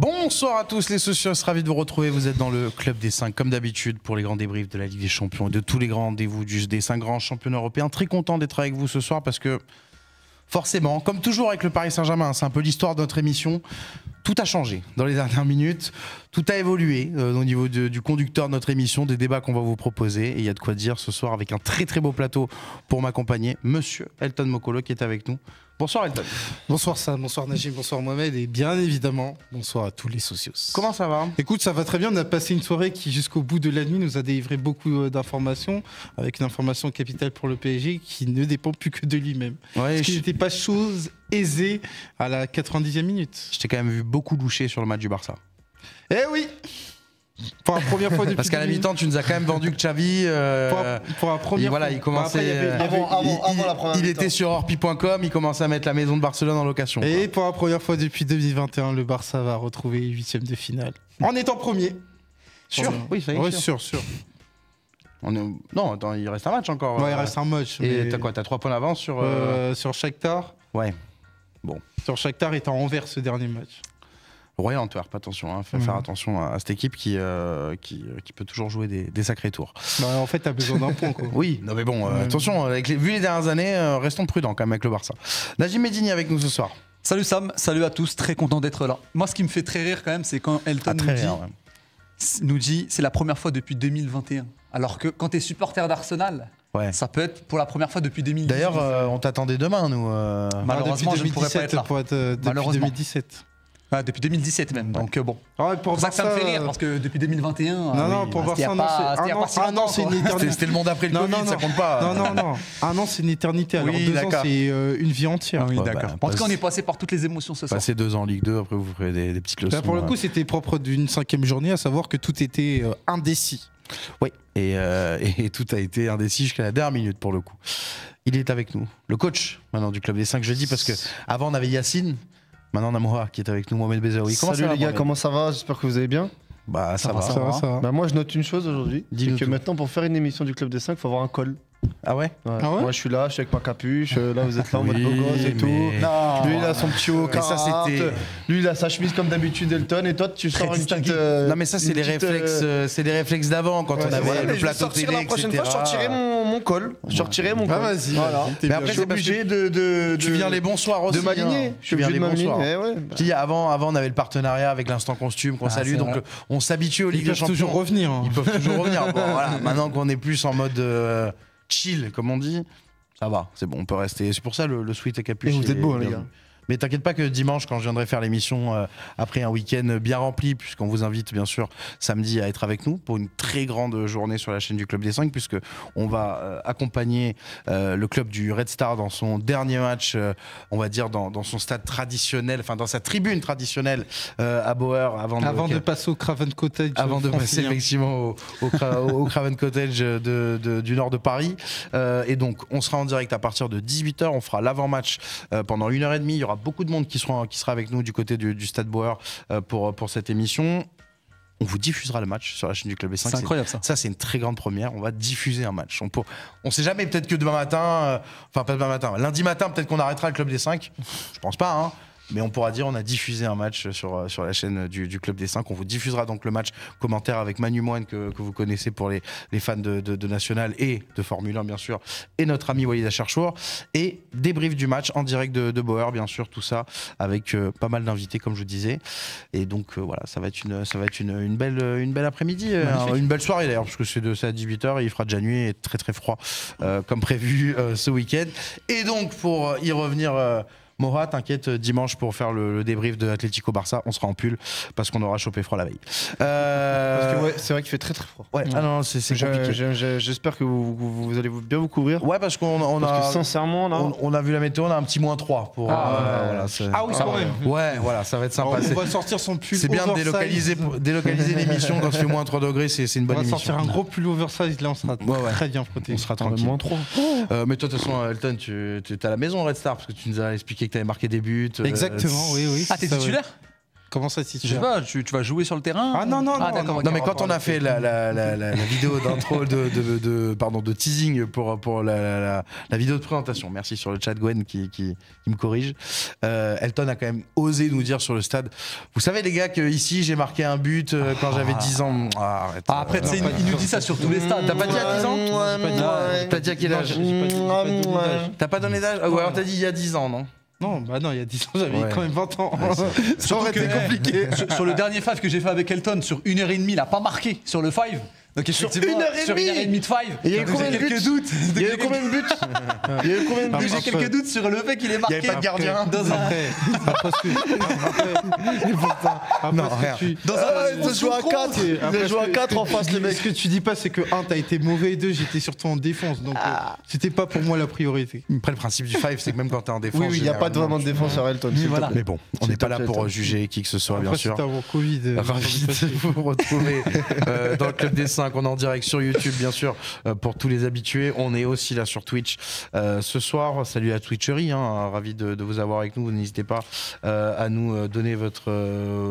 Bonsoir à tous les socios, ravi de vous retrouver. Vous êtes dans le club des 5 comme d'habitude pour les grands débriefs de la Ligue des Champions et de tous les grands rendez-vous des 5 grands championnats européens. Très content d'être avec vous ce soir parce que forcément, comme toujours avec le Paris Saint-Germain, c'est un peu l'histoire de notre émission. Tout a changé dans les dernières minutes, tout a évolué euh, au niveau du conducteur de notre émission, des débats qu'on va vous proposer. Et il y a de quoi dire ce soir avec un très très beau plateau pour m'accompagner, monsieur Elton Mokolo qui est avec nous. Bonsoir Elton. Bonsoir Sam, bonsoir Najim, bonsoir Mohamed et bien évidemment, bonsoir à tous les socios. Comment ça va? Écoute, ça va très bien, on a passé une soirée qui jusqu'au bout de la nuit nous a délivré beaucoup euh, d'informations, avec une information capitale pour le PSG qui ne dépend plus que de lui-même. Ouais, Ce qui je, n'était pas chose aisée à la 90e minute. je t'ai quand même vu beaucoup loucher sur le match du Barça. Eh oui Pour la première fois depuis Parce qu'à la 2000 mi-temps, tu nous as quand même vendu que Xavi. euh, pour, la- pour la première et voilà, fois. il commençait. Bon, après, il y avait- il y avait- Avant- avant- il- il- la première il mi-temps. était sur orpi.com, il commençait à mettre la maison de Barcelone en location. quoi. Et pour la première fois depuis 2021, le Barça va retrouver les huitièmes de finale. En étant premier. Sûr Oui, ça y est. Ouais, sûr. sûr, sûr. On est- Non, attends, il reste un match encore. Ouais, il euh, reste un match. Et mais- t'as quoi T'as 3 points d'avance sur. euh, Euh, sur Shakhtar? Ouais. Sur Shakhtar est en envers ce dernier match. Royal Antwerp, attention, hein, faut faire attention à, à cette équipe qui, euh, qui, euh, qui peut toujours jouer des, des sacrés tours. Bah, en fait, t'as besoin d'un point. Quoi. Oui, non mais bon, euh, attention, avec les, vu les dernières années, euh, restons prudents quand même avec le Barça. Najim Medini avec nous ce soir. Salut Sam, salut à tous, très content d'être là. Moi, ce qui me fait très rire quand même, c'est quand Elton Ah, nous dit, nous dit c'est la première fois depuis 2021. Alors que quand t'es supporter d'Arsenal, Ouais. ça peut être pour la première fois depuis 2010. D'ailleurs, euh, on t'attendait demain, nous. euh. Malheureusement, depuis je ne pourrais pas 2017, être là. Pour être, euh, depuis Malheureusement. 2017. Ah, depuis 2017 même. Donc euh, bon, Ah, c'est pour ça ça me fait rire parce que depuis 2021. Non, euh, non, oui, pour voir ça, un pas an, c'est une. C'était éternité. c'était le monde après le Non, Covid, non, ça compte pas. Non, non, non. Un an, c'est une éternité. Alors Oui, deux ans, c'est euh, une vie entière. Ah oui, Ouais, d'accord. en tout cas, on est passé par toutes les émotions ce soir. Passez deux ans en Ligue 2, après vous ferez des, des petites leçons. Là, pour le coup, c'était propre d'une cinquième journée, à savoir que tout était euh, indécis. Oui, et, euh, et tout a été indécis jusqu'à la dernière minute pour le coup. Il est avec nous, le coach maintenant du club des 5 jeudi, parce que avant on avait Yacine, maintenant on a Moha qui est avec nous, Mohamed Bezaoui. Comment Salut ça va, les gars, Mohamed comment ça va? J'espère que vous allez bien. Bah ça, Ça va, va. ça Ça va, ça va. Bah moi je note une chose aujourd'hui, c'est que tout. maintenant pour faire une émission du Club des 5, il faut avoir un col. Ah ouais Ouais. Ah ouais moi je suis là, je suis avec ma capuche, euh, là vous êtes là en mode Oui, beau gosse et mais- tout. Non. Lui il a son petit haut Mais ça, c'était- lui il a sa chemise comme d'habitude Elton et toi tu Très sors une petite... euh, Non mais ça c'est une les petite, réflexes, euh, c'est les réflexes d'avant quand ouais, on avait le je vais plateau sortir télé, la prochaine etc. fois, je sortirai mon, mon col. Je sortirai mon col. Ah, vas-y. Voilà. Mais après, Je suis c'est obligé de, de, Tu viens les bonsoirs aussi. de m'aligner. hein. Je viens obligé les bonsoirs. Eh dis, avant, avant, on avait le partenariat avec l'instant costume qu'on Ah, salue, donc on s'habitue aux Ils Ligues des peuvent Champions. toujours revenir. hein. Ils peuvent toujours revenir. Maintenant qu'on est plus en mode chill, comme on dit, ça va, c'est bon, on peut rester. C'est pour ça le, le sweat capuche. Et vous êtes beaux, hein, les gars. Mais t'inquiète pas que dimanche, quand je viendrai faire l'émission euh, après un week-end bien rempli, puisqu'on vous invite bien sûr samedi à être avec nous pour une très grande journée sur la chaîne du Club des 5, puisque on va euh, accompagner euh, le club du Red Star dans son dernier match, on va dire dans, dans son stade traditionnel, enfin dans sa tribune traditionnelle à Bauer, avant, Avant de, de passer au Craven Cottage. avant de passer effectivement au, au, Cra- au Craven Cottage de- de- du nord de Paris. Et donc, on sera en direct à partir de 18h. On fera l'avant-match pendant une heure et demie. Il y aura beaucoup de monde qui sera, qui sera avec nous du côté du, du Stade Bauer euh, pour, pour cette émission. On vous diffusera le match sur la chaîne du Club B5. C'est incroyable ça. Ça, c'est une très grande première. On va diffuser un match. On, on sait jamais, peut-être que demain matin, euh, enfin, pas demain matin, lundi matin, peut-être qu'on arrêtera le Club des 5. Je pense pas, hein. Mais on pourra dire on a diffusé un match sur, euh, sur la chaîne du, du Club des 5. On vous diffusera donc le match commentaire avec Manu Moine que, que vous connaissez pour les, les fans de, de, de National et de Formule 1 bien sûr. Et notre ami Walid Acharchour. Et débrief du match en direct de, de Bauer bien sûr. Tout ça avec euh, pas mal d'invités comme je vous disais. Et donc euh, voilà, ça va être une, ça va être une, une belle, une belle après-midi. euh, une belle soirée d'ailleurs parce que c'est de ça à 18h et il fera déjà nuit et très très froid euh, comme prévu euh, ce week-end. Et donc pour y revenir... Moha, t'inquiète, dimanche pour faire le, le débrief de Atlético Barça, on sera en pull parce qu'on aura chopé froid la veille. Euh, Parce que ouais, c'est vrai qu'il fait très très froid. ouais, ah non, c'est J'espère que vous, vous- vous allez bien vous couvrir. Ouais, parce qu'on on a, que sincèrement, là, on, on a vu la météo, on a un petit moins 3 pour. Ah, euh, ouais. voilà, c'est- Ah oui, quand même. Ouais, voilà, ça va être sympa. On va sortir son pull. C'est bien de délocaliser, délocaliser l'émission quand il fait moins 3 degrés, c'est une On bonne va émission. sortir un gros pull oversize. Là, on sera Ouais, ouais. très bien protégé. On sera Attends, tranquille. moins 3. Euh, mais toi, de toute façon, Elton, tu es à la maison Red Star parce que tu nous as expliqué que tu avais marqué des buts. euh, Exactement, oui, oui. Ah, t'es ouais. titulaire Comment ça, Je sais titulaire pas, tu, tu vas jouer sur le terrain Ah non, non, non, d'accord, non. Non mais quand on a fait la, la- la- la- la vidéo d'intro de, de, de- pardon de teasing pour pour la, la- la- la vidéo de présentation, merci sur le chat Gwen qui, qui, qui me corrige. Euh, Elton a quand même osé nous dire sur le stade. Vous savez les gars que ici j'ai marqué un but euh, quand j'avais 10 ans. Ah, arrête. Ah, après, il, nous dit ça sur tous les stades. T'as pas dit à 10 ans j'ai pas dit- Ouais. T'as dit à quel âge. T'as pas donné d'âge Ah, Ou alors t'as dit il y a 10 ans non Non, bah non, il y a 10 ans, j'avais Ouais. quand même 20 ans. ça aurait été eh, compliqué. sur, sur le dernier five que j'ai fait avec Elton, sur une heure et demie, il a pas marqué sur le five. Donc effectivement, une heure et sur une demie heure et demie de five. Et il y a eu combien j'ai de quelques buts doutes. Il y a eu combien de buts Il y a eu combien de buts j'ai quelques doutes sur le fait qu'il ait marqué. avait pas de gardien. Après, Dans un- après, après Dans un- Ah, joué à Contre. 4 Et Ils après, ont joué ce à que- 4 en face, dis- mecs. Ce que tu dis pas, c'est que, un, t'as été mauvais, et deux, j'étais surtout en défense. Donc, euh, c'était pas pour moi la priorité. Après le principe du 5 c'est que même quand t'es en défense. Oui, il n'y a pas vraiment de défense à Elton. Mais bon, on n'est pas là pour juger qui que ce soit, bien sûr. Covid. euh, Ravi de vous retrouver euh, dans le Club des 5. On est en direct sur YouTube, bien sûr, euh, pour tous les habitués. On est aussi là sur Twitch euh, ce soir. Salut à Twitchery, hein, ravi de, vous avoir avec nous. N'hésitez pas euh, à nous donner votre,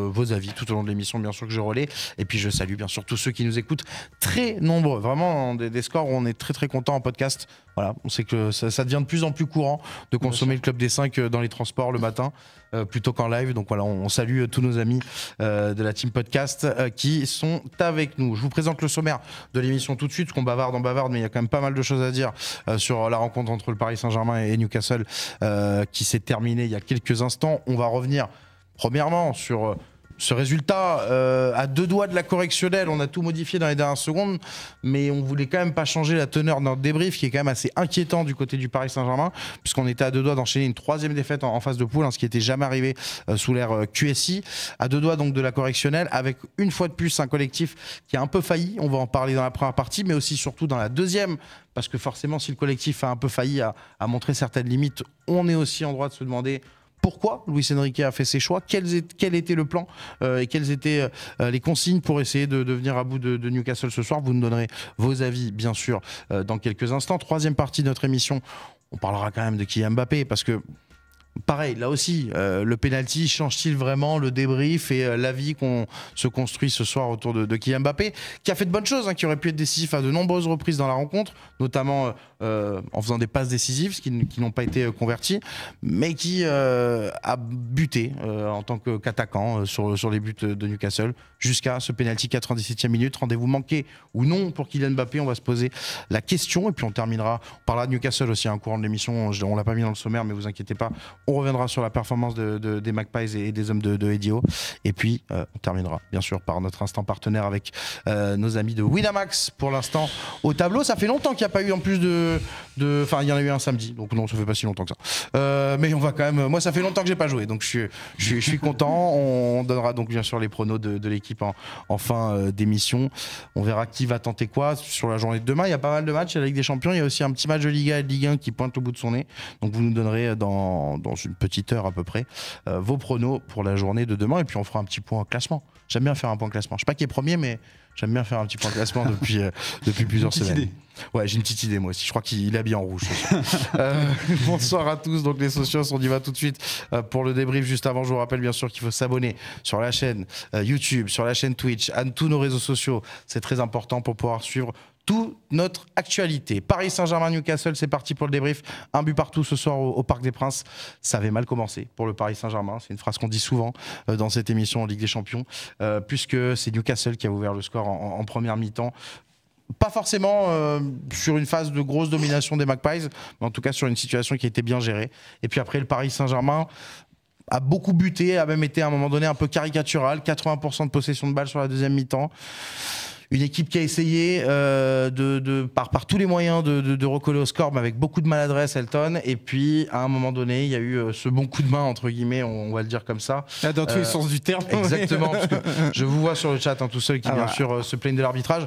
vos avis tout au long de l'émission, bien sûr, que je relais. Et puis je salue, bien sûr, tous ceux qui nous écoutent. Très nombreux, vraiment des, des scores où on est très très content en podcast. Voilà, on sait que ça, ça devient de plus en plus courant de consommer le Club des 5 dans les transports le matin. euh, plutôt qu'en live. Donc voilà, on, on salue euh, tous nos amis euh, de la team podcast euh, qui sont avec nous. Je vous présente le sommaire de l'émission tout de suite, qu'on bavarde, on bavarde, mais il y a quand même pas mal de choses à dire euh, sur la rencontre entre le Paris Saint-Germain et Newcastle euh, qui s'est terminée il y a quelques instants. On va revenir premièrement sur euh, ce résultat euh, à deux doigts de la correctionnelle. On a tout modifié dans les dernières secondes, mais on voulait quand même pas changer la teneur de notre débrief qui est quand même assez inquiétant du côté du Paris Saint-Germain, puisqu'on était à deux doigts d'enchaîner une troisième défaite en, en phase de poule, hein, ce qui n'était jamais arrivé euh, sous l'ère euh, QSI. À deux doigts donc de la correctionnelle, avec une fois de plus un collectif qui a un peu failli. On va en parler dans la première partie, mais aussi surtout dans la deuxième, parce que forcément, si le collectif a un peu failli à montrer certaines limites, on est aussi en droit de se demander pourquoi Luis Enrique a fait ses choix, quel était le plan euh, et quelles étaient euh, les consignes pour essayer de, venir à bout de, Newcastle ce soir. Vous nous donnerez vos avis, bien sûr, euh, dans quelques instants. Troisième partie de notre émission, on parlera quand même de Kylian Mbappé parce que Pareil, là aussi, le penalty change-t-il vraiment le débrief et l'avis qu'on se construit ce soir autour de, Kylian Mbappé, qui a fait de bonnes choses, hein, qui aurait pu être décisif à de nombreuses reprises dans la rencontre, notamment en faisant des passes décisives, qui, qui n'ont pas été euh, converties, mais qui euh, a buté euh, en tant qu'attaquant euh, sur, sur les buts de Newcastle jusqu'à ce penalty 97e minute. Rendez-vous manqué ou non pour Kylian Mbappé On va se poser la question et puis on terminera. On parlera de Newcastle aussi, un courant de l'émission. On l'a pas mis dans le sommaire, mais vous inquiétez pas. On reviendra sur la performance de- de- des Magpies et des hommes de, de Edio. Et puis, euh, on terminera, bien sûr, par notre instant partenaire avec euh, nos amis de Winamax. Pour l'instant, au tableau, ça fait longtemps qu'il n'y a pas eu en plus de. Enfin, il y en a eu un samedi, donc non, ça fait pas si longtemps que ça. Euh, mais on va quand même. Moi, ça fait longtemps que j'ai pas joué, donc je suis, content. On donnera donc bien sûr les pronos de, l'équipe en, fin euh, d'émission. On verra qui va tenter quoi sur la journée de demain. Il y a pas mal de matchs. A la Ligue des Champions. Il y a aussi un petit match de Liga et de Ligue 1 qui pointe au bout de son nez. Donc vous nous donnerez dans, dans une petite heure à peu près euh, vos pronos pour la journée de demain. Et puis on fera un petit point classement. J'aime bien faire un point classement. Je sais pas qui est premier, mais j'aime bien faire un petit point classement depuis, euh, depuis plusieurs semaines. idée. Ouais, j'ai une petite idée moi aussi. Je crois qu'il est habillé en rouge. Euh, bonsoir à tous. Donc les socios, on y va tout de suite euh, pour le débrief. Juste avant, je vous rappelle bien sûr qu'il faut s'abonner sur la chaîne euh, YouTube, sur la chaîne Twitch, à tous nos réseaux sociaux. C'est très important pour pouvoir suivre toute notre actualité. Paris Saint-Germain, Newcastle, c'est parti pour le débrief. Un but partout ce soir au, Parc des Princes. Ça avait mal commencé pour le Paris Saint-Germain. C'est une phrase qu'on dit souvent euh, dans cette émission en Ligue des Champions, euh, puisque c'est Newcastle qui a ouvert le score en, première mi-temps. Pas forcément euh, sur une phase de grosse domination des Magpies, mais en tout cas sur une situation qui a été bien gérée. Et puis après, le Paris Saint-Germain a beaucoup buté, a même été à un moment donné un peu caricatural, 80% de possession de balle sur la deuxième mi-temps. Une équipe qui a essayé euh, de, de- par, par tous les moyens de, de- de recoller au score, mais avec beaucoup de maladresse, Elton. Et puis, à un moment donné, il y a eu euh, ce bon coup de main, entre guillemets, on, on va le dire comme ça. Là, dans tous Euh, les sens du terme. Exactement, parce que je vous vois sur le chat, hein, tous ceux qui, Ah bien bah. sûr, euh, se plaignent de l'arbitrage.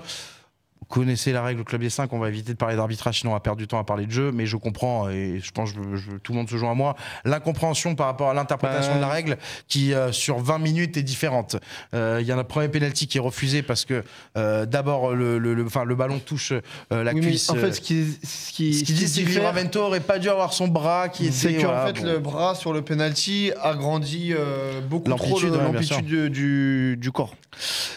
Connaissez la règle au Club des 5, on va éviter de parler d'arbitrage, sinon on va perdre du temps à parler de jeu, mais je comprends, et je pense que je- je- tout le monde se joint à moi, l'incompréhension par rapport à l'interprétation de la règle qui, euh, sur 20 minutes, est différente. Euh, Il y a un premier penalty qui est refusé parce que euh, d'abord, le, le, le- enfin, le ballon touche la Oui, cuisse. en fait, ce qui, ce qui, ce qu'ils disent, c'est que aurait pas dû avoir son bras qui était. c'est qu'en voilà, fait, bon. le bras sur le penalty agrandit beaucoup trop L'amplitude, ouais, du, du corps.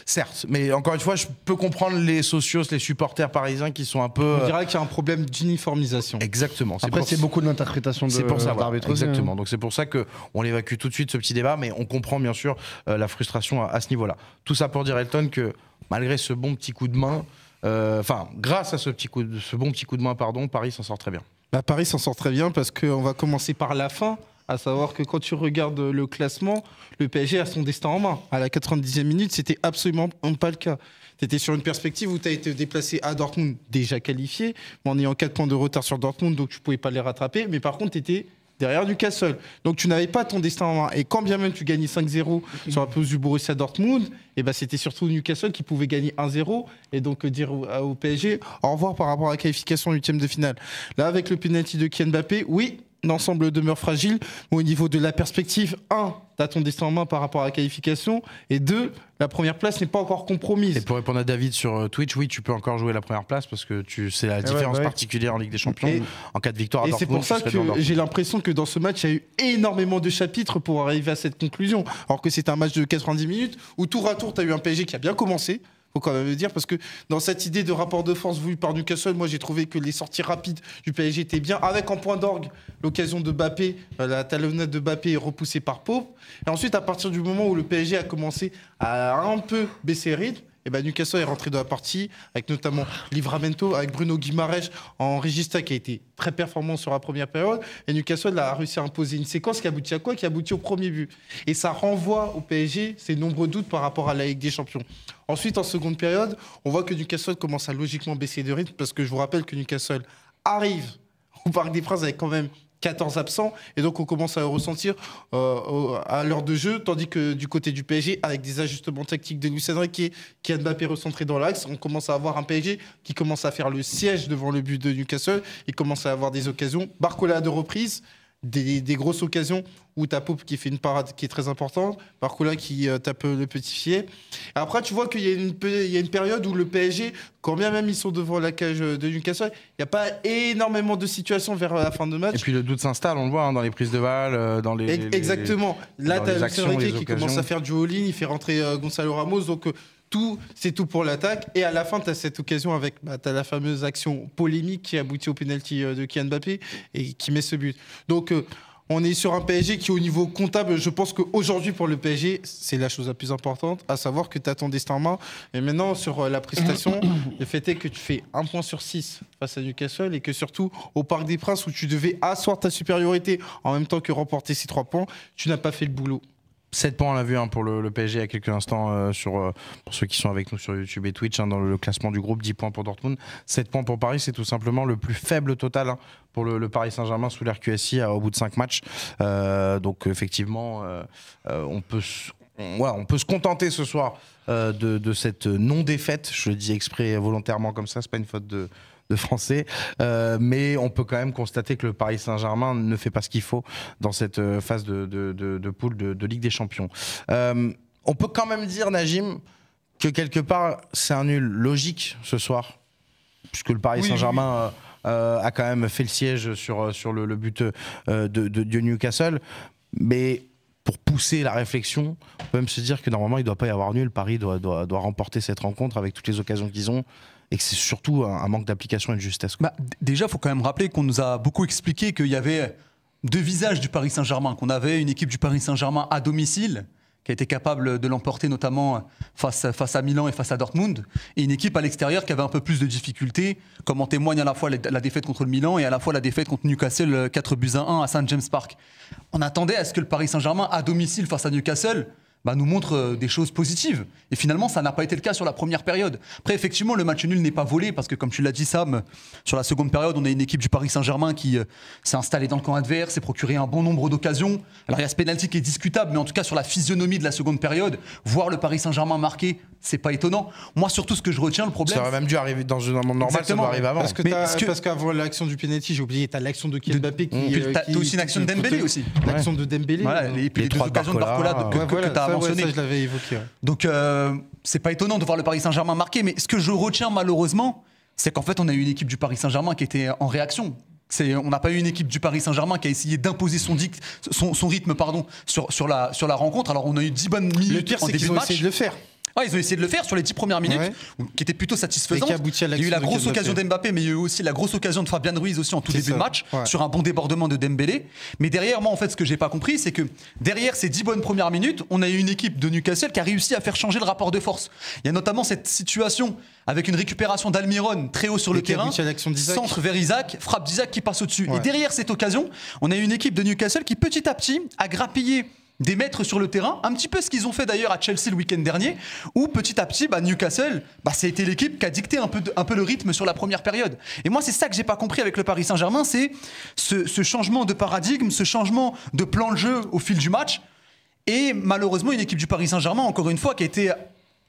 Certes, mais encore une fois, je peux comprendre les socios, les supporters parisiens qui sont un peu. On euh, dirait qu'il y a un problème d'uniformisation. Exactement. Après, c'est beaucoup d'interprétation de C'est pour ça, voilà, hein. exactement. Donc c'est pour ça que on l'évacue tout de suite ce petit débat, mais on comprend bien sûr euh, la frustration à, à ce niveau-là. Tout ça pour dire Elton que malgré ce bon petit coup de main, euh, enfin grâce à ce petit coup, de, ce bon petit coup de main, pardon, Paris s'en sort très bien. Bah, Paris s'en sort très bien parce qu'on va commencer par la fin, à savoir que quand tu regardes le classement, le PSG a son destin en main. À la 90e minute, c'était absolument pas le cas. Tu étais sur une perspective où tu as été déplacé à Dortmund, déjà qualifié, mais en ayant 4 points de retard sur Dortmund, donc tu pouvais pas les rattraper. Mais par contre, tu étais derrière Newcastle. Donc tu n'avais pas ton destin en main. Et quand bien même tu gagnais 5-0 sur la pelouse du Borussia Dortmund, et ben c'était surtout Newcastle qui pouvait gagner 1-0 et donc euh, dire au, PSG au revoir par rapport à la qualification huitième de finale. Là, avec le penalty de Kylian Mbappé, oui, l'ensemble demeure fragile, mais au niveau de la perspective, un, tu as ton destin en main par rapport à la qualification, et deux, la première place n'est pas encore Et compromise. pour répondre à David sur euh, Twitch, oui, tu peux encore jouer la première place parce que tu, c'est la ouais, différence bah ouais. particulière en Ligue des Champions. Et- en cas de victoire à Et c'est pour ça que j'ai l'impression que dans ce match, il y a eu énormément de chapitres pour arriver à cette conclusion. Alors que c'est un match de 90 minutes où tour à tour, tu as eu un PSG qui a bien commencé. Faut quand même le dire parce que dans cette idée de rapport de force voulu par Newcastle, moi j'ai trouvé que les sorties rapides du PSG étaient bien, avec en point d'orgue l'occasion de Bappé, euh, la talonnade de Bappé est repoussée par Pope. Et ensuite, à partir du moment où le PSG a commencé à un peu baisser rythme, et ben Newcastle est rentré dans la partie avec notamment Livramento, avec Bruno Guimaraes en regista qui a été très performant sur la première période. Et Newcastle a réussi à imposer une séquence qui aboutit à quoi? Qui aboutit au premier but. Et ça renvoie au PSG ces nombreux doutes par rapport à la Ligue des Champions. Ensuite, en seconde période, on voit que Newcastle commence à logiquement baisser de rythme parce que je vous rappelle que Newcastle arrive au Parc des Princes avec quand même 14 absents et donc on commence à le ressentir euh, à l'heure de jeu tandis que du côté du PSG avec des ajustements tactiques de Luis Enrique qui a Mbappé recentré dans l'axe on commence à avoir un PSG qui commence à faire le siège devant le but de Newcastle il commence à avoir des occasions. Barcola à deux reprises des, des grosses occasions où t'as Pope qui fait une parade qui est très importante, Barcola qui euh, tape le petit filet. Après, tu vois qu'il y, a une pe- il y a une période où le PSG, quand bien même ils sont devant la cage de Newcastle, il n'y a pas énormément de situations vers la fin de match. Et puis le doute s'installe, on le voit hein, dans les prises de balles, euh, dans les. Ex- les- les- Exactement. Là, les as actions, les qui commence à faire du all-in, il fait rentrer euh, Gonzalo Ramos. Donc, euh, tout, c'est tout pour l'attaque. Et à la fin, tu as cette occasion avec bah, la fameuse action polémique qui aboutit au penalty euh, de Kylian Mbappé et qui met ce but. Donc, euh, on est sur un PSG qui, au niveau comptable, je pense qu'aujourd'hui, pour le PSG, c'est la chose la plus importante, à savoir que tu as ton destin en main. Et maintenant, sur euh, la prestation, le fait est que tu fais un point sur 6 face à Newcastle et que surtout, au Parc des Princes, où tu devais asseoir ta supériorité en même temps que remporter ces trois points, tu n'as pas fait le boulot. 7 points, on l'a vu hein, pour le, PSG il y a quelques instants, euh, sur, euh, pour ceux qui sont avec nous sur YouTube et Twitch, hein, dans le classement du groupe, 10 points pour Dortmund. 7 points pour Paris, c'est tout simplement le plus faible total hein, pour le, Paris Saint-Germain sous l'RQSI euh, au bout de 5 matchs. Donc effectivement, on, peut, on, peut se contenter ce soir de, de cette non-défaite. Je le dis exprès volontairement comme ça, c'est pas une faute de, de français. Euh, mais on peut quand même constater que le Paris Saint-Germain ne fait pas ce qu'il faut dans cette euh, phase de, de, de- de poule de, Ligue des Champions. Euh, on peut quand même dire, Najim, que quelque part, c'est un nul logique ce soir, puisque le Paris Oui, Saint-Germain euh, a quand même fait le siège sur, sur le, le but de, de, de Newcastle. Mais pour pousser la réflexion, on peut même se dire que normalement, il ne doit pas y avoir nul. Paris doit, doit, doit remporter cette rencontre avec toutes les occasions qu'ils ont. Et que c'est surtout un, manque d'application et de justesse. Bah, déjà, il faut quand même rappeler qu'on nous a beaucoup expliqué qu'il y avait deux visages du Paris Saint-Germain, qu'on avait une équipe du Paris Saint-Germain à domicile, qui a été capable de l'emporter notamment face, face à Milan et face à Dortmund, et une équipe à l'extérieur qui avait un peu plus de difficultés, comme en témoigne à la fois la, défaite contre le Milan et à la fois la défaite contre Newcastle euh, 4 buts à 1 à Saint James Park. On attendait à ce que le Paris Saint-Germain à domicile face à Newcastle bah, nous montre euh, des choses positives. Et finalement, ça n'a pas été le cas sur la première période. Après, effectivement, le match nul n'est pas volé parce que, comme tu l'as dit, Sam, sur la seconde période, on a une équipe du Paris Saint-Germain qui euh, s'est installée dans le camp adverse, s'est procuré un bon nombre d'occasions. Alors, il y a ce pénalty qui est discutable, mais en tout cas, sur la physionomie de la seconde période, voir le Paris Saint-Germain marquer, c'est pas étonnant. Moi, surtout, ce que je retiens, le problème. Ça aurait même dû arriver dans un monde normal, ça Exactement. doit arriver avant. Parce que t'as- que- parce qu'avant l'action du penalty, j'ai oublié, t'as l'action de Mbappé qui. Puis euh, t'as- t'as aussi une action de Dembélé aussi. L'action de Dembélé. Voilà, et puis Les les deux occasions de Barcola, que, voilà, ça, ouais, mentionné. ça, je l'avais évoqué. Donc, euh, c'est pas étonnant de voir le Paris Saint-Germain marquer, mais ce que je retiens malheureusement, c'est qu'en fait, on a eu une équipe du Paris Saint-Germain qui était en réaction. On n'a pas eu une équipe du Paris Saint-Germain qui a essayé d'imposer son, son, son rythme pardon, sur, sur, la, sur la rencontre. Alors, on a eu 10 bonnes minutes Le pire, en c'est début qu'ils ont essayé de le faire. Ouais, ils ont essayé de le faire sur les 10 premières minutes, Ouais. qui étaient plutôt à il y a eu la grosse occasion Mbappé. d'Mbappé, mais il y a eu aussi la grosse occasion de Fabien Ruiz aussi en tout début ça, de match, ouais. sur un bon débordement de Dembélé. Mais derrière, moi, en fait, ce que j'ai pas compris, c'est que derrière ces 10 bonnes premières minutes, on a eu une équipe de Newcastle qui a réussi à faire changer le rapport de force. Il y a notamment cette situation avec une récupération d'Almiron très haut sur le terrain, centre vers Isaac, frappe d'Isaac qui passe au-dessus. Et derrière cette occasion, on a eu une équipe de Newcastle qui petit à petit a grappillé des mètres sur le terrain, un petit peu ce qu'ils ont fait d'ailleurs à Chelsea le week-end dernier, où petit à petit, bah, Newcastle, bah, ça a été l'équipe qui a dicté un peu, un peu le rythme sur la première période. Et moi, c'est ça que j'ai pas compris avec le Paris Saint-Germain, c'est ce, ce changement de paradigme, ce changement de plan de jeu au fil du match. Et malheureusement, une équipe du Paris Saint-Germain, encore une fois, qui a été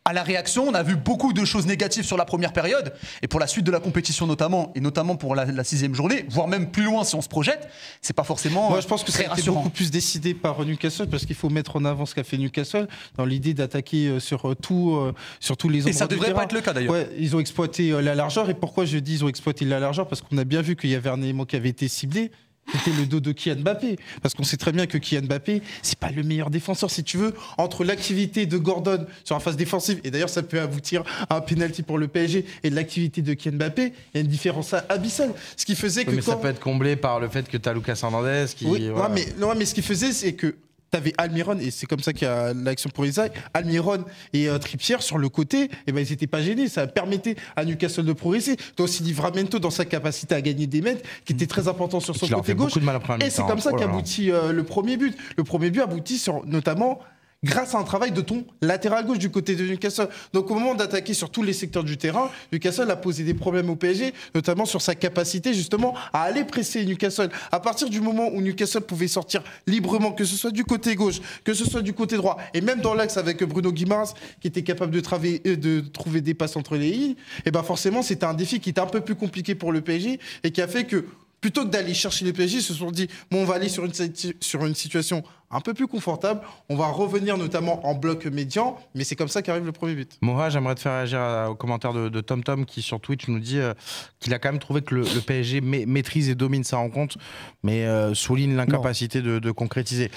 à la réaction. On a vu beaucoup de choses négatives sur la première période. Et pour la suite de la compétition notamment, et notamment pour la, la sixième journée, voire même plus loin si on se projette, c'est pas forcément Moi, je pense que ça a été rassurant. beaucoup plus décidé par Newcastle parce qu'il faut mettre en avant ce qu'a fait Newcastle dans l'idée d'attaquer euh, sur euh, tout, euh, sur tous les Et ça devrait terrain. pas être le cas d'ailleurs. Ouais, ils ont exploité la largeur. Et pourquoi je dis ils ont exploité la largeur? Parce qu'on a bien vu qu'il y avait un élément qui avait été ciblé. C'était le dos de Kylian Mbappé. Parce qu'on sait très bien que Kylian Mbappé, c'est pas le meilleur défenseur, si tu veux. Entre l'activité de Gordon sur la phase défensive, et d'ailleurs ça peut aboutir à un penalty pour le PSG, et de l'activité de Kylian Mbappé, il y a une différence abyssale. Ce qui faisait que Oui, mais ça peut être comblé par le fait que tu as Lucas Hernandez qui. oui, voilà. ouais, mais, non, mais ce qu'il faisait, c'est que tu avais Almiron, et c'est comme ça qu'il y a l'action pour Isaac, Almiron et euh, Trippier sur le côté, et ben, ils n'étaient pas gênés, ça permettait à Newcastle de progresser. Tu as aussi Livramento dans sa capacité à gagner des mètres, qui était très important sur son côté gauche. de mal Et c'est mi-temps. comme ça Oh qu'aboutit euh, le premier but. Le premier but aboutit sur, notamment grâce à un travail de ton latéral gauche du côté de Newcastle. Donc au moment d'attaquer sur tous les secteurs du terrain, Newcastle a posé des problèmes au PSG, notamment sur sa capacité justement à aller presser Newcastle. À partir du moment où Newcastle pouvait sortir librement, que ce soit du côté gauche, que ce soit du côté droit, et même dans l'axe avec Bruno Guimaraes, qui était capable euh, de trouver des passes entre les lignes, et ben forcément c'était un défi qui était un peu plus compliqué pour le PSG et qui a fait que plutôt que d'aller chercher les PSG, ils se sont dit bon, on va aller sur une, sur une situation un peu plus confortable. On va revenir notamment en bloc médian, mais c'est comme ça qu'arrive le premier but. Moha, j'aimerais te faire réagir à- au commentaire de, de Tom Tom qui sur Twitch nous dit euh, qu'il a quand même trouvé que le, le PSG ma- maîtrise et domine sa rencontre, mais euh, souligne l'incapacité de, de concrétiser.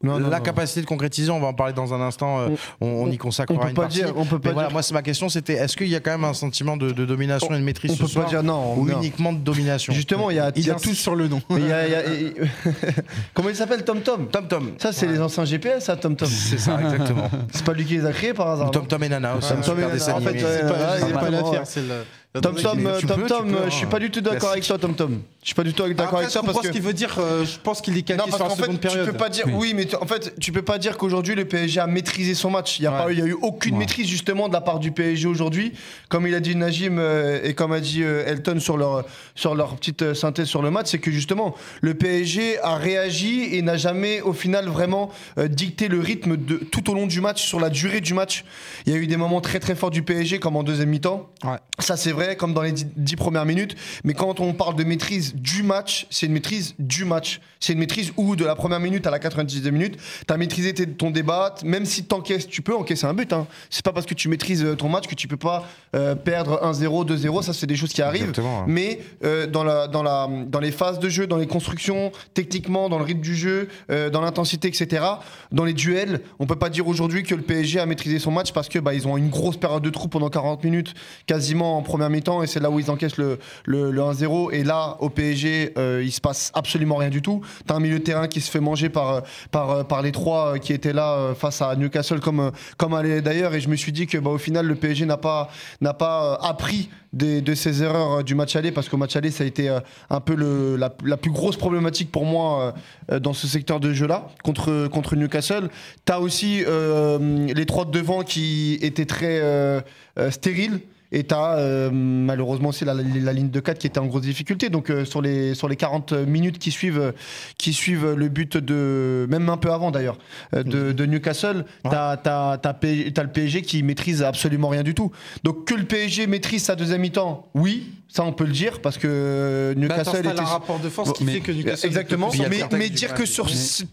Non, non, la non. capacité de concrétiser, on va en parler dans un instant. euh, on, on y consacrera on peut une pas partie. dire- on peut pas mais voilà, dire- moi, c'est ma question, c'était est-ce qu'il y a quand même un sentiment de, de domination et de maîtrise On ce peut pas dire non. ou uniquement de domination Justement, il y a, il y a tout sur le nom. Mais il y a- il y a- il- Comment il s'appelle Tom Tom Tom Tom. Ça, c'est les anciens GPS, ça, Tom Tom. C'est ça, exactement. C'est pas lui qui les a créés par hasard. Tom Tom et Nana aussi. Tom Tom et Nana, en fait, C'est pas, l'affaire, ouais. c'est le. Tom Tom, euh, Tu Tom Tom, tu euh, hein. je suis pas du tout d'accord avec toi, Tom Tom. Je suis pas du tout d'accord avec toi parce que. ce qu'il veut dire. euh, je pense qu'il est calqué sur la seconde tu période. peux pas dire. Oui, mais tu- en fait, tu peux pas dire qu'aujourd'hui le PSG a maîtrisé son match. Il y a pas, eu- il y a eu aucune maîtrise justement de la part du PSG aujourd'hui, comme il a dit Najim et comme a dit Elton sur leur sur leur petite synthèse sur le match, c'est que justement le PSG a réagi et n'a jamais au final vraiment dicté le rythme de tout au long du match, sur la durée du match. Il y a eu des moments très très forts du PSG, comme en deuxième mi-temps. Ça, c'est vrai, comme dans les dix, dix premières minutes. Mais quand on parle de maîtrise du match, c'est une maîtrise du match. C'est une maîtrise où, de la première minute à la 90e minute, tu as maîtrisé ton débat. Même si tu encaisses, tu peux encaisser un but. Hein. C'est pas parce que tu maîtrises euh, ton match que tu peux pas euh, perdre 1-0, 2-0. Ça, c'est des choses qui arrivent. Mais euh, dans, la, dans, la, dans les phases de jeu, dans les constructions, techniquement, dans le rythme du jeu, euh, dans l'intensité, etc., dans les duels, on peut pas dire aujourd'hui que le PSG a maîtrisé son match parce que bah, ils ont une grosse période de trou pendant 40 minutes, quasiment en première et c'est là où ils encaissent le, le, le 1-0. Et là, au PSG, euh, il se passe absolument rien du tout. T'as un milieu de terrain qui se fait manger par, par, les trois euh, qui étaient là euh, face à Newcastle comme, euh, comme allait d'ailleurs. Et je me suis dit que bah, au final, le PSG n'a pas, n'a pas appris de ses erreurs du match aller parce qu'au match aller, ça a été un peu la, plus grosse problématique pour moi dans ce secteur de jeu-là contre, contre Newcastle. T'as aussi les trois de devant qui étaient très stériles. Et t'as euh, malheureusement aussi la, la- la ligne de 4 qui était en grosse difficulté. Donc euh, sur, les, sur les 40 minutes qui suivent, qui suivent le but de. Même un peu avant d'ailleurs, euh, de, de Newcastle, t'as t'as- t'as P- t'as le PSG qui maîtrise absolument rien du tout. Donc que le PSG maîtrise sa deuxième mi-temps, oui, ça on peut le dire, parce que Bah, Newcastle t'installes était. un rapport de force qui Mais- fait que Newcastle. Exactement. Mais, dire que sur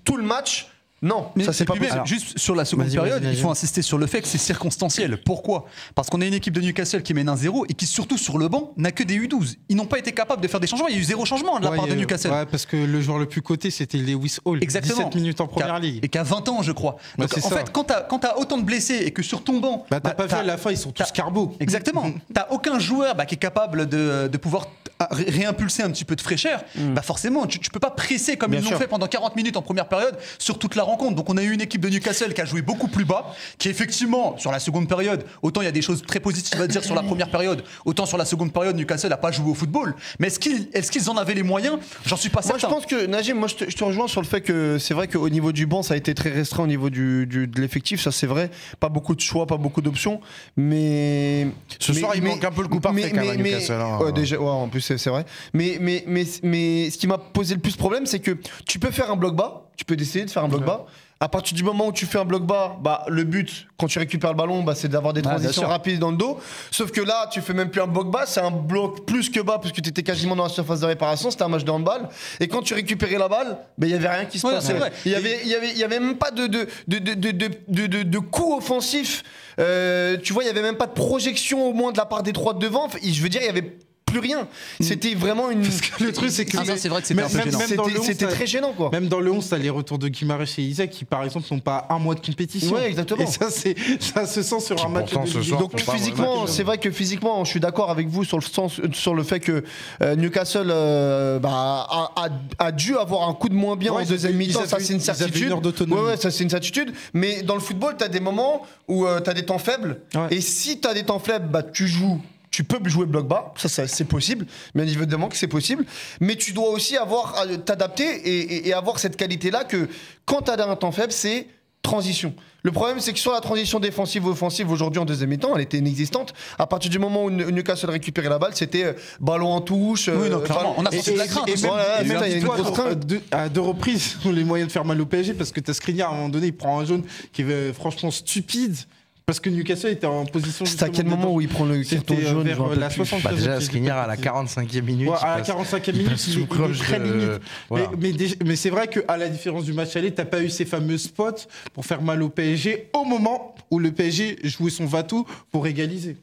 tout le match, non, Mais ça c'est pas possible. Juste sur la seconde période, il faut insister sur le fait que c'est circonstanciel. Pourquoi? Parce qu'on a une équipe de Newcastle qui mène un 0 et qui surtout sur le banc n'a que des U12. Ils n'ont pas été capables de faire des changements. Il y a eu zéro changement de la Ouais, part de a- Newcastle. Ouais, parce que le joueur le plus coté, c'était Lewis Hall. Exactement. 17 minutes en première Qui a- ligue. Et qu'à 20 ans, je crois. Bah, Donc, en ça. fait, quand t'as quand t'as autant de blessés et que sur ton banc. Bah, t'as bah, pas vu à la fin, ils sont tous carbo. Exactement. T'as aucun joueur bah, qui est capable de, de pouvoir réimpulser un petit peu de fraîcheur. Bah forcément, tu, tu peux pas presser comme Bien ils l'ont fait pendant 40 minutes en première période sur toute la rencontre. Donc on a eu une équipe de Newcastle qui a joué beaucoup plus bas, qui effectivement sur la seconde période, autant il y a des choses très positives à dire sur la première période, autant sur la seconde période Newcastle n'a pas joué au football. Mais est-ce qu'ils est-ce qu'ils en avaient les moyens? J'en suis pas Moi, je certain. pense que Najim, moi, je te, je te rejoins sur le fait que c'est vrai qu'au niveau du banc, ça a été très restreint au niveau du, du- de l'effectif. Ça, c'est vrai. Pas beaucoup de choix, pas beaucoup d'options. Mais Ce mais- soir, il mais- manque un peu le coup parfait quand même à Newcastle, hein. ouais, déjà, ouais, en plus, c'est vrai. Mais, mais, mais, mais ce qui m'a posé le plus problème, c'est que tu peux faire un bloc bas. Tu peux décider de faire un bloc bas. À partir du moment où tu fais un bloc bas, bah, le but, quand tu récupères le ballon, bah, c'est d'avoir des transitions rapides dans le dos. Sauf que là, tu fais même plus un bloc bas, c'est un bloc plus que bas, puisque tu étais quasiment dans la surface de réparation. C'était un match de handball. Et quand tu récupérais la balle, bah, il y avait rien qui se Ouais, passait. Il y avait, y avait, y avait même pas de, de, de, de, de, de, coup offensif. Euh, tu vois, il y avait même pas de projection au moins de la part des trois de devant. Enfin, je veux dire, il y avait plus rien. C'était vraiment une. Le truc, c'est que. Ah, ça, c'est vrai que c'était même- un peu même- gênant. même dans C'était le 11, c'était ça- très gênant, quoi. Même dans le 11, t'as les retours de Guimarães et Isaac qui, par exemple, n'ont pas un mois de compétition. Ouais, exactement. Et ça, c'est, ça se sent sur Qui un match de Donc physiquement, c'est vrai que physiquement, je suis d'accord avec vous sur le sens, sur le fait que euh, Newcastle euh, bah, a, a- a dû avoir un coup de moins bien Ouais, en deuxième mi-temps. Ça, c'est une certitude. une heure d'autonomie. Ouais, ouais, ça c'est une certitude. Mais dans le football, tu as des moments où tu as des temps faibles. Ouais. Et si tu as des temps faibles, bah, tu joues. Tu peux jouer bloc bas, ça, ça, c'est possible, bien évidemment que c'est possible, mais tu dois aussi avoir à t'adapter et, et- et avoir cette qualité-là que quand tu as un temps faible, c'est transition. Le problème, c'est que sur la transition défensive ou offensive, aujourd'hui en deuxième mi-temps, elle était inexistante. À partir du moment où New- Newcastle récupérait la balle, c'était euh, ballon en touche. Oui, non, euh, clairement, on a senti de la crainte et même- voilà, putain, un il y a une Dis-toi, grosse à crainte. deux, à deux reprises, les moyens de faire mal au PSG parce que Skriniar, à un moment donné, il prend un jaune qui est euh, franchement stupide parce que Newcastle était en position. C'est à quel moment où il prend le carton euh, jaune vers, euh, la rappelle plus. 60. Bah, déjà, Skriniar à la compris. 45e minute. Ouais, à la passe- 45e il minute, il, est- il est très de- limite. voilà. Mais, mais, déjà- mais c'est vrai qu'à la différence du match aller, t'as pas eu ces fameux spots pour faire mal au PSG au moment où le PSG jouait son Vatou pour égaliser.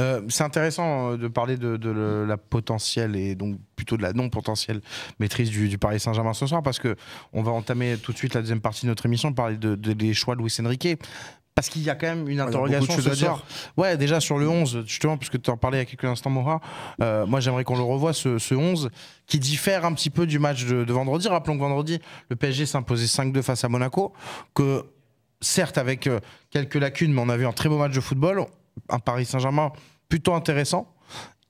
Euh, c'est intéressant euh, de parler de, de le- la potentielle et donc plutôt de la non potentielle maîtrise du, du Paris Saint-Germain ce soir parce que on va entamer tout de suite la deuxième partie de notre émission parler de, de- des choix de Luis Enrique parce qu'il y a quand même une a beaucoup de interrogation ce soir. Ouais, déjà sur le 11, justement, puisque tu en parlais il y a quelques instants, Mora, euh, moi j'aimerais qu'on le revoie, ce, ce 11, qui diffère un petit peu du match de, de vendredi. Rappelons que vendredi, le PSG s'imposait 5-2 face à Monaco, que certes avec euh, quelques lacunes, mais on a vu un très beau match de football, un Paris Saint-Germain plutôt intéressant.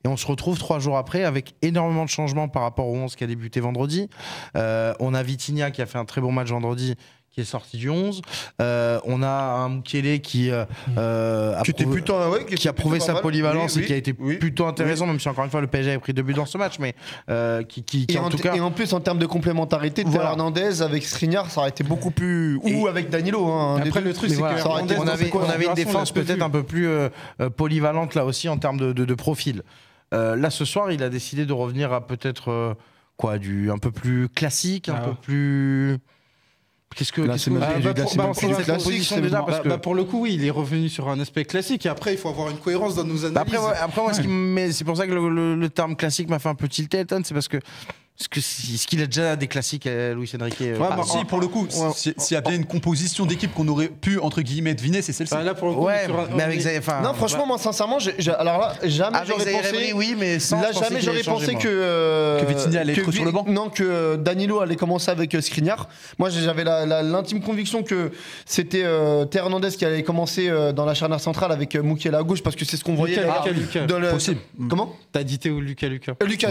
Et on se retrouve trois jours après avec énormément de changements par rapport au 11 qui a débuté vendredi. Euh, on a Vitinha qui a fait un très bon match vendredi, qui est sorti du 11. Euh, on a un Mukele qui, euh, euh, a prouvé- plutôt, ouais, qui a prouvé sa mal. polyvalence Oui, et qui a été oui, plutôt intéressant, même si encore une fois le PSG a pris deux buts dans ce match, mais euh, qui, qui- qui, Et en en, tout cas. et en plus, en termes de complémentarité, Voilà. Hernandez avec Skriniar, ça aurait été beaucoup plus. Et- Ou avec Danilo. Hein, Après, le truc, c'est voilà, que on, avait, on avait une défense peut-être un peu plus polyvalente là aussi en termes de, de- de profil. Euh, là ce soir, il a décidé de revenir à peut-être euh, quoi, du un peu plus classique, un Ah. peu plus. Qu'est-ce que Là, c'est classique, déjà vraiment- parce Bah, que bah, pour le coup, oui, il est revenu sur un aspect classique. Et après, il faut avoir une cohérence dans nos analyses. Après, ouais, après moi, ce qui me met- c'est pour ça que le, le- le terme classique m'a fait un peu tilter, c'est parce que Est-ce que si- est-ce qu'il a déjà des classiques, euh, Luis Enrique euh, Ouais, bah, si, pour le coup, si- s'il y a bien une composition d'équipe qu'on aurait pu, entre guillemets, deviner, c'est celle-ci. Enfin, là, pour le coup, Ouais, mais avec Non, franchement, moi, sincèrement, alors là, jamais j'aurais pensé. Emery, oui, mais sans. Là, jamais j'aurais pensé que. euh, Que Vitinha allait être sur le banc Non, que euh, Danilo allait commencer avec euh, Skriniar. Moi, j'avais la- la- l'intime conviction que c'était euh, Théo Hernandez qui allait commencer euh, dans la charnière centrale avec euh, Mukiela à gauche parce que c'est ce qu'on voyait Lucas, Lucas. Comment? T'as dit Théo Lucas Lucas. Lucas,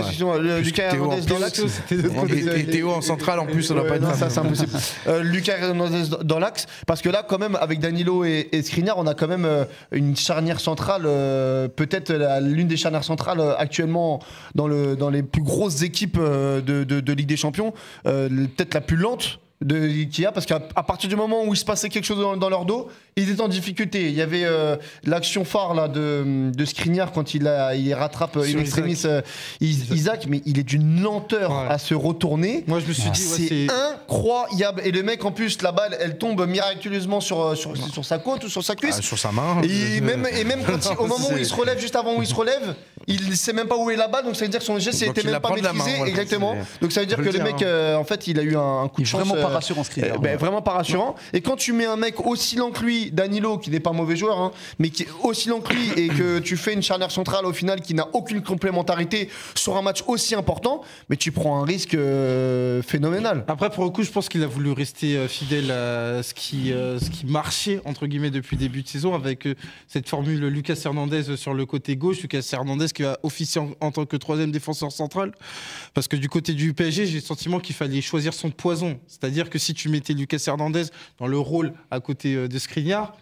Lucas Hernandez dans plus. L'axe. C'était de l'autre Et, côté. et Théo en centrale, en plus, ça doit Ouais, pas être ça c'est impossible. Euh, Lucas Hernandez dans l'axe, parce que là, quand même, avec Danilo et, et Skriniar, on a quand même euh, une charnière centrale, euh, peut-être la- l'une des charnières centrales actuellement dans, le, dans les plus grosses équipes de, de- de Ligue des Champions, peut-être la plus lente. De, qu'il y a parce qu'à partir du moment où il se passait quelque chose dans, dans leur dos, ils étaient en difficulté. Il y avait euh, l'action phare là de, de Skriniar quand il, a, il rattrape euh, extremis euh, Is- Isaac, mais il est d'une lenteur Ouais. à se retourner. Moi, je me suis dit, ouais, C'est incroyable. Et le mec, en plus, la balle, elle tombe miraculeusement sur, euh, sur, sur sa côte ou sur sa cuisse. Ah, sur sa main. Et même, et même quand il- au moment où il se relève, juste avant où il se relève, il sait même pas où est la balle, donc ça veut dire que son geste n'était même pas maîtrisé. main, voilà, exactement. Donc ça veut dire que le mec, hein. euh, en fait, il a eu un, un coup de chance. vraiment euh, rassurant, Skriniar. euh, ben, vraiment pas rassurant. Et quand tu mets un mec aussi lent que lui, Danilo, qui n'est pas un mauvais joueur, hein, mais qui est aussi lent que lui, et que tu fais une charnière centrale au final qui n'a aucune complémentarité sur un match aussi important, mais tu prends un risque euh, phénoménal. Après, pour le coup, je pense qu'il a voulu rester euh, fidèle à ce qui, euh, ce qui marchait, entre guillemets, depuis le début de saison, avec euh, cette formule Lucas Hernandez sur le côté gauche, Lucas Hernandez qui va officier en, en tant que troisième défenseur central. Parce que du côté du PSG, j'ai le sentiment qu'il fallait choisir son poison. C'est-à-dire que si tu mettais Lucas Hernandez dans le rôle à côté euh, de Skriniar,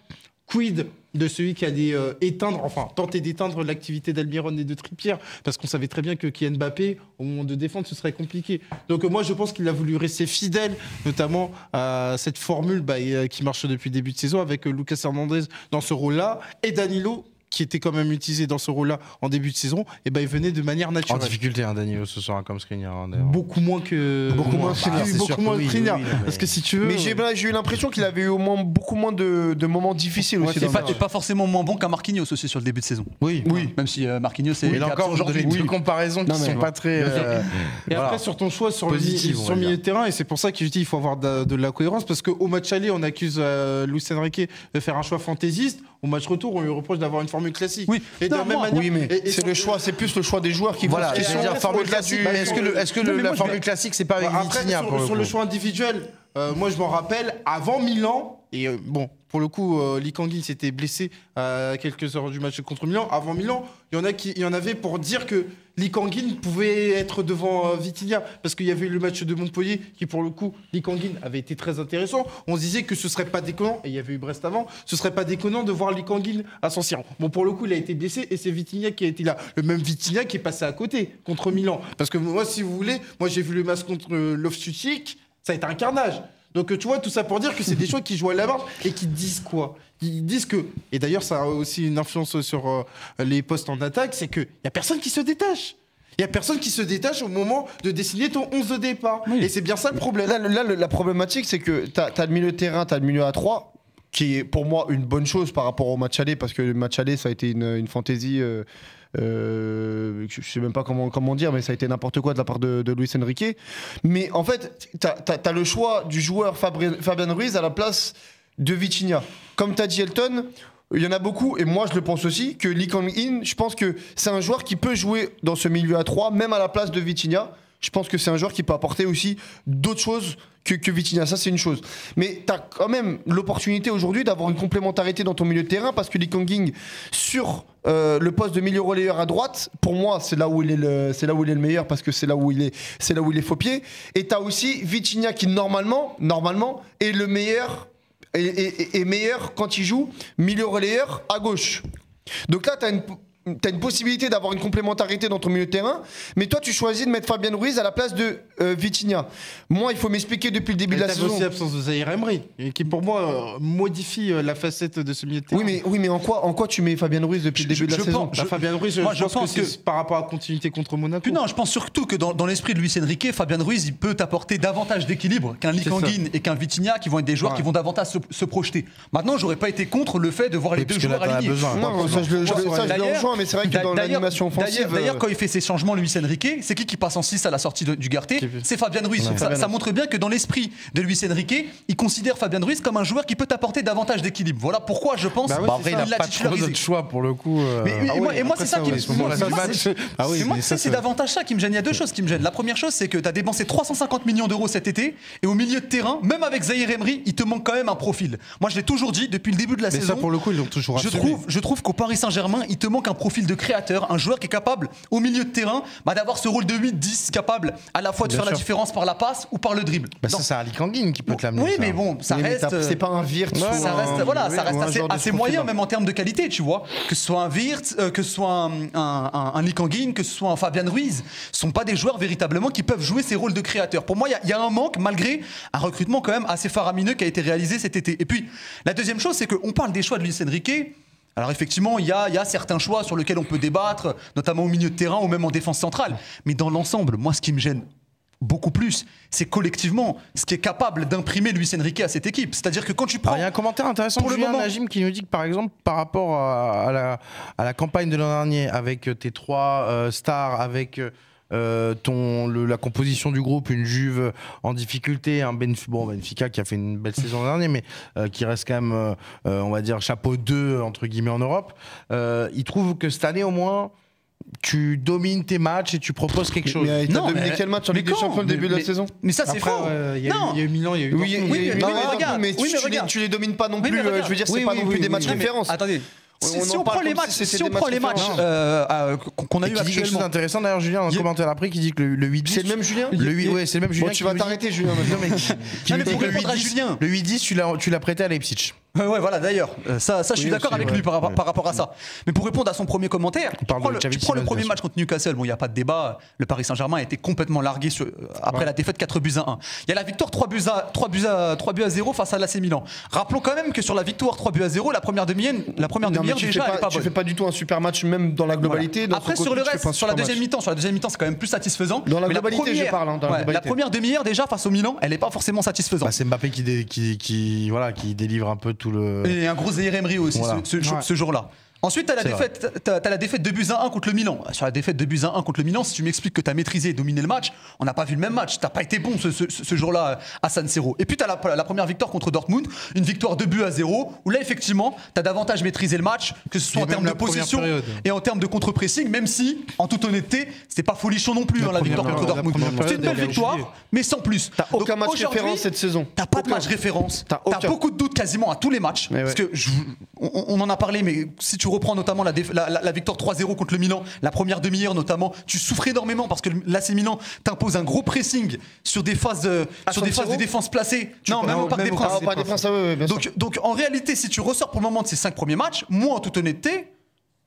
quid de celui qui allait euh, éteindre, enfin tenter d'éteindre l'activité d'Almiron et de Trippier, parce qu'on savait très bien que Kylian Mbappé, au moment de défendre, ce serait compliqué. Donc moi, je pense qu'il a voulu rester fidèle, notamment à cette formule bah, euh, qui marche depuis le début de saison, avec Lucas Hernandez dans ce rôle-là, et Danilo, qui était quand même utilisé dans ce rôle-là en début de saison, et ben il venait de manière En naturelle. difficulté, hein, Danilo, ce soir, comme Skriniar. hein. Beaucoup moins que Beaucoup moins que Ah, oui, c'est beaucoup sûr que moins que Skriniar. oui, oui, mais- Parce que si tu veux, Mais j'ai eu l'impression qu'il avait eu au moins beaucoup moins de, de moments difficiles Ouais, aussi. Et pas, forcément moins bon qu'un Marquinhos aussi sur le début de saison. Oui. Oui. Même si euh, Marquinhos est Mais encore, aujourd'hui. deux comparaisons qui Non, mais sont pas très. Euh, Et voilà. après, sur ton choix sur le, milieu de terrain, et c'est pour ça que je dis qu'il faut avoir de, la cohérence, parce qu'au match aller, on accuse euh, Luis Enrique de faire un choix fantaisiste. Au match retour, on lui reproche d'avoir une formule classique. Oui. Et de Non, la même moi- manière. Oui, mais c'est le choix, c'est plus le choix des joueurs qui vont Voilà, qui sont c'est-à-dire formule classique. est-ce que, le, est-ce que Non, le- mais la moi, je formule vais- classique, c'est pas avec Après, sur, pour le sur le choix individuel, euh, moi je m'en rappelle, avant Milan, et euh, bon, pour le coup, euh, Lee Kangin s'était blessé à quelques heures du match contre Milan. Avant Milan, il y en, avait pour dire que Lee Kangin pouvait être devant euh, Vitinha, parce qu'il y avait eu le match de Montpellier, qui pour le coup, Lee Kangin avait été très intéressant. On se disait que ce serait pas déconnant, et il y avait eu Brest avant, ce serait pas déconnant de voir Lee Kangin à San Siro. Bon, pour le coup, il a été blessé, et c'est Vitinha qui a été là. Le même Vitinha qui est passé à côté contre Milan. Parce que moi, si vous voulez, moi j'ai vu le match contre euh, Loftus-Cheek, ça a été un carnage. Donc euh, tu vois, tout ça pour dire que c'est des choix qui jouent à la marge et qui disent quoi? Ils disent que, et d'ailleurs ça a aussi une influence sur euh, les postes en attaque, c'est qu'il n'y a personne qui se détache. Il n'y a personne qui se détache au moment de dessiner ton 11 de départ. Et c'est bien ça le problème. Là, la problématique, c'est que tu as, le milieu de terrain, tu as le milieu à 3, qui est pour moi une bonne chose par rapport au match aller, parce que le match aller, ça a été une, fantaisie. euh, euh, je sais même pas comment, comment dire, mais ça a été n'importe quoi de la part de, de Luis Enrique. Mais en fait, tu as, le choix du joueur Fabri- Fabian Ruiz à la place de Vitinha. Comme tu as dit Elton, il y en a beaucoup, et moi je le pense aussi, que Lee Kang-in, je pense que c'est un joueur qui peut jouer dans ce milieu à 3, même à la place de Vitinha. Je pense que c'est un joueur qui peut apporter aussi d'autres choses que, que Vitinha. Ça, c'est une chose. Mais tu as quand même l'opportunité aujourd'hui d'avoir une complémentarité dans ton milieu de terrain parce que Lee Kang-in, sur euh, le poste de milieu relayeur à droite, pour moi, c'est là où il est le, là où il est le meilleur parce que c'est là où il est, là où il est faux pied. Et tu as aussi Vitinha qui, normalement, normalement, est le meilleur est meilleur quand il joue milieu relayeur à gauche. Donc là, tu as une, t'as une possibilité d'avoir une complémentarité dans ton milieu de terrain, mais toi, tu choisis de mettre Fabien Ruiz à la place de euh, Vitinha. Moi, il faut m'expliquer depuis le début de la saison. aussi l'absence de Zahir Emery, qui pour moi euh, modifie euh, la facette de ce milieu de terrain. Oui, mais, oui, mais en quoi, en quoi tu mets Fabien Ruiz depuis le Je- début de la je saison? pense- Bah, je- Fabien Ruiz, je, moi, je je pense, pense que, que- c'est par rapport à la continuité contre Monaco. Puis non, je pense surtout que dans, dans l'esprit de Luis Enrique, Fabien Ruiz, il peut apporter davantage d'équilibre qu'un. Likanguin et qu'un Vitinha qui vont être des joueurs Ouais. qui vont davantage se, se projeter. Maintenant, j'aurais pas été contre le fait de voir les deux joueurs as alignés. besoin. Non, ça, je le, mais c'est vrai que D'a- dans d'ailleurs- l'animation offensive. D'ailleurs, euh, quand il fait ses changements, Luis Enrique, c'est qui qui passe en 6 à la sortie de- du Garté C'est Fabien Ruiz. Donc ça, montre bien que dans l'esprit de Luis Enrique, il considère Fabien Ruiz comme un joueur qui peut apporter davantage d'équilibre. Voilà pourquoi je pense Bah ouais, Bah, après, il n'a pas trop titularisé. d'autres choix pour le coup. euh, Mais, mais- Ah et moi, oui, et moi, après c'est ça ça, qui me c'est davantage ça qui me gêne. Il y a deux choses qui me gênent. La première chose, c'est que tu as dépensé 350 millions d'euros cet été et au milieu de terrain, même avec Zahir Emery, il te manque quand même un profil. Moi, je l'ai toujours dit depuis le début de la Mais saison. ça, pour le coup, ils l'ont toujours Je trouve, je trouve qu'au Paris Saint-Germain, il te manque un profil de créateur, un joueur qui est capable, au milieu de terrain, bah, d'avoir ce rôle de 8-10, capable à la fois de Bien faire la différence par la passe ou par le dribble. Bah, ça, c'est Ali Kangin qui peut te l'amener. oui, ça. mais bon, ça mais reste. C'est pas un Virt. ça ou reste, un- voilà, oui, ça reste assez, moyen, même en termes de qualité, tu vois. Que ce soit un Wirtz, euh, que ce soit un, un, que ce soit un Fabian Ruiz, ce sont pas des joueurs véritablement qui peuvent jouer ces rôles de créateurs. Pour moi, il y y, a un manque, malgré un recrutement quand même assez faramineux qui a été réalisé cet été. Et puis, la deuxième chose, c'est qu'on parle des choix de Luis Enrique. Alors effectivement, il y a, il y a certains choix sur lesquels on peut débattre, notamment au milieu de terrain ou même en défense centrale. Mais dans l'ensemble, moi, ce qui me gêne beaucoup plus, c'est collectivement ce qui est capable d'imprimer Luis Enrique à cette équipe. C'est-à-dire que quand tu prends... Alors, il y a un commentaire intéressant Pour de le Julien moment- Najim qui nous dit que, par exemple, par rapport à, à la, à la campagne de l'an dernier, avec euh, tes trois euh, stars, avec euh, ton, le- la composition du groupe, une Juve en difficulté, un Benf- bon, Benfica qui a fait une belle saison l'an dernier, mais euh, qui reste quand même, euh, euh, on va dire, chapeau 2, entre guillemets, en Europe, euh, il trouve que cette année, au moins, tu domines tes matchs et tu proposes quelque chose. Mais t'as Non, dominé mais- quel match en mais Ligue des Champions le début de la Mais- saison Mais ça, c'est faux. euh, il y, a eu- Non. il y a eu Milan, il y a eu Oui, mais- non, oui, mais non, regarde. mais tu, mais tu les, regarde. tu les domines pas non Oui, plus. mais euh, je veux dire, c'est Oui, pas oui, non plus oui, des oui, matchs oui. références. Attendez. On- Si, on si on prend les matchs, si si on prend les matchs euh, euh, qu'on a Et eu qui dit quelque chose actuellement. d'intéressant, d'ailleurs, Julien, un commentaire après qui dit que le, le 8 C'est le même Julien Le 8, ouais, c'est le même Julien. Bon, tu qui vas t'arrêter, Julien. Non, maintenant. mais qui, qui Non, mais nous dit pour répondre à 8-10, Julien. Le 8-10, tu l'as, tu l'as prêté à Leipzig. Ouais, ouais, voilà, d'ailleurs. Euh, Ça, ça je suis Oui, d'accord avec ouais. lui par, rapport- Ouais. par rapport à ça. Mais pour répondre à son premier commentaire, tu prends le, tu prends le premier match contre Newcastle. Bon, il n'y a pas de débat. Le Paris Saint-Germain a été complètement largué sur- euh, après la défaite 4 buts à 1. Il y a la victoire 3 buts à, 3 buts à, 3 buts à 0 face à l'AC Milan. Rappelons quand même que sur la victoire 3 buts à 0, la première demi-heure, la première tu déjà, fais elle est pas, pas tu bonne. fais pas du tout un super match, même dans la globalité. Voilà. Après sur le tu reste, sur la deuxième mi-temps, sur la deuxième mi-temps, c'est quand même plus satisfaisant. Dans la globalité, je première- parle, hein, la première demi-heure déjà face au Milan, elle n'est pas forcément satisfaisante. Bah, c'est Mbappé qui délivre un peu tout le. Et un gros Zaire Emery aussi Voilà. ce, ce jour- Ouais. ce jour-là. Ensuite, tu as, C'est la défaite de buts à 1 contre le Milan. Sur la défaite de buts à 1 contre le Milan, si tu m'expliques que tu as maîtrisé et dominé le match, on n'a pas vu le même match. Tu pas été bon ce, ce- ce jour-là à San Siro. Et puis tu as la, la première victoire contre Dortmund, une victoire de buts à 0, où là, effectivement, tu as davantage maîtrisé le match, que ce soit Et en termes de position et en termes de contre-pressing, même si, en toute honnêteté, c'était pas folichon non plus La hein, la victoire non, contre la Dortmund. C'est une belle victoire, mais sans plus. T'as aucun Donc, match aujourd'hui, référence cette saison. T'as pas de match référence. T'as T'as aucun. beaucoup de doutes quasiment à tous les matchs. Parce que je- on, on en a parlé, mais si tu reprends notamment la, déf- la- la- la victoire 3-0 contre le Milan, la première demi-heure notamment, tu souffres énormément parce que l'AC Milan t'impose un gros pressing sur des phases de, sur des phases de défense placée. Non, même au Parc des au Princes. Ah, pas des Princes, sûr. Donc, donc en réalité, si tu ressors pour le moment de ces cinq premiers matchs, moi en toute honnêteté,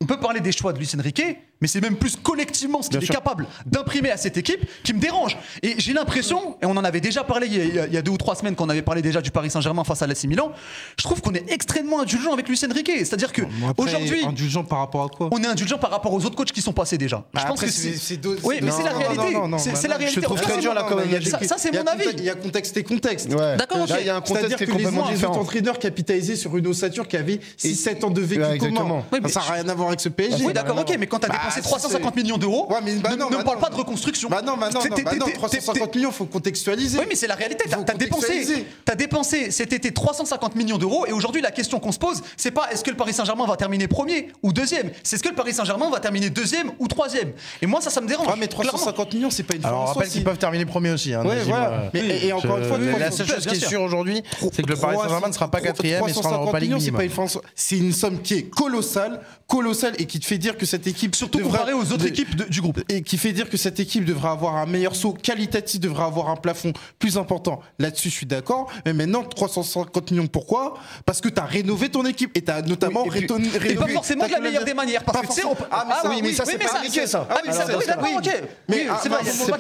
on peut parler des choix de Luis Enrique, mais c'est même plus collectivement ce qu'il est capable d'imprimer à cette équipe qui me dérange. Et j'ai l'impression, et on en avait déjà parlé il y, a, il y deux ou trois semaines, qu'on avait parlé déjà du Paris Saint-Germain face à l'AC Milan, je trouve qu'on est extrêmement indulgent avec Luis Enrique. C'est-à-dire que aujourd'hui, Indulgent par rapport à quoi? on est indulgent par rapport aux autres coachs qui sont passés déjà. je Bah, pense après, que c'est. Oui, mais non, c'est la réalité. non, non, non, C'est bah c'est la réalité. je trouve très dur, là, quand même. Ça- c'est mon avis. Il y a contexte et contexte. Ouais. D'accord, il y a un contexte C'est-à-dire qui est que les complètement autres différent. entraîneurs capitalisaient sur une ossature qui avait 6-7 ans de vécu commun. Ça n'a rien à voir avec ce PSG. Oui, d'accord, ok, mais quand t'as dépensé si, 350 millions d'euros, Ouais, mais bah ne, non, ne bah parle non. pas de reconstruction. Bah non, bah non, non, t'es- bah non, t'es- 350 millions, faut contextualiser. Oui, mais c'est la réalité. T'as as dépensé, t'as dépensé cet été 350 millions d'euros et aujourd'hui la question qu'on se pose, c'est pas est-ce que le Paris Saint-Germain va terminer premier ou deuxième, c'est est-ce que le Paris Saint-Germain va terminer deuxième ou troisième. Et moi ça, ça me dérange. Ouais, mais clairement. 350 millions, c'est pas une fin Alors, on rappelle qu'ils peuvent terminer premier aussi. Hein, Ouais, voilà. euh, Mais- et, et encore une fois, je- la 300 seule chose qui est sûr. sûre aujourd'hui, c'est que le Paris Saint-Germain ne sera pas quatrième et sera en Europa League. C'est une somme qui est colossale, colossale et qui te fait dire que cette équipe Surtout devra- comparé aux autres de- équipes de- du groupe. et qui fait dire que cette équipe devrait avoir un meilleur saut qualitatif, devrait avoir un plafond plus important. Là-dessus, je suis d'accord. Mais maintenant, 350 millions, pourquoi? Parce que tu as rénové ton équipe et tu as notamment Oui, et puis- rénové. Et pas forcément de la meilleure des manières. Parce que on- Ah, mais ça, oui, mais ça, c'est pas indiqué, ça. Ah, mais ça, d'accord, ok. Mais ah, c'est bah, pas Enrique.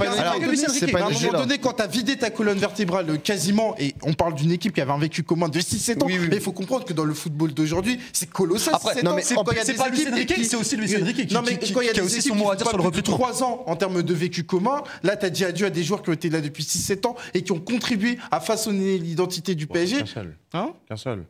pas à un moment donné, quand tu as vidé ta colonne vertébrale euh, quasiment, et on parle d'une équipe qui avait un vécu commun de 6-7 ans, mais il faut comprendre que dans le football d'aujourd'hui, c'est colossal. Après, 6-7 non, ans. mais C'est pas Luis équipes Enrique, c'est aussi Luis Enrique qui- Non, mais qui- quand il y a qui a des aussi équipes son mot à dire sur le recrutement. 3 ans en termes de vécu commun, là, tu as dit adieu à des joueurs qui ont été là depuis 6-7 ans et qui ont contribué à façonner l'identité du PSG. Qu'un seul. Hein Qu'un seul.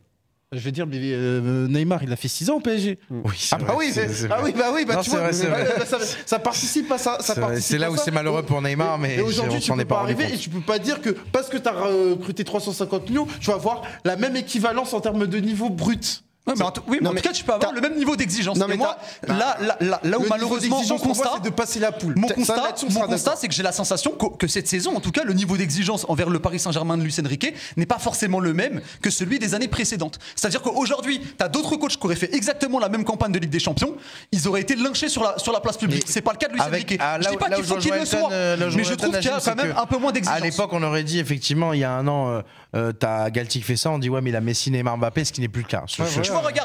Je vais dire, mais euh, Neymar, il a fait 6 ans au PSG. Oui, c'est Ah bah vrai, oui, ah oui, bah oui, bah Non, tu vois, vrai, vrai. ça, ça participe à ça. ça C'est là où c'est malheureux pour Neymar, mais aujourd'hui, tu peux est pas arriver compte. et tu peux pas dire que parce que tu as recruté 350 millions, tu vas avoir la même équivalence en termes de niveau brut. Mais en oui, mais Non, en tout cas, tu peux avoir le même niveau d'exigence. Mais moi, là, là, là, là où malheureusement, mon constat, c'est de passer la poule. Mon constat, c'est que j'ai la sensation que, que cette saison, en tout cas, le niveau d'exigence envers le Paris Saint-Germain de Luis Enrique n'est pas forcément le même que celui des années précédentes. C'est-à-dire qu'aujourd'hui, tu as d'autres coachs qui auraient fait exactement la même campagne de Ligue des Champions, ils auraient été lynchés sur la, sur la place publique. C'est pas le cas de Luis Avec- Enrique. ah, je là dis pas qu'il faut qu'il le soit, euh, mais je trouve qu'il y a quand même un peu moins d'exigence. À l'époque, on aurait dit effectivement, il y a un an, euh, t'as Galtier qui fait ça, on dit ouais, mais il a Messi, Neymar, Mbappé, ce qui n'est plus le cas.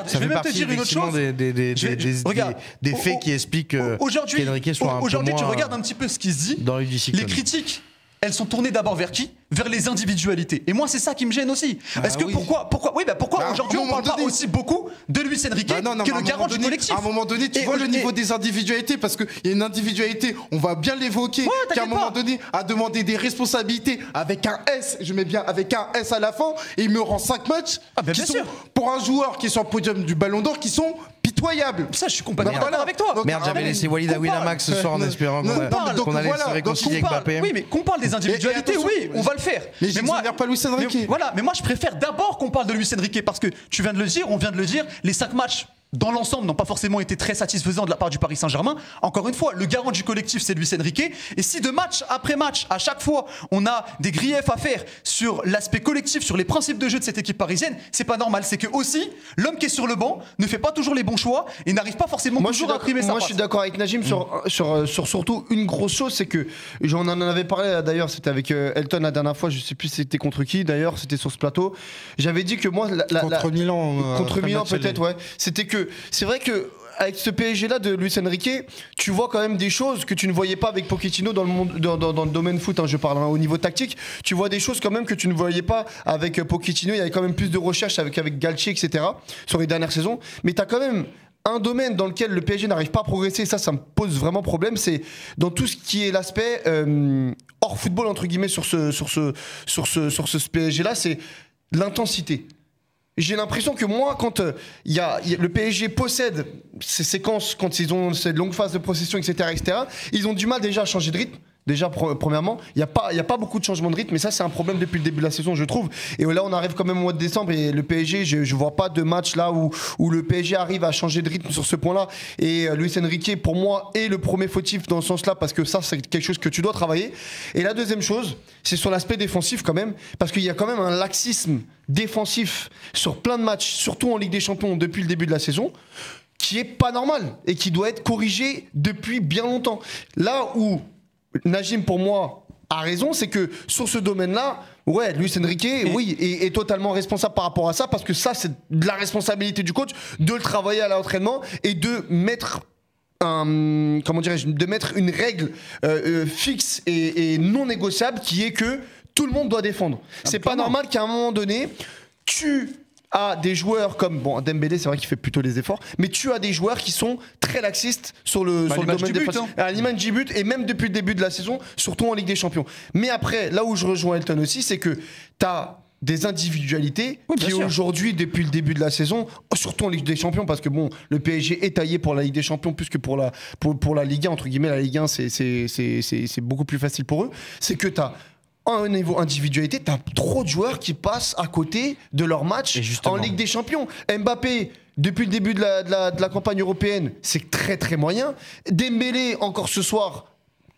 Je- je- vais même te dire une autre chose. Des, des, des, Je vais- des- je- regarde, des- des au- faits qui expliquent que Aujourd'hui, qu'Enrique soit un peu aujourd'hui, tu regardes un petit peu ce qui se dit. dans le Les critiques, elles sont tournées d'abord vers qui? Vers les individualités. Et moi, c'est ça qui me gêne aussi. Est-ce que oui. pourquoi, pourquoi, oui, bah pourquoi Bah, aujourd'hui à on parle pas aussi beaucoup de Luis Enrique, Bah non, non, qui est le à un garant moment du collectif À un moment donné, tu Et vois le niveau des individualités, parce qu'il y a une individualité, on va bien l'évoquer, Ouais, qu'à un moment pas. donné a demandé des responsabilités avec un S, je mets bien avec un S à la fin, et il me rend 5 matchs Ah, qui bien sont, pour un joueur qui est sur le podium du Ballon d'Or, qui sont Ça, je suis complètement d'accord voilà. avec toi. Donc, Merde, j'avais laissé Walid qu'on à Winamax ce soir en espérant qu'on allait voilà, se réconcilier avec Mbappé. oui, mais qu'on parle des individualités, oui, on va le faire. Mais j'exonère pas Luis Enrique. mais voilà, mais moi je préfère d'abord qu'on parle de Luis Enrique parce que tu viens de le dire, on vient de le dire, les cinq matchs dans l'ensemble n'ont pas forcément été très satisfaisants de la part du Paris Saint-Germain. Encore une fois, le garant du collectif c'est Luis Enrique. Et si de match après match, à chaque fois, on a des griefs à faire sur l'aspect collectif, sur les principes de jeu de cette équipe parisienne, c'est pas normal. C'est que aussi l'homme qui est sur le banc ne fait pas toujours les bons choix et n'arrive pas forcément Moi, je suis toujours à sa moi, je suis d'accord avec Najim sur, sur, euh, sur surtout une grosse chose, c'est que j'en en avais parlé euh, d'ailleurs, c'était avec euh, Elton la dernière fois, je sais plus c'était contre qui d'ailleurs, c'était sur ce plateau. J'avais dit que moi, la- la- Contre la- Milan. contre Milan peut-être, ouais. C'était que c'est vrai que avec ce PSG là de Luis Enrique, tu vois quand même des choses que tu ne voyais pas avec Pochettino dans le domaine foot. hein, je parle hein, au niveau tactique, tu vois des choses quand même que tu ne voyais pas avec euh, Pochettino. Il y avait quand même plus de recherche avec avec etc. Sur les dernières saisons, mais tu as quand même un domaine dans lequel le PSG n'arrive pas à progresser, ça, ça me pose vraiment problème, c'est dans tout ce qui est l'aspect euh, hors football, entre guillemets, sur ce, sur ce, sur ce, sur ce PSG-là, c'est l'intensité. J'ai l'impression que moi, quand euh, y a, y a- le PSG possède ces séquences, quand ils ont cette longue phase de possession, etc., etc., ils ont du mal déjà à changer de rythme. Déjà, pre- premièrement, il n'y a, pas- a pas beaucoup de changements de rythme, mais ça, c'est un problème depuis le début de la saison, je trouve. Et là, on arrive quand même au mois de décembre et le PSG, je ne vois pas de match là où, où le PSG arrive à changer de rythme sur ce point-là. Et euh, Luis Enrique, pour moi, est le premier fautif dans ce sens-là, parce que ça, c'est quelque chose que tu dois travailler. Et la deuxième chose, c'est sur l'aspect défensif quand même, parce qu'il y a quand même un laxisme défensif sur plein de matchs, surtout en Ligue des Champions depuis le début de la saison qui est pas normal et qui doit être corrigé depuis bien longtemps. Là où Najim, pour moi, a raison, c'est que sur ce domaine-là, ouais, Luis Enrique, oui, est, est totalement responsable par rapport à ça, parce que ça, c'est de la responsabilité du coach de le travailler à l'entraînement et de mettre un, comment dirais-je, de mettre une règle euh, euh, fixe et, et non négociable qui est que tout le monde doit défendre. c'est pas normal qu'à un moment donné, tu as des joueurs comme bon Dembélé c'est vrai qu'il fait plutôt les efforts mais tu as des joueurs qui sont très laxistes sur le, Bah, sur le l'image domaine du but, hein. à l'image du but et même depuis le début de la saison surtout en Ligue des Champions. Mais après là où je rejoins Elton aussi c'est que tu as des individualités Oui, qui aujourd'hui depuis le début de la saison surtout en Ligue des Champions parce que bon le PSG est taillé pour la Ligue des Champions plus que pour la pour, pour la Ligue 1 entre guillemets la Ligue 1 c'est c'est- c'est c'est- c'est beaucoup plus facile pour eux. C'est que tu as un niveau individualité, tu as trop de joueurs qui passent à côté de leur match en Ligue des Champions. Mbappé, depuis le début de la, de la- de la campagne européenne, c'est très très moyen. Dembélé, encore ce soir,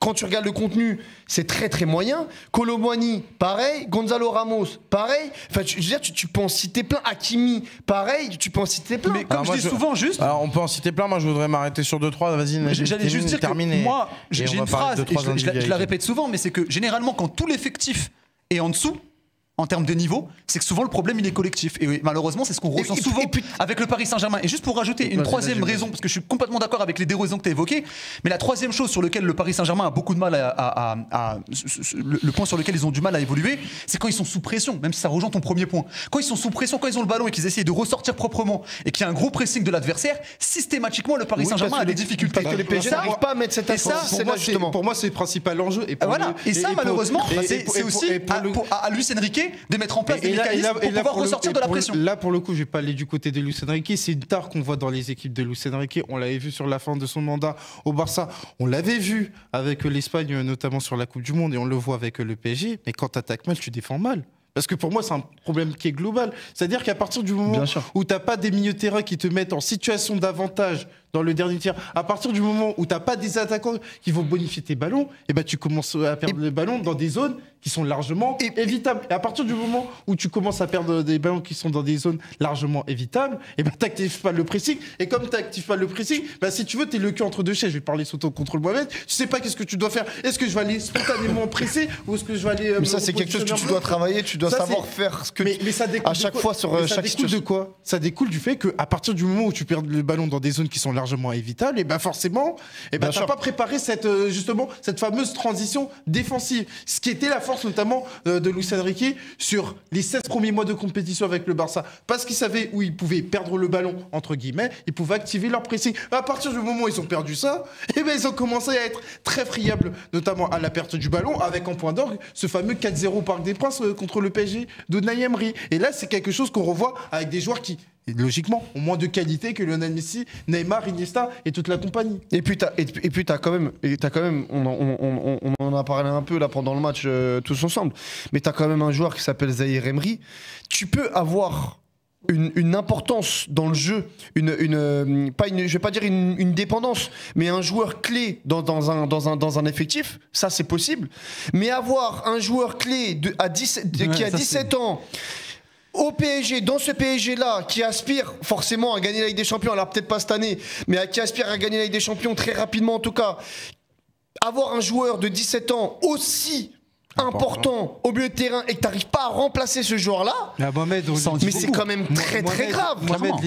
quand tu regardes le contenu, c'est très très moyen. Colomboigny, pareil. Gonzalo Ramos, pareil. Enfin, tu, je veux dire, tu, tu peux en citer plein. Hakimi, pareil. Tu peux en citer plein. Mais comme Alors je dis je- souvent, juste, Alors on peut en citer plein, moi je voudrais m'arrêter sur 2-3, vas-y J'allais juste dire termine que et- moi, j'ai une phrase, et je, je la- je la individualités. répète souvent, mais c'est que généralement, quand tout l'effectif est en dessous, en termes de niveau, c'est que souvent le problème il est collectif. Et oui, malheureusement, c'est ce qu'on ressent et- souvent et puis- avec le Paris Saint-Germain. Et juste pour rajouter une troisième raison, parce que je suis complètement d'accord avec les deux raisons que tu as évoquées, mais la troisième chose sur laquelle le Paris Saint-Germain a beaucoup de mal à. à- à- à- le, le point sur lequel ils ont du mal à évoluer, c'est quand ils sont sous pression, même si ça rejoint ton premier point. Quand ils sont sous pression, quand ils ont le ballon et qu'ils essayent de ressortir proprement et qu'il y a un gros pressing de l'adversaire, systématiquement le Paris Oui, Saint-Germain a des difficultés. parce que les PSG Ça, n'arrivent pas à mettre cette et ça, intensité Pour pour moi, c'est le principal enjeu. Et pour voilà. le- Et, ça, malheureusement, c'est aussi à Luis Enrique obligé de mettre en place Et des là- et mécanismes là- pour et là, pouvoir pour le- ressortir et de la le- pression. Là, pour le coup, je vais pas aller du côté de Luis Enrique. C'est une tare qu'on voit dans les équipes de Luis Enrique. On l'avait vu sur la fin de son mandat au Barça. On l'avait vu avec l'Espagne, notamment sur la Coupe du Monde, et on le voit avec le PSG. Mais quand tu attaques mal, tu défends mal. Parce que pour moi, c'est un problème qui est global. C'est-à-dire qu'à partir du moment où tu n'as pas des milieux de terrain qui te mettent en situation d'avantage dans le dernier tir, à partir du moment où tu n'as pas des attaquants qui vont bonifier tes ballons, et ben tu commences à perdre les ballons dans des zones qui sont largement évitables. Et à partir du moment où tu commences à perdre des ballons qui sont dans des zones largement évitables, et ben t'actives pas le pressing. Et comme tu n'actives pas le pressing, ben si tu veux, tu es le cul entre deux chaises. Je vais parler sous ton contrôle moi-même. Tu sais pas qu'est-ce que tu dois faire. Est-ce que je vais aller spontanément presser ou est-ce que je vais aller. euh, Mais ça, c'est quelque chose que tu dois travailler, tu dois Ça, savoir faire ce que mais, tu- mais ça découle à de chaque quoi fois sur Mais euh, ça découle situation. de quoi? Ça découle du fait qu'à partir du moment où tu perds le ballon dans des zones qui sont largement évitables, et ben forcément, et ben t'as pas préparé cette euh, justement cette fameuse transition défensive, ce qui était la force notamment euh, de Luis Enrique sur les 16 premiers mois de compétition avec le Barça, parce qu'ils savaient où ils pouvaient perdre le ballon entre guillemets, ils pouvaient activer leur pressing. À partir du moment où ils ont perdu ça, et ben ils ont commencé à être très friables, notamment à la perte du ballon, avec en point d'orgue ce fameux 4-0 au Parc des Princes euh, contre le PSG de Emery. Et là, c'est quelque chose qu'on revoit avec des joueurs qui, logiquement, ont moins de qualité que Lionel Messi, Neymar, Iniesta et toute la compagnie. Et puis t'as et, puis- et puis t'as quand même et t'as quand même on en, on- on- on- on en a parlé un peu là pendant le match euh, tous ensemble. Mais t'as quand même un joueur qui s'appelle Zahir Emery. Tu peux avoir une, une importance dans le jeu, une, une euh, pas une, je vais pas dire une, une dépendance, mais un joueur clé dans, dans un, dans, un, dans un effectif, ça c'est possible. Mais avoir un joueur clé de, à 17, de- Ouais, qui a ça, 17 ans au PSG, dans ce PSG-là, qui aspire forcément à gagner la Ligue des Champions, alors peut-être pas cette année, mais qui aspire à gagner la Ligue des Champions très rapidement en tout cas, avoir un joueur de 17 ans aussi important au milieu de terrain et que tu n'arrives pas à remplacer ce joueur-là, Ah, mais c'est quand même très très grave.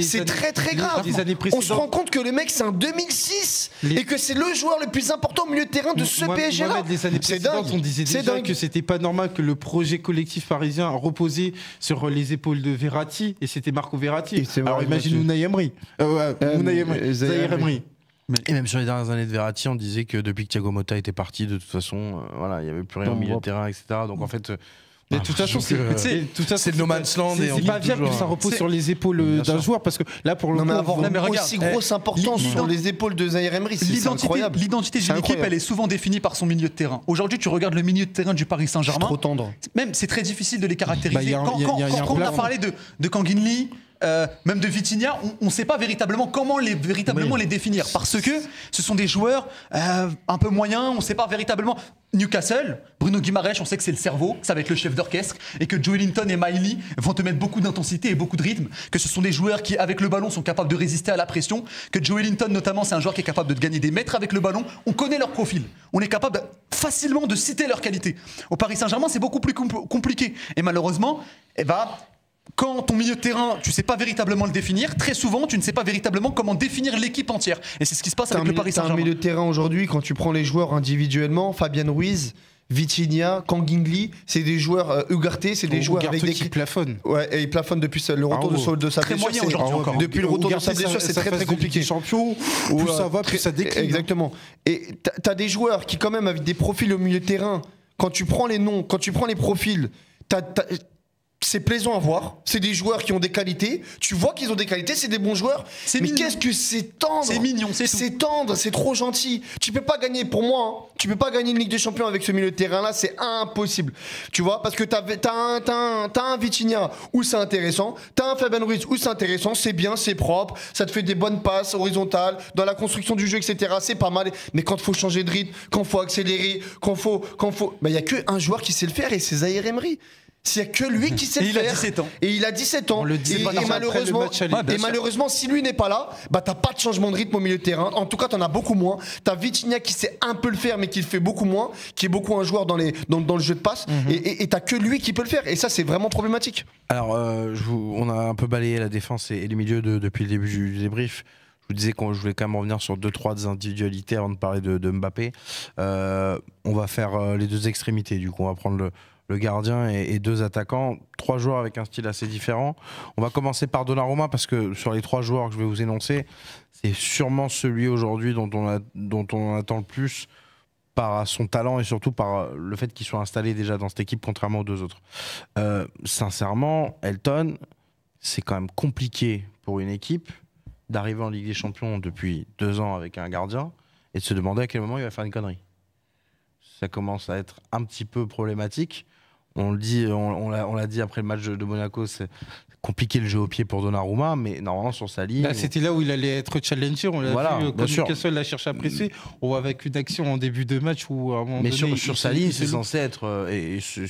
C'est très très grave. les années On se rend compte que le mec c'est un 2006 Les- et que c'est le joueur le plus important au milieu de terrain de ce PSG-là. Mohamed, les années C'est précédentes, dingue. on disait C'est déjà dingue. que c'était pas normal que le projet collectif parisien reposait sur les épaules de Verratti et c'était Marco Verratti. Alors imagine. Unai Emery. Euh, ouais, Euh, Unai Emery. Et même sur les dernières années de Verratti, on disait que depuis que Thiago Motta était parti, de toute façon, euh, voilà, il n'y avait plus rien au milieu on de terrain, etc. Donc en fait, euh, Mais bah, de toute façon, je c'est le no man's land c'est- pas viable que ça repose sur les épaules euh, d'un joueur parce que là, pour le Non mais coup, avoir vous- mais regarde, aussi grosse importance sur les épaules de Zahir Emery, L'identité incroyable. l'identité C'est d'une équipe, elle est souvent définie par son milieu de terrain. Aujourd'hui, tu regardes le milieu de terrain du Paris C'est Saint-Germain. trop tendre. Même, c'est très difficile de les caractériser. Bah, un- quand on a parlé de, de Kanginli, euh, même de Vitinha, on ne sait pas véritablement comment les, véritablement Oui. les définir. Parce que ce sont des joueurs euh, un peu moyens, on ne sait pas véritablement. Newcastle, Bruno Guimaraes, on sait que c'est le cerveau, ça va être le chef d'orchestre, et que Joe Linton et Miley vont te mettre beaucoup d'intensité et beaucoup de rythme, que ce sont des joueurs qui, avec le ballon, sont capables de résister à la pression, que Joe Linton, notamment, c'est un joueur qui est capable de gagner des mètres avec le ballon. On connaît leur profil, on est capable facilement de citer leur qualité. Au Paris Saint-Germain, c'est beaucoup plus compl- compliqué. Et malheureusement, eh ben, quand ton milieu de terrain, tu sais pas véritablement le définir, très souvent, tu ne sais pas véritablement comment définir l'équipe entière. Et c'est ce qui se passe avec le Paris t'as un Saint-Germain. milieu de terrain aujourd'hui, quand tu prends les joueurs individuellement, Fabien Ruiz, Vitinha, Kangingli, c'est des joueurs euh, Ugarte, c'est des joueurs avec des qui plafonne. Ouais, et il plafonne depuis le retour Ah de, sa- de sa Très blessure. moyen Ah encore. Depuis le retour de sa blessure, c'est très très compliqué. des champions, plus Oula, ça va, plus ça décline. hein. Exactement. Et t'as- t'as des joueurs qui, quand même, avec des profils au milieu de terrain, quand tu prends les noms, quand tu prends les profils, t'as- c'est plaisant à voir. C'est des joueurs qui ont des qualités. Tu vois qu'ils ont des qualités, c'est des bons joueurs. C'est Mais qu'est-ce que c'est tendre C'est mignon, c'est tendre, c'est trop gentil. Tu peux pas gagner, pour moi, hein, tu peux pas gagner une Ligue des Champions avec ce milieu de terrain-là, c'est impossible. Tu vois, parce que t'as as un, t'as un, t'as un Vitinha où c'est intéressant, t'as un Fabien Ruiz où c'est intéressant, c'est bien, c'est propre, ça te fait des bonnes passes horizontales, dans la construction du jeu, etc. C'est pas mal. Mais quand il faut changer de rythme, quand il faut accélérer, quand faut. Quand faut... Il y a qu'un joueur qui sait le faire et c'est Zahir Emery. S'il y a que lui qui sait Et le il a faire. 17 ans. Et il a 17 ans. On le dit et, malheureusement, et malheureusement, si lui n'est pas là, bah t'as pas de changement de rythme au milieu de terrain. En tout cas, t'en as beaucoup moins. T'as Vitinha qui sait un peu le faire, mais qui le fait beaucoup moins, qui est beaucoup un joueur dans, les, dans, dans le jeu de passe. Mhm. Et- Et t'as que lui qui peut le faire. Et ça, c'est vraiment problématique. Alors, euh, je vous- on a un peu balayé la défense et, et les milieux de- depuis le début du, du débrief. Je vous disais qu'on je voulais quand même revenir sur deux trois individualités avant de parler de, de Mbappé. Euh, on va faire euh, les deux extrémités. Du coup, on va prendre le, le gardien et, deux attaquants, trois joueurs avec un style assez différent. On va commencer par Donnarumma parce que sur les trois joueurs que je vais vous énoncer, c'est sûrement celui aujourd'hui dont on, a- dont on attend le plus par son talent et surtout par euh, le fait qu'il soit installé déjà dans cette équipe, contrairement aux deux autres. Euh, sincèrement, Elton, c'est quand même compliqué pour une équipe d'arriver en Ligue des Champions depuis deux ans avec un gardien et de se demander à quel moment il va faire une connerie. Ça commence à être un petit peu problématique. On le dit, l'a dit après le match de Monaco, c'est compliqué le jeu au pied pour Donnarumma, mais normalement sur sa ligne. Là, c'était là où il allait être challenger. On l'a Voilà, vu euh, quand sûr. Newcastle l'a cherché à presser. On voit avec une action en début de match où à un moment mais donné, sur, sur sa ligne, c'est censé être. euh, et, et c'est-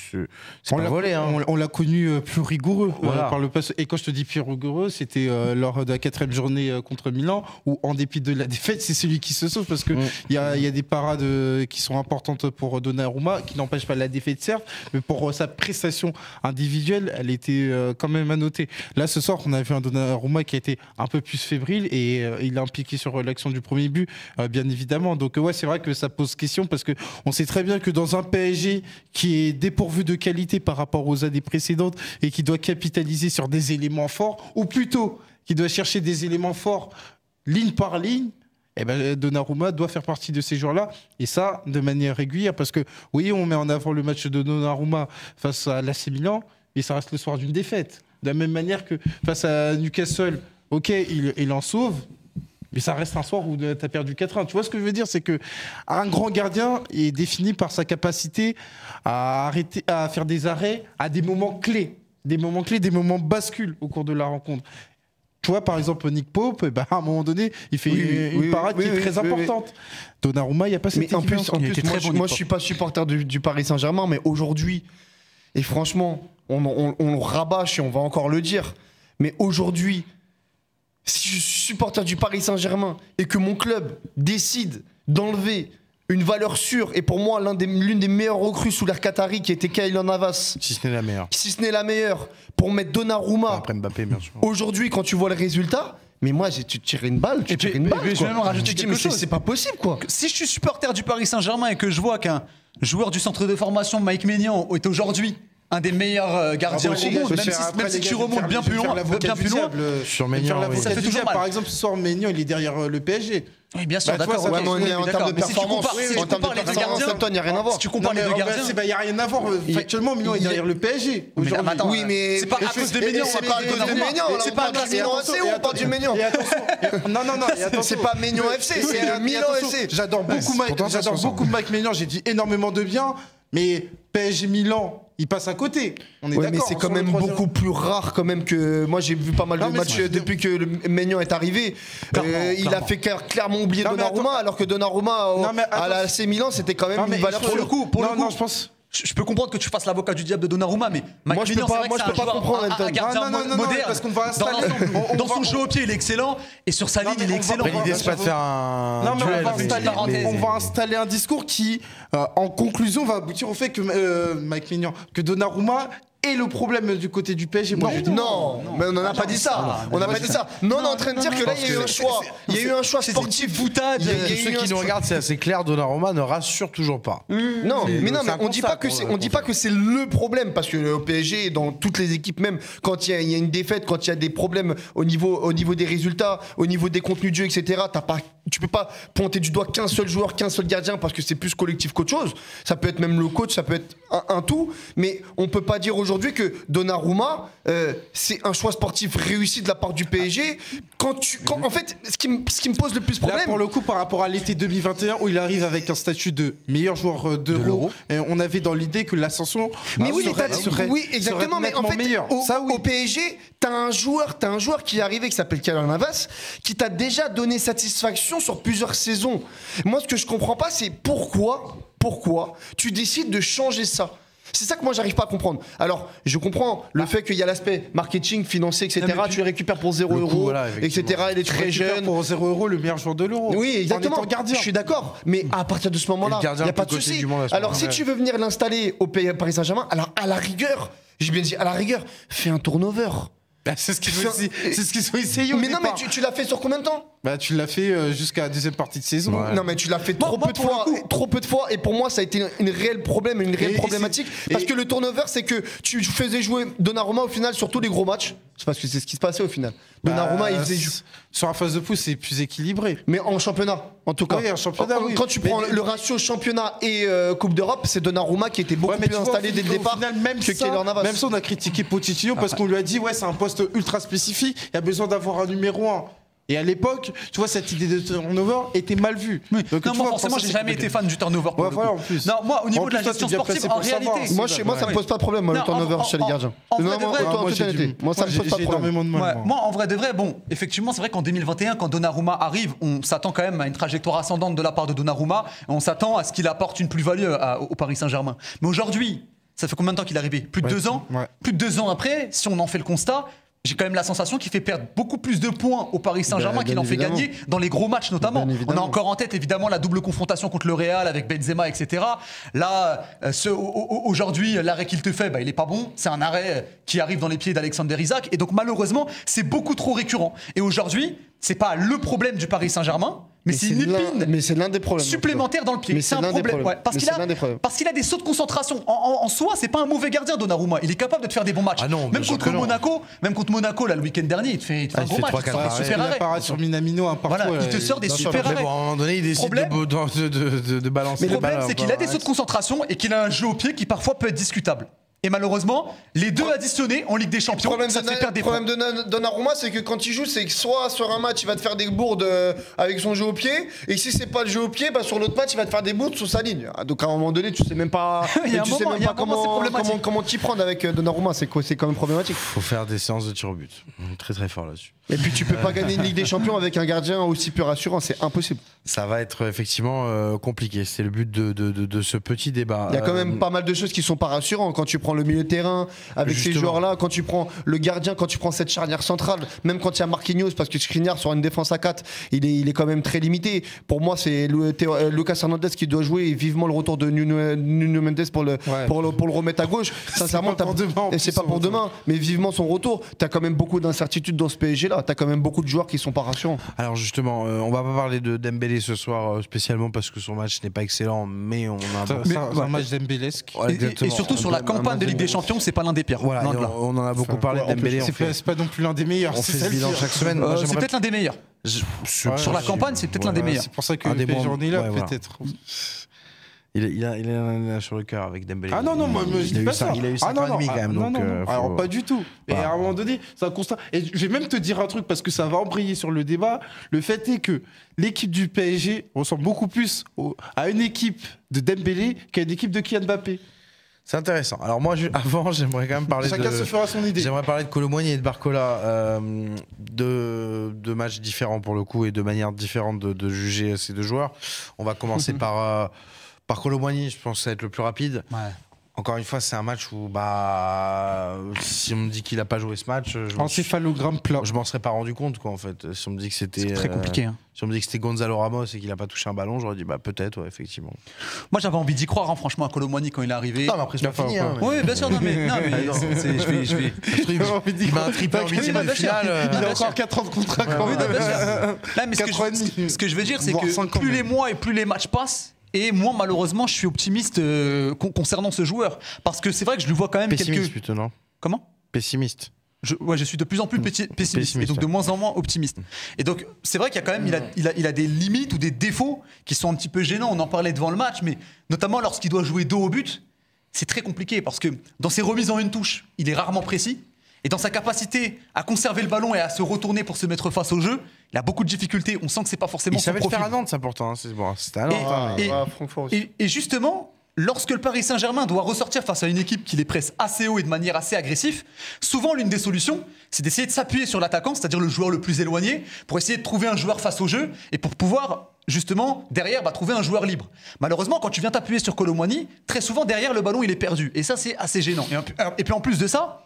pas volé. Hein. on- on l'a connu euh, plus rigoureux euh, par le passé. Et quand je te dis plus rigoureux, c'était euh, lors de la quatrième journée euh, contre Milan, où en dépit de la défaite, c'est celui qui se sauve parce que Mm. il y, a, il y a des parades euh, qui sont importantes pour Donnarumma, qui n'empêchent pas la défaite certes, mais pour euh, sa prestation individuelle, elle était euh, quand même à noter. Là, ce soir, on a vu un Donnarumma qui a été un peu plus fébrile et euh, il a impliqué sur l'action du premier but, euh, bien évidemment. Donc ouais, c'est vrai que ça pose question parce que on sait très bien que dans un PSG qui est dépourvu de qualité par rapport aux années précédentes et qui doit capitaliser sur des éléments forts, ou plutôt qui doit chercher des éléments forts ligne par ligne, eh ben, Donnarumma doit faire partie de ces joueurs-là, et ça de manière régulière, parce que oui, on met en avant le match de Donnarumma face à l'AC Milan, mais ça reste le soir d'une défaite. De la même manière que face à Newcastle, ok, il, il en sauve, mais ça reste un soir où tu as perdu 4-1. Tu vois ce que je veux dire? C'est que un grand gardien est défini par sa capacité à, arrêter, à faire des arrêts à des moments clés. Des moments clés, des moments bascules au cours de la rencontre. Tu vois, par exemple, Nick Pope, eh ben, à un moment donné, il fait Oui, une, oui, une parade oui, qui est oui, très oui, oui. importante. Donnarumma, il n'y a pas cette Mais en plus, en plus, était moi, très je, bon, moi, je suis pas supporter du, du Paris Saint-Germain, mais aujourd'hui, et franchement, on, on, on le rabâche et on va encore le dire, mais aujourd'hui, si je suis supporter du Paris Saint-Germain et que mon club décide d'enlever une valeur sûre et pour moi des- l'une des, meilleures recrues sous l'ère Qatari qui était Kylian Navas, Si ce n'est la meilleure. si ce n'est la meilleure, pour mettre Donnarumma Après Mbappé, bien sûr. aujourd'hui quand tu vois le résultat, mais moi j'ai tu tires une balle, tu Et puis- tires une balle. je vais même rajouter Tu te dis, quelque chose. c'est pas possible quoi. Si je suis supporter du Paris Saint-Germain et que je vois qu'un joueur du centre de formation, Mike Maignan, est aujourd'hui un des meilleurs euh, gardiens au monde, même si, même si tu remontes bien plus loin, bien plus loin. Sur Maignan, Ça fait toujours mal. Par exemple, ce soir, Maignan, il est derrière euh, le PSG. Oui, bien sûr, Bah, d'accord. mais en d'accord. termes de Mais si tu performance, compares- oui, si en termes de compares les deux performance, Antoine, il y a rien à voir. Si tu compares les deux gardiens, Il n'y a rien à voir. Il- Factuellement, Milan est derrière le PSG. Mais aujourd'hui. attends, Oui, mais c'est pas à cause de Maignan, C'est on pas à parle cause de là, C'est on pas parle à du cause de FC ou on parle du et- non, non, non. C'est pas Maignan FC, c'est le Milan FC. J'adore beaucoup, Mike- ressemble. beaucoup Mike Maignan, j'ai dit énormément de bien, mais PSG Milan, il passe à côté. On est Ouais, mais c'est quand même 3-0. beaucoup plus rare quand même que moi j'ai vu pas mal Non, de matchs depuis que le Maignan est arrivé. Clairement, Euh, il a fait clair- clairement oublier Non, Donnarumma alors que Donnarumma Non, à la. AC Milan c'était quand même Non, une valeur Pour le coup, pour le non, coup, non, je pense. Je peux comprendre que tu fasses l'avocat du diable de Donnarumma, mais Mike Moi, je peux pas- moi, je peux pas comprendre, un- un Elton. gardien Non, non, non, non, moderne. parce qu'on va Dans installer- l'ensemble, on- on Dans va- son jeu au pied, il est excellent, et sur sa Non, ligne, il est excellent. l'idée, c'est pas de faire un. Non, mais on va, installer, parenthèse. on va installer un discours qui, euh, en conclusion, va aboutir au fait que euh, Mike Maignan, que Donnarumma est le problème du côté du PSG. Moi, je dis Non, mais on n'en a pas dit ça. On n'a pas dit ça. Non, on est en train de dire que là, il y a eu un choix. Il y a eu un choix sportif. boutade. Ceux qui nous regardent, c'est assez clair, Donnarumma ne rassure toujours pas. Non, mais non, mais un on dit pas que c'est, on dit pas que c'est le problème parce que le PSG dans toutes les équipes même quand il y, a- il y a une défaite, quand il y a des problèmes au niveau au niveau des résultats, au niveau des contenus de jeu, etc. T'as pas, tu peux pas pointer du doigt qu'un seul joueur, qu'un seul gardien parce que c'est plus collectif qu'autre chose. Ça peut être même le coach, ça peut être un, un tout, mais on peut pas dire aujourd'hui que Donnarumma euh, c'est un choix sportif réussi de la part du PSG. Quand tu, quand, en fait, ce qui, me- ce qui me pose le plus Là, problème, pour le coup, par rapport à l'été 2021, où il arrive avec un statut de meilleur joueur euh, d'Euro, on avait dans l'idée que l'ascension Mais bah, oui, serait, serait- oui, exactement. serait Mais en fait, meilleur. Au, Ça, oui. au PSG, t'as un joueur, t'as un joueur qui est arrivé qui s'appelle Kylian Navas, qui t'a déjà donné satisfaction sur plusieurs saisons. Moi, ce que je comprends pas, c'est pourquoi, pourquoi tu décides de changer ça? C'est ça que moi j'arrive pas à comprendre. Alors, je comprends le fait qu'il y a l'aspect marketing, financier, etc. Non, tu le récupères pour 0 Le coût, euros, voilà, etc. Il est très jeune. pour 0 euros le meilleur joueur de l'Euro. Oui, exactement. En gardien. Je suis d'accord. Mais à partir de ce moment-là, il n'y a pas de souci. Alors, si tu veux venir l'installer au Paris Saint-Germain, alors à la rigueur, j'ai bien dit, à la rigueur, fais un turnover. Bah, c'est ce qu'ils ont, un- essayé- c'est ce qu'ils ont essayé au Mais non, mais tu, tu l'as fait sur combien de temps? Bah, tu l'as fait euh, jusqu'à la deuxième partie de saison. Ouais. Non, mais tu l'as fait trop moi, peu de fois, trop peu de fois, et pour moi, ça a été une réelle problème, une réelle Et- problématique, parce et- que le turnover, c'est que tu faisais jouer Donnarumma au final sur tous les gros matchs. C'est parce que c'est ce qui se passait au final. Donnarumma, il Bah, faisait. Sur la phase de pouce, c'est plus équilibré. Mais en championnat, en tout cas. Oui, en championnat, Quand- oui. Quand tu Mais- prends le ratio championnat et euh, Coupe d'Europe, c'est Donnarumma qui était beaucoup Ouais, plus vois, installé dès le départ final, même que ça, Navas. Même ça, on a critiqué Pochettino parce qu'on lui a dit ouais, c'est un poste ultra spécifique. Il y a besoin d'avoir un numéro 1. Et à l'époque, tu vois, cette idée de turnover était mal vue. Oui. Donc, non, tu moi, vois, forcément, j'ai jamais été fan du turnover. pour Ouais, le voilà, coup. en plus. Non, moi, au niveau En de la plus, gestion sportive, en réalité. Moi, chez moi, ça me pose pas de problème, moi, le turnover en- chez les en- gardiens. en vrai Non, de moi, vrai, toi, en moi, ça me pose pas de problème. énormément de mal. Ouais, moi. moi, en vrai de vrai, bon, effectivement, c'est vrai qu'en 2021, quand Donnarumma arrive, on s'attend quand même à une trajectoire ascendante de la part de Donnarumma. Et on s'attend à ce qu'il apporte une plus-value à- au Paris Saint-Germain. Mais aujourd'hui, ça fait combien de temps qu'il est arrivé? Plus de Ouais, deux ans? Ouais. Plus de deux ans après, si on en fait le constat. J'ai quand même la sensation qu'il fait perdre beaucoup plus de points au Paris Saint-Germain Bien- qu'il en fait gagner dans les gros matchs notamment. Bien On a encore en tête évidemment la double confrontation contre le Real avec Benzema, etc. Là, euh, aujourd'hui, l'arrêt qu'il te fait, bah, il est pas bon. C'est un arrêt qui arrive dans les pieds d'Alexander Isaac. Et donc malheureusement, c'est beaucoup trop récurrent. Et aujourd'hui, c'est pas le problème du Paris Saint-Germain, mais, c'est une l'un- épine Mais c'est l'un des problèmes. supplémentaire dans le pied. Mais C'est un des problème. Ouais, parce qu'il a, des parce qu'il a des sauts de concentration. En, en- en soi, c'est pas un mauvais gardien, Donnarumma. Il est capable de te faire des bons matchs. Ah non, même contre. Monaco, même contre Monaco, là, le week-end dernier, il te fait, il te fait Ah, un fait match. il te quatre fait un arrêts. super Il sur Minamino un partout. Voilà, il te sort des super Mais bon, à un moment donné, il décide Problème- de, de, de, de- de balancer Mais le problème, c'est qu'il a des sauts de concentration et qu'il a un jeu au pied qui parfois peut être discutable. Et malheureusement, les deux additionnés en Ligue des Le Champions, problème, ça te fait de, perdre des problème points. de Donnarumma, c'est que quand il joue, c'est que soit sur un match, il va te faire des bourdes euh, avec son jeu au pied, et si c'est pas le jeu au pied, bah, sur l'autre match, il va te faire des bourdes sur sa ligne. Ah, Donc à un moment donné, tu sais même pas, Il y a un tu sais moment- même pas comment, problématique. comment, comment t'y prendre avec euh, Donnarumma. C'est quoi C'est quand même problématique. faut faire des séances de tir au but. Très très fort là-dessus. Et puis tu peux pas gagner une Ligue des Champions avec un gardien aussi peu rassurant, c'est impossible. Ça va être effectivement euh, compliqué. C'est le but de, de, de, de ce petit débat. Il y a quand Euh, même pas mal de choses qui sont pas rassurantes quand tu prends le milieu de terrain avec ces joueurs-là, quand tu prends le gardien, quand tu prends cette charnière centrale, même quand il y a Marquinhos, parce que Skriniar sur une défense à 4, il est, il est quand même très limité. Pour moi, c'est euh, Lucas Hernandez qui doit jouer et vivement le retour de Nuno, Nuno Mendes pour le, Ouais. pour, le, pour le remettre à gauche. Sincèrement, c'est pas pour demain, mais vivement son retour. T'as quand même beaucoup d'incertitudes dans ce PSG-là. T'as quand même beaucoup de joueurs qui sont pas rassurants. Alors justement, euh, on va pas parler de Dembélé ce soir euh, spécialement parce que son match n'est pas excellent, mais on a. C'est Mais- un ouais. match d'Embélesque. Ouais, Et- surtout sur la Un- un campagne de Ligue des Champions, c'est pas l'un des pires. Voilà, de on, on en a beaucoup parlé de Dembélé. C'est pas, non plus l'un des meilleurs. on c'est fait ça le le bilan chaque semaine. Euh, c'est peut-être l'un des meilleurs. je- je- Ouais, Sur la campagne, c'est peut-être l'un des meilleurs. C'est pour ça que des est là, peut-être. Il, il a, il a un sur le cœur avec Dembélé. Ah non, non, moi, je dis pas ça. Il a eu ah 5 non, ans et non, demi quand ah, même. non, donc, non, euh, non. faut- Alors pas du tout. Et à un moment donné, c'est un constat. Et je vais même te dire un truc parce que ça va embrayer sur le débat. Le fait est que l'équipe du PSG ressemble beaucoup plus au- à une équipe de Dembélé qu'à une équipe de Kylian Mbappé. C'est intéressant. Alors moi, je- avant, j'aimerais quand même parler Chacun de. se fera son idée. J'aimerais parler de Colomboigny et de Barcola, euh, de, de matchs différents pour le coup et de manières différentes de, de juger ces deux joueurs. On va commencer par, euh, par Colomboigny, je pense que ça va être le plus rapide. Encore une fois, c'est un match où, bah, si on me dit qu'il n'a pas joué ce match, je, m'en- Encéphalogramme plat. je m'en serais pas rendu compte, quoi, en fait. Si on me dit que c'était. C'est très euh, compliqué. hein. si on me dit que c'était Gonzalo Ramos et qu'il n'a pas touché un ballon, j'aurais dit, bah, peut-être, ouais, effectivement. Moi, j'avais envie d'y croire, hein, franchement, à Colomboigny quand il est arrivé. Non, mais après, c'est pas fini. hein, mais- Oui, bien sûr, non, mais, non, mais c'est- c'est- je vais. Je vais... Il met un triplé en huitième de finale. euh, Il a encore 4 ans de contrat quand même. Là, mais ce que, je, demi. ce que je veux dire, c'est que plus les mois et plus les matchs passent, et moi, malheureusement, je suis optimiste euh, con- concernant ce joueur. Parce que c'est vrai que je lui vois quand même Pessimiste quelques. plutôt, non? Comment? Pessimiste. je, ouais, je suis de plus en plus péti- pessimiste, Pessimiste, et donc de moins en moins optimiste. Et donc, c'est vrai qu'il y a quand même, il a, il, a, il a des limites ou des défauts qui sont un petit peu gênants. On en parlait devant le match, mais notamment lorsqu'il doit jouer dos au but, c'est très compliqué parce que dans ses remises en une touche, il est rarement précis. Et dans sa capacité à conserver le ballon et à se retourner pour se mettre face au jeu, il a beaucoup de difficultés. On sent que c'est pas forcément Il son savait le profil. faire à Nantes, ça pourtant. hein. C'est bon, c'était à Nantes. Et- hein, et- Francfort aussi. Et, et justement, lorsque le Paris Saint-Germain doit ressortir face à une équipe qui les presse assez haut et de manière assez agressive, souvent l'une des solutions, c'est d'essayer de s'appuyer sur l'attaquant, c'est-à-dire le joueur le plus éloigné, pour essayer de trouver un joueur face au jeu et pour pouvoir justement derrière bah, trouver un joueur libre. Malheureusement, quand tu viens t'appuyer sur Colomwani, très souvent derrière le ballon il est perdu et ça c'est assez gênant. Et, un- et puis en plus de ça.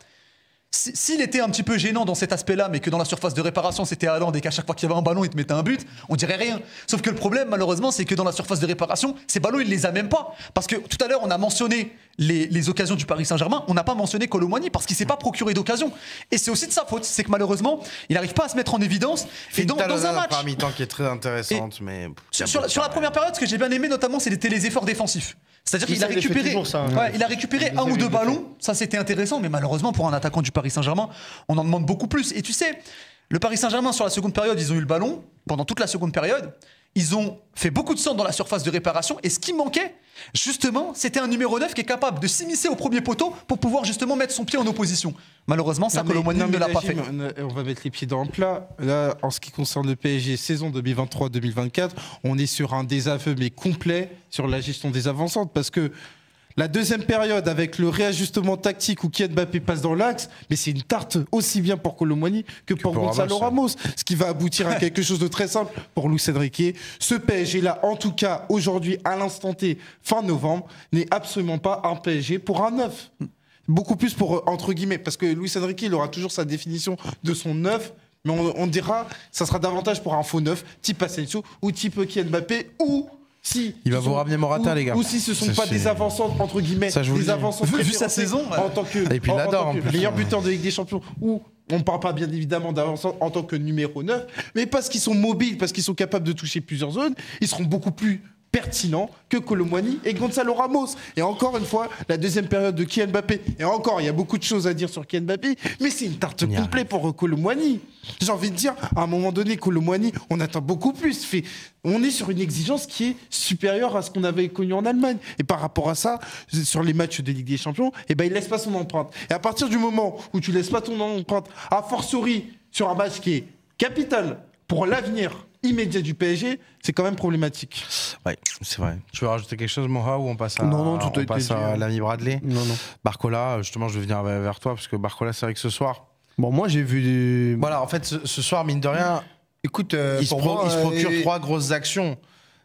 Si- S'il était un petit peu gênant dans cet aspect-là, mais que dans la surface de réparation c'était Haaland et qu'à chaque fois qu'il y avait un ballon il te mettait un but, on dirait rien. Sauf que le problème malheureusement c'est que dans la surface de réparation, ces ballons il les a même pas. Parce que tout à l'heure on a mentionné les, les occasions du Paris Saint-Germain, on n'a pas mentionné Colomwani parce qu'il s'est pas procuré d'occasion. Et c'est aussi de sa faute, c'est que malheureusement il n'arrive pas à se mettre en évidence. Et dans, dans un match, par mi-temps qui est très intéressante, mais sur, sur la, sur la première période, ce que j'ai bien aimé notamment, c'était les efforts défensifs. C'est-à-dire qu'il a il fait récupéré, toujours ça, hein. ouais, il a récupéré un ou deux ballons. Ça, c'était intéressant, mais malheureusement, pour un attaquant du Paris Saint-Germain, on en demande beaucoup plus. Et tu sais, le Paris Saint-Germain, sur la seconde période, ils ont eu le ballon. Pendant toute la seconde période, ils ont fait beaucoup de centres dans la surface de réparation. Et ce qui manquait, justement, c'était un numéro 9 qui est capable de s'immiscer au premier poteau pour pouvoir justement mettre son pied en opposition. Malheureusement, ça, ne l'a pas fait. On on va mettre les pieds dans le plat. Là, en ce qui concerne le PSG saison 2023-2024, on est sur un désaveu mais complet sur la gestion des avancantes parce que la deuxième période avec le réajustement tactique où Kylian Mbappé passe dans l'axe, mais c'est une tarte aussi bien pour Colomani que, pour, pour Gonzalo Ramos, Ramos, ce qui va aboutir à quelque chose de très simple pour Luis Enrique. Ce PSG là, en tout cas aujourd'hui à l'instant T, fin novembre, n'est absolument pas un PSG pour un neuf. Beaucoup plus pour, euh, entre guillemets, parce que Luis Enrique, il aura toujours sa définition de son neuf, mais on, on dira, ça sera davantage pour un faux neuf, type Asensio ou type Kylian Mbappé, ou si. Il va ce vous sont- ramener Morata, ou- les gars. Ou si ce sont Ça, pas des avançants, entre guillemets, Ça, des avançants Vu- sa saison, en tant que, Et puis en- en l'adore, tant en que plus. meilleur buteur de Ligue des Champions, ou on ne parle pas bien évidemment d'avançants en tant que numéro 9, mais parce qu'ils sont mobiles, parce qu'ils sont capables de toucher plusieurs zones, ils seront beaucoup plus pertinents que Colomwani et Gonzalo Ramos. Et encore une fois, la deuxième période de Kylian Mbappé, et encore, il y a beaucoup de choses à dire sur Kylian Mbappé, mais c'est une tarte complète pour Colomwani. J'ai envie de dire, à un moment donné, Colomwani, on attend beaucoup plus. Fait, on est sur une exigence qui est supérieure à ce qu'on avait connu en Allemagne. Et par rapport à ça, sur les matchs de Ligue des Champions, eh ben, il laisse pas son empreinte. Et à partir du moment où tu laisses pas ton empreinte, a fortiori sur un match qui est capital pour l'avenir immédiat du PSG, c'est quand même problématique. Ouais, c'est vrai. Tu veux rajouter quelque chose, Moha, ou on passe à, Non, non, tout a on été passe dit, à hein. l'ami Bradley? Non, non. Barcola, justement, je vais venir vers toi, parce que Barcola, c'est vrai que ce soir. Bon, moi, j'ai vu des. Voilà, en fait, ce, soir, mine de rien, Écoute, euh, il, se pro- moi, il se procure euh, trois grosses actions.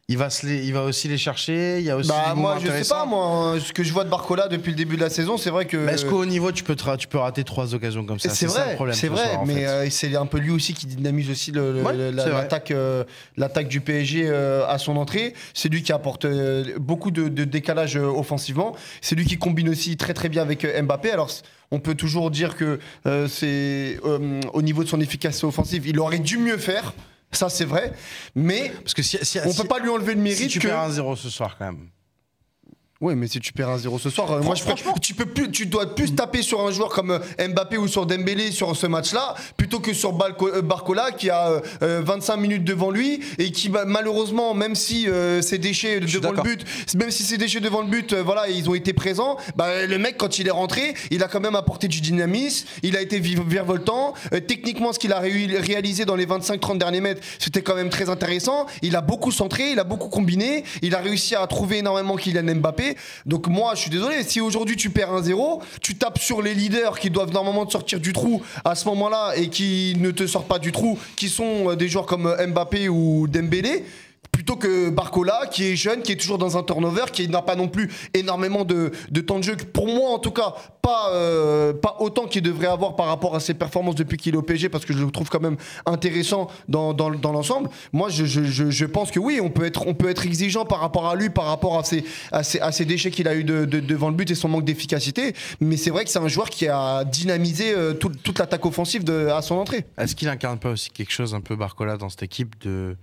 Il va, se les- il va aussi les chercher. Il y a aussi. Bah, des moi, je sais pas, moi, ce que je vois de Barcola depuis le début de la saison, c'est vrai que. Mais est-ce qu'au niveau, tu peux, te ra- tu peux rater trois occasions comme ça? C'est vrai, c'est ce vrai, soir, mais euh, c'est un peu lui aussi qui dynamise aussi Ouais, l'attaque, euh, l'attaque du PSG euh, à son entrée. C'est lui qui apporte beaucoup de, de décalage offensivement. C'est lui qui combine aussi très très bien avec Mbappé. Alors on peut toujours dire que c'est au niveau de son efficacité offensive, il aurait dû mieux faire. Ça c'est vrai, mais Parce que si, si- on si- peut pas lui enlever le si mérite tu que. perds un 0 ce soir, quand même. Oui, mais si tu perds un 0 ce soir, euh, moi je franchement- tu peux plus, tu dois plus taper sur un joueur comme euh, Mbappé ou sur Dembélé sur ce match-là, plutôt que sur euh, Barcola qui a euh, euh, 25 minutes devant lui et qui va- malheureusement, même si ses déchets devant le but, même si ses déchets devant le but, voilà, ils ont été présents, bah, le mec quand il est rentré, il a quand même apporté du dynamisme, il a été vi- virevoltant. Techniquement, ce qu'il a ré- réalisé dans les 25-30 derniers mètres, c'était quand même très intéressant. Il a beaucoup centré, il a beaucoup combiné, il a réussi à trouver énormément Kylian Mbappé. Donc moi, je suis désolé, si aujourd'hui tu perds un 0, tu tapes sur les leaders qui doivent normalement te sortir du trou à ce moment-là et qui ne te sortent pas du trou, qui sont euh, des joueurs comme Mbappé ou Dembélé. Plutôt que Barcola, qui est jeune, qui est toujours dans un turnover, qui n'a pas non plus énormément de, de temps de jeu. Pour moi, en tout cas, pas, euh, pas autant qu'il devrait avoir par rapport à ses performances depuis qu'il est au PSG, parce que je le trouve quand même intéressant dans, dans, l'ensemble. Moi, je, je, je, pense que oui, on peut, être, on peut être exigeant par rapport à lui, par rapport à ses, à ses, à ses déchets qu'il a eu de, de- devant le but et son manque d'efficacité. Mais c'est vrai que c'est un joueur qui a dynamisé euh, tout- toute l'attaque offensive à son entrée. Est-ce qu'il incarne pas aussi quelque chose un peu Barcola dans cette équipe de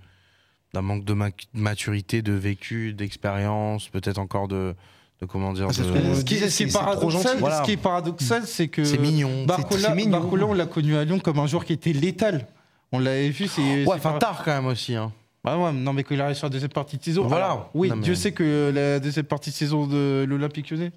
d'un manque de ma- maturité, de vécu, d'expérience, peut-être encore de, de comment dire. Ah, de- ce qui, disait, ce qui est paradoxal, gentil. Voilà. ce qui est paradoxal, c'est que C'est mignon. Barcola, mignon. Barcola, on l'a connu à Lyon comme un joueur qui était létal. On l'avait vu, c'est. Ouais, enfin tard quand même aussi. Hein. Bah ouais, non, mais quand il arrive sur la deuxième partie de saison. Voilà. alors, oui, Non, mais- Dieu sait que la deuxième partie de saison de l'Olympique lyonnais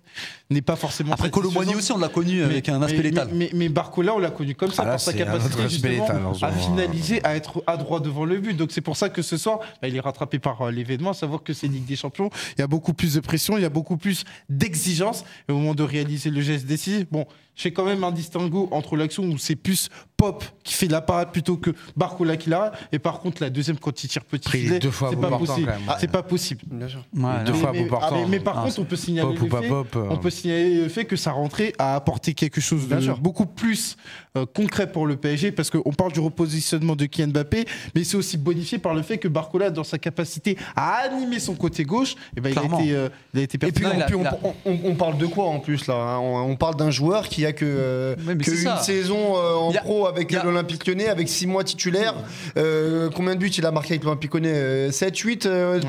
n'est pas forcément. Après satisfaisante. aussi, on l'a connu Mais- avec un aspect mais, létal. Mais, Barcola, on l'a connu comme ça, Ah, là, par sa capacité justement létal, ce à finaliser, à être adroit devant le but. Donc c'est pour ça que ce soir, bah, il est rattrapé par euh, l'événement, à savoir que c'est Ligue des Champions. Il y a beaucoup plus de pression, il y a beaucoup plus d'exigence. Et au moment de réaliser le geste décisif, bon, je fais quand même un distinguo entre l'action où c'est plus Pop qui fait la parade plutôt que Barcola qui la Et par contre, la deuxième, quand il tire petit filet, fois c'est pas possible. C'est pas possible. Bien sûr. Ouais, deux non. fois mais, ah, mais- mais par Ah, contre, on peut signaler Pop ou le pas fait- pop. euh, on peut signaler le fait que sa rentrée a apporté quelque chose de beaucoup plus euh, concret pour le PSG parce qu'on parle du repositionnement de Kylian Mbappé, mais c'est aussi bonifié par le fait que Barcola, dans sa capacité à animer son côté gauche, eh ben, il, a été, euh, il a été Et puis. Non, il a- puis on, il a- on- on- on parle de quoi en plus là hein? On, on parle d'un joueur qui qu'il y a que, euh, que une ça. saison euh, en a- pro avec l'Olympique lyonnais, avec 6 mois titulaire. Euh, combien de buts il a marqué avec l'Olympique lyonnais? 7, 8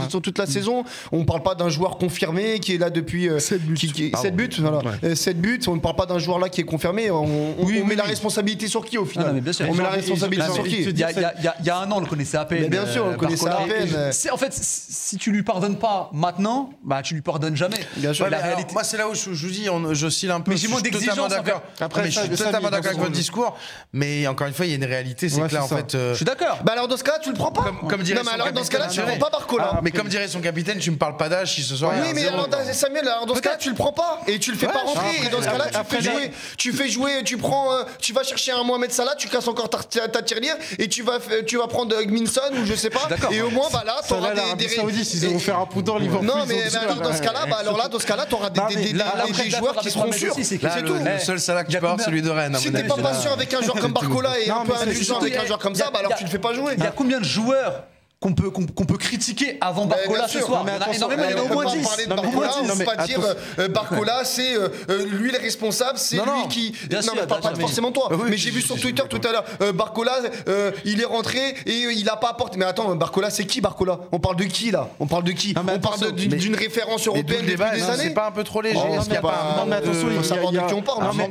sur toute la saison. On ne parle pas d'un joueur confirmé qui est là depuis. 7 buts. 7 buts, voilà. Euh, 7 buts, on ne parle pas d'un joueur là qui est confirmé. On, on- Oui, on met oui, la responsabilité sur qui au final? Ah, non, mais bien sûr. On met la responsabilité sur qui? Il y, a, y y un an, on le connaissait à peine. Mais bien sûr, on le connaissait à peine. C'est- En fait, si tu lui pardonnes pas maintenant, bah tu lui pardonnes jamais. Bien sûr. Ouais, alors, réalité. moi, c'est là où je, je vous dis, on- j'oscille un peu. Mais j'ai je moins d'exigence d'accord. Après, mais je ça, suis ça, totalement d'accord avec votre discours. Mais encore une fois, il y a une réalité, c'est Ouais, que là, en ça. fait. euh, Je suis d'accord. Bah alors dans ce cas-là, tu le prends pas. Comme- comme dirait non, mais alors dans ce cas-là, tu le prends pas Barcola. Ah, mais comme dirait son capitaine, tu me parles pas d'âge si ce soir. Oui, mais alors, Samuel, alors dans ce cas-là, tu le prends pas et tu le fais pas rentrer. et dans ce cas-là, tu fais jouer, tu fais jouer, tu prends, euh, tu vas chercher un Mohamed Salah, tu casses encore ta, tirelire et tu vas, f- tu vas prendre Minson ou je sais pas. Et au moins, bah là, t'auras des, Saoudite, ils vont faire un coup dans Liverpool. Non, mais bah, dans ce cas-là, ouais. bah, alors là, dans ce cas-là, t'auras des, joueurs qui seront sûrs. c'est tout. Le seul Salah que Il y tu a peux avoir, combien- c'est lui de Rennes. Si t'es pas patient avec un joueur comme Barcola et un peu indulgent avec un joueur comme ça, bah alors tu le fais pas jouer. Il y a combien de joueurs qu'on peut, qu'on qu'on peut critiquer avant Barcola ce soir. Non, mais Il y en a énormément, il y en a on au peut moins pas 10. parler de Non, mais Barcola, on non, peut pas dire euh, Barcola, c'est euh, euh, lui le responsable, c'est lui qui. Bien non, sûr, mais pas, pas forcément toi. Oui, mais j'ai vu sur Twitter tout à l'heure, euh, Barcola, euh, il est rentré et il a pas apporté. Mais attends, Barcola, c'est qui Barcola? On parle de qui là? On parle de qui? On parle d'une référence européenne depuis des années c'est pas un peu trop léger. Oh, Non, mais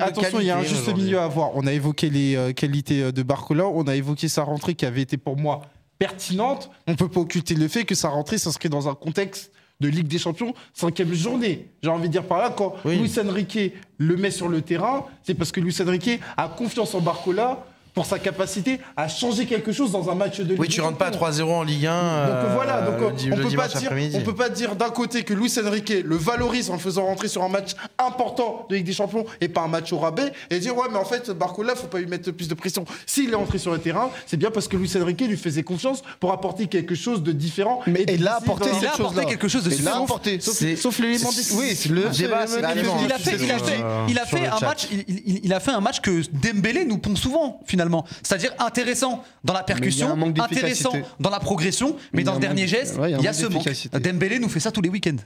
attention, il y a- Un juste milieu à voir. On a évoqué les qualités de Barcola, on a évoqué sa rentrée qui avait été pour moi pertinente. On peut pas occulter le fait que sa rentrée s'inscrit dans un contexte de Ligue des Champions, cinquième journée. J'ai envie de dire par là, quand Oui. Luis Enrique le met sur le terrain, c'est parce que Luis Enrique a confiance en Barcola pour sa capacité à changer quelque chose dans un match de Ligue Oui, tu rentres pas à Champions. 3-0 en Ligue 1. Donc euh, voilà, donc le on, le peut pas dire, on peut pas dire d'un côté que Luis Enrique le valorise en le faisant rentrer sur un match important de Ligue des Champions et pas un match au rabais et dire ouais mais en fait Barcola faut pas lui mettre plus de pression. S'il est entré sur le terrain, c'est bien parce que Luis Enrique lui faisait confiance pour apporter quelque chose de différent. Mais et il a apporté Il a quelque chose de Il l'a sauf- apporté. sauf, l'élément. Oui, c'est le débat, c'est l'élément l'élément. Il a fait, il a sur, fait, euh, il a sur fait le un chat. match, il, il- il a fait un match que Dembélé nous pond souvent finalement. C'est-à-dire intéressant dans la percussion, intéressant dans la progression, mais dans le dernier geste, il y a y a ce manque. Dembélé nous fait ça tous les week-ends.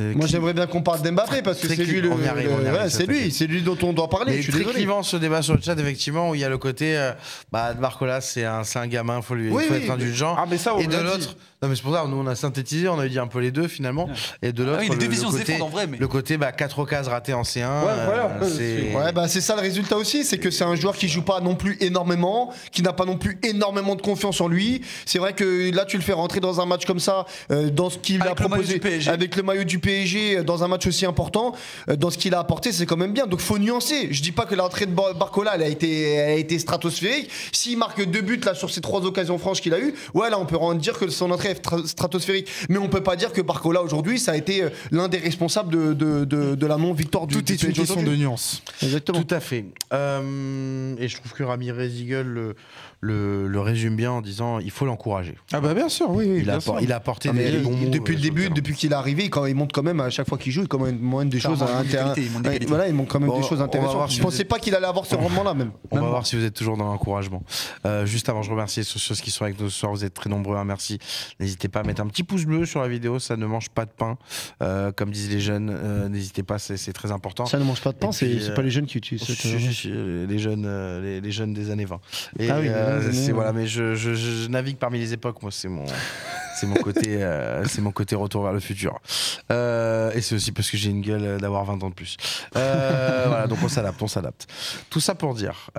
Euh, Moi qui- j'aimerais bien qu'on parle d'Mbappé parce que c'est lui le. ouais, c'est lui, c'est lui dont on doit parler. Mais Je suis très clivant ce débat sur le chat, effectivement, où il y a le côté, euh, bah, Barcola, c'est un, c'est un gamin, faut lui, Oui, faut oui. être indulgent. Ah mais ça on et de l'autre, non mais c'est pour ça, nous on a synthétisé, on a dit un peu les deux finalement. Et de l'autre, Ah le, le côté, en vrai, mais- le côté, bah, 4 occasions ratées en C1. Ouais, voilà. euh, c'est- Ouais, bah c'est ça le résultat aussi, c'est que c'est un joueur qui joue pas non plus énormément, qui n'a pas non plus énormément de confiance en lui. C'est vrai que là tu le fais rentrer dans un match comme ça, euh, dans ce qu'il a proposé, avec le maillot du PSG, euh, dans un match aussi important, euh, dans ce qu'il a apporté, c'est quand même bien. Donc faut nuancer. Je dis pas que l'entrée de Bar- Barcola, elle a été, elle a été stratosphérique. S'il marque deux buts là sur ces trois occasions franches qu'il a eu, ouais là on peut dire que son entrée est tra- stratosphérique. Mais on peut pas dire que Barcola aujourd'hui ça a été euh, l'un des responsables de, de, de, de la non-victoire du Tout est une question de nuance. Exactement. Tout à fait. Euh, et je trouve que Ramirez Eagle le, résume bien en disant il faut l'encourager. Ah bah bien sûr, oui, oui. Il, a bien sûr. il a apporté des il- bons mots, depuis euh, le sur début, depuis qu'il est arrivé, quand il monte quand même à chaque fois qu'il joue, il quand même des choses montre intéressantes. il montre. Voilà, il manque quand même des choses on va voir intéressantes. Je pensais pas qu'il allait avoir ce rendement-là même. On va voir si vous êtes toujours dans l'encouragement. Euh, juste avant, je remercie ceux, qui sont avec nous ce soir. Vous êtes très nombreux. hein, merci. N'hésitez pas à mettre un petit pouce bleu sur la vidéo. Ça ne mange pas de pain, euh, comme disent les jeunes. Euh, N'hésitez pas, c'est très important. Ça ne mange pas de pain, c'est euh, pas les jeunes qui utilisent les jeunes, euh, les, les jeunes des années 20. Et Ah oui, euh, des c'est voilà, mais je, je- je navigue parmi les époques. Moi, c'est mon, c'est mon côté, euh, c'est mon côté retour vers le futur. Euh, et c'est aussi parce que j'ai une gueule d'avoir 20 ans de plus. Euh, voilà, donc on s'adapte, on s'adapte. Tout ça pour dire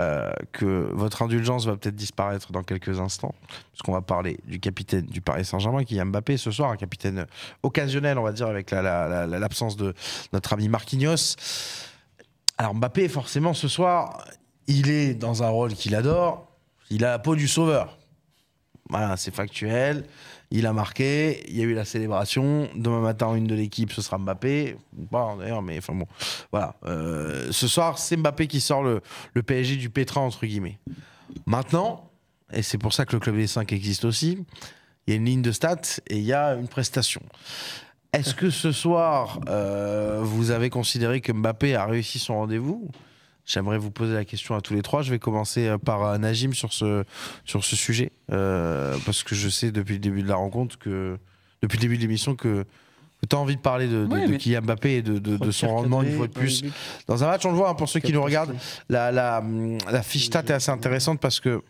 que votre indulgence va peut-être disparaître dans quelques instants, parce qu'on va parler du capitaine du Paris Saint-Germain, qui est Mbappé ce soir, un capitaine occasionnel, on va dire, avec la- la- la- la- l'absence de notre ami Marquinhos. Alors Mbappé, forcément, ce soir, il est dans un rôle qu'il adore. Il a la peau du sauveur. Voilà, c'est factuel. Il a marqué, il y a eu la célébration. Demain matin, une de l'équipe, ce sera Mbappé. Bon, d'ailleurs, mais enfin bon. Voilà. Euh, ce soir, c'est Mbappé qui sort le, le PSG du pétrin, entre guillemets. Maintenant, et c'est pour ça que le Club des 5 existe aussi, il y a une ligne de stats et il y a une prestation. Est-ce que ce soir, euh, vous avez considéré que Mbappé a réussi son rendez-vous J'aimerais vous poser la question à tous les trois. Je vais commencer euh, par euh, Najim sur ce, sur ce sujet, euh, parce que je sais depuis le début de la rencontre que, depuis le début de l'émission que tu as envie de parler de, de, Ouais, de mais- Kylian Mbappé et de, de- de son rendement une fois de plus dans un match. On le voit hein, pour ceux qui nous regardent. La, la, la fiche stat est assez intéressante parce que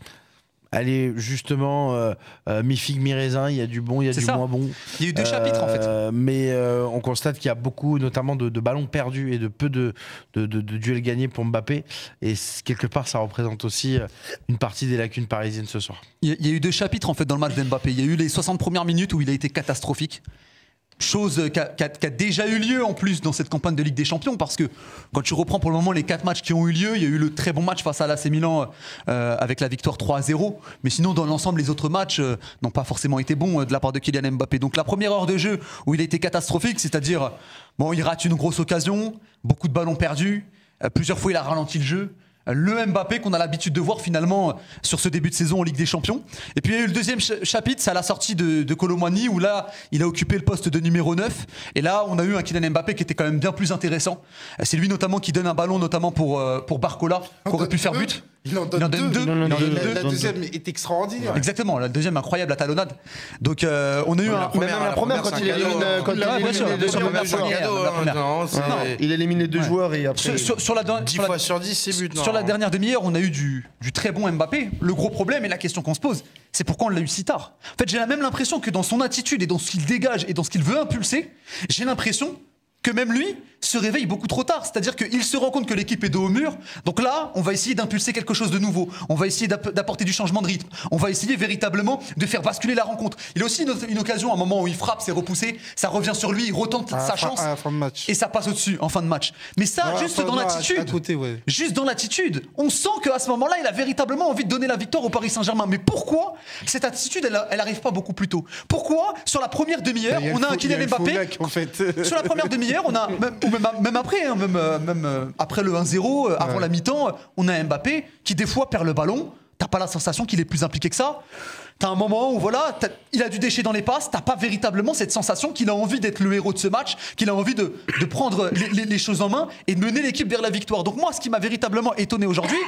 elle est justement euh, euh, mi-figue, mi-raisin. Il y a du bon, il y a du ça. moins bon. Il y a eu deux chapitres en fait. Euh, Mais euh, on constate qu'il y a beaucoup, notamment de, de ballons perdus et de peu de, de, de- de duels gagnés pour Mbappé. Et quelque part, ça représente aussi euh, une partie des lacunes parisiennes ce soir. Il y, a- il y a eu deux chapitres en fait dans le match d'Mbappé. Il y a eu les 60 premières minutes où il a été catastrophique. Chose qui a, déjà eu lieu en plus dans cette campagne de Ligue des Champions parce que quand tu reprends pour le moment les quatre matchs qui ont eu lieu, il y a eu le très bon match face à l'AC Milan euh, avec la victoire 3 à 0. Mais sinon, dans l'ensemble, les autres matchs euh, n'ont pas forcément été bons euh, de la part de Kylian Mbappé. Donc la première heure de jeu où il a été catastrophique, c'est-à-dire, bon, il rate une grosse occasion, beaucoup de ballons perdus, plusieurs fois il a ralenti le jeu. Le Mbappé qu'on a l'habitude de voir finalement euh, sur ce début de saison en Ligue des Champions. Et puis il y a eu le deuxième ch- chapitre, c'est à la sortie de, de Colomani où là il a occupé le poste de numéro 9. Et là on a eu un Kylian Mbappé qui était quand même bien plus intéressant. Euh, C'est lui notamment qui donne un ballon notamment pour, euh, pour Barcola, qui aurait pu faire but. Il en Il donne en donne deux. deux. Il en Et donne la, deux. la deuxième est extraordinaire. Exactement, la deuxième incroyable, la talonnade. Donc euh, on a eu un... première, même la la première, quand il élimine, il élimine les deux joueurs. et après. Sur, sur- sur la, dernière- 10 sur la- fois sur 10, c'est but. Sur la dernière demi-heure, on a eu du, du très bon Mbappé. Le gros problème et la question qu'on se pose, c'est pourquoi on l'a eu si tard? En fait, j'ai la même l'impression que dans son attitude et dans ce qu'il dégage et dans ce qu'il veut impulser, j'ai l'impression que même lui se réveille beaucoup trop tard. C'est-à-dire qu'il se rend compte que l'équipe est dos au mur. Donc là, on va essayer d'impulser quelque chose de nouveau. On va essayer d'app- d'apporter du changement de rythme. On va essayer véritablement de faire basculer la rencontre. Il a aussi une, une occasion, un moment où il frappe, c'est repoussé, ça revient sur lui, il retente À sa fin- chance à et ça passe au-dessus en fin de match. Mais ça, Ouais, juste dans à- l'attitude. À côté, ouais. Juste dans l'attitude, on sent qu'à ce moment-là, il a véritablement envie de donner la victoire au Paris Saint-Germain. Mais pourquoi cette attitude, elle, elle arrive pas beaucoup plus tôt? Pourquoi sur la première demi-heure, a on a un Kylian Mbappé en fait. sur la première demi-heure, on a même, ou même, même après, hein, même, euh, même euh, après le 1-0, euh, avant Ouais. la mi-temps, on a Mbappé qui des fois perd le ballon. T'as pas la sensation qu'il est plus impliqué que ça. T'as un moment où voilà, il a du déchet dans les passes. T'as pas véritablement cette sensation qu'il a envie d'être le héros de ce match, qu'il a envie de, prendre les, choses en main et de mener l'équipe vers la victoire. Donc moi, ce qui m'a véritablement étonné aujourd'hui,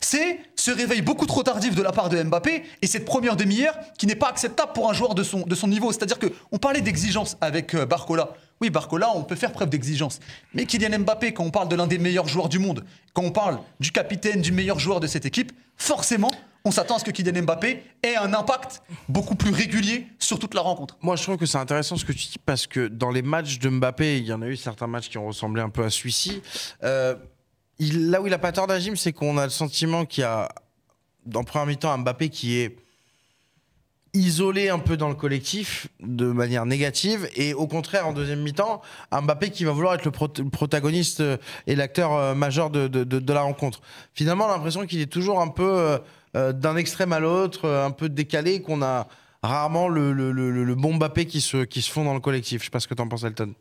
c'est ce réveil beaucoup trop tardif de la part de Mbappé et cette première demi-heure qui n'est pas acceptable pour un joueur de son, de son niveau. C'est-à-dire que on parlait d'exigence avec euh, Barcola. Oui, Barcola, on peut faire preuve d'exigence. Mais Kylian Mbappé, quand on parle de l'un des meilleurs joueurs du monde, quand on parle du capitaine, du meilleur joueur de cette équipe, forcément, on s'attend à ce que Kylian Mbappé ait un impact beaucoup plus régulier sur toute la rencontre. Moi, je trouve que c'est intéressant ce que tu dis parce que dans les matchs de Mbappé, il y en a eu certains matchs qui ont ressemblé un peu à celui-ci. Euh, là où il a pas tort d'Agim, c'est qu'on a le sentiment qu'il y a, dans le premier mi-temps, un Mbappé qui est isolé un peu dans le collectif de manière négative et au contraire en deuxième mi-temps Mbappé qui va vouloir être le, pro- le protagoniste euh, et l'acteur euh, majeur de, de- la rencontre. Finalement, l'impression qu'il est toujours un peu euh, d'un extrême à l'autre, euh, un peu décalé, qu'on a rarement le, le- le- le bon Mbappé qui se, qui se fond dans le collectif. Je sais pas ce que t'en penses, Elton.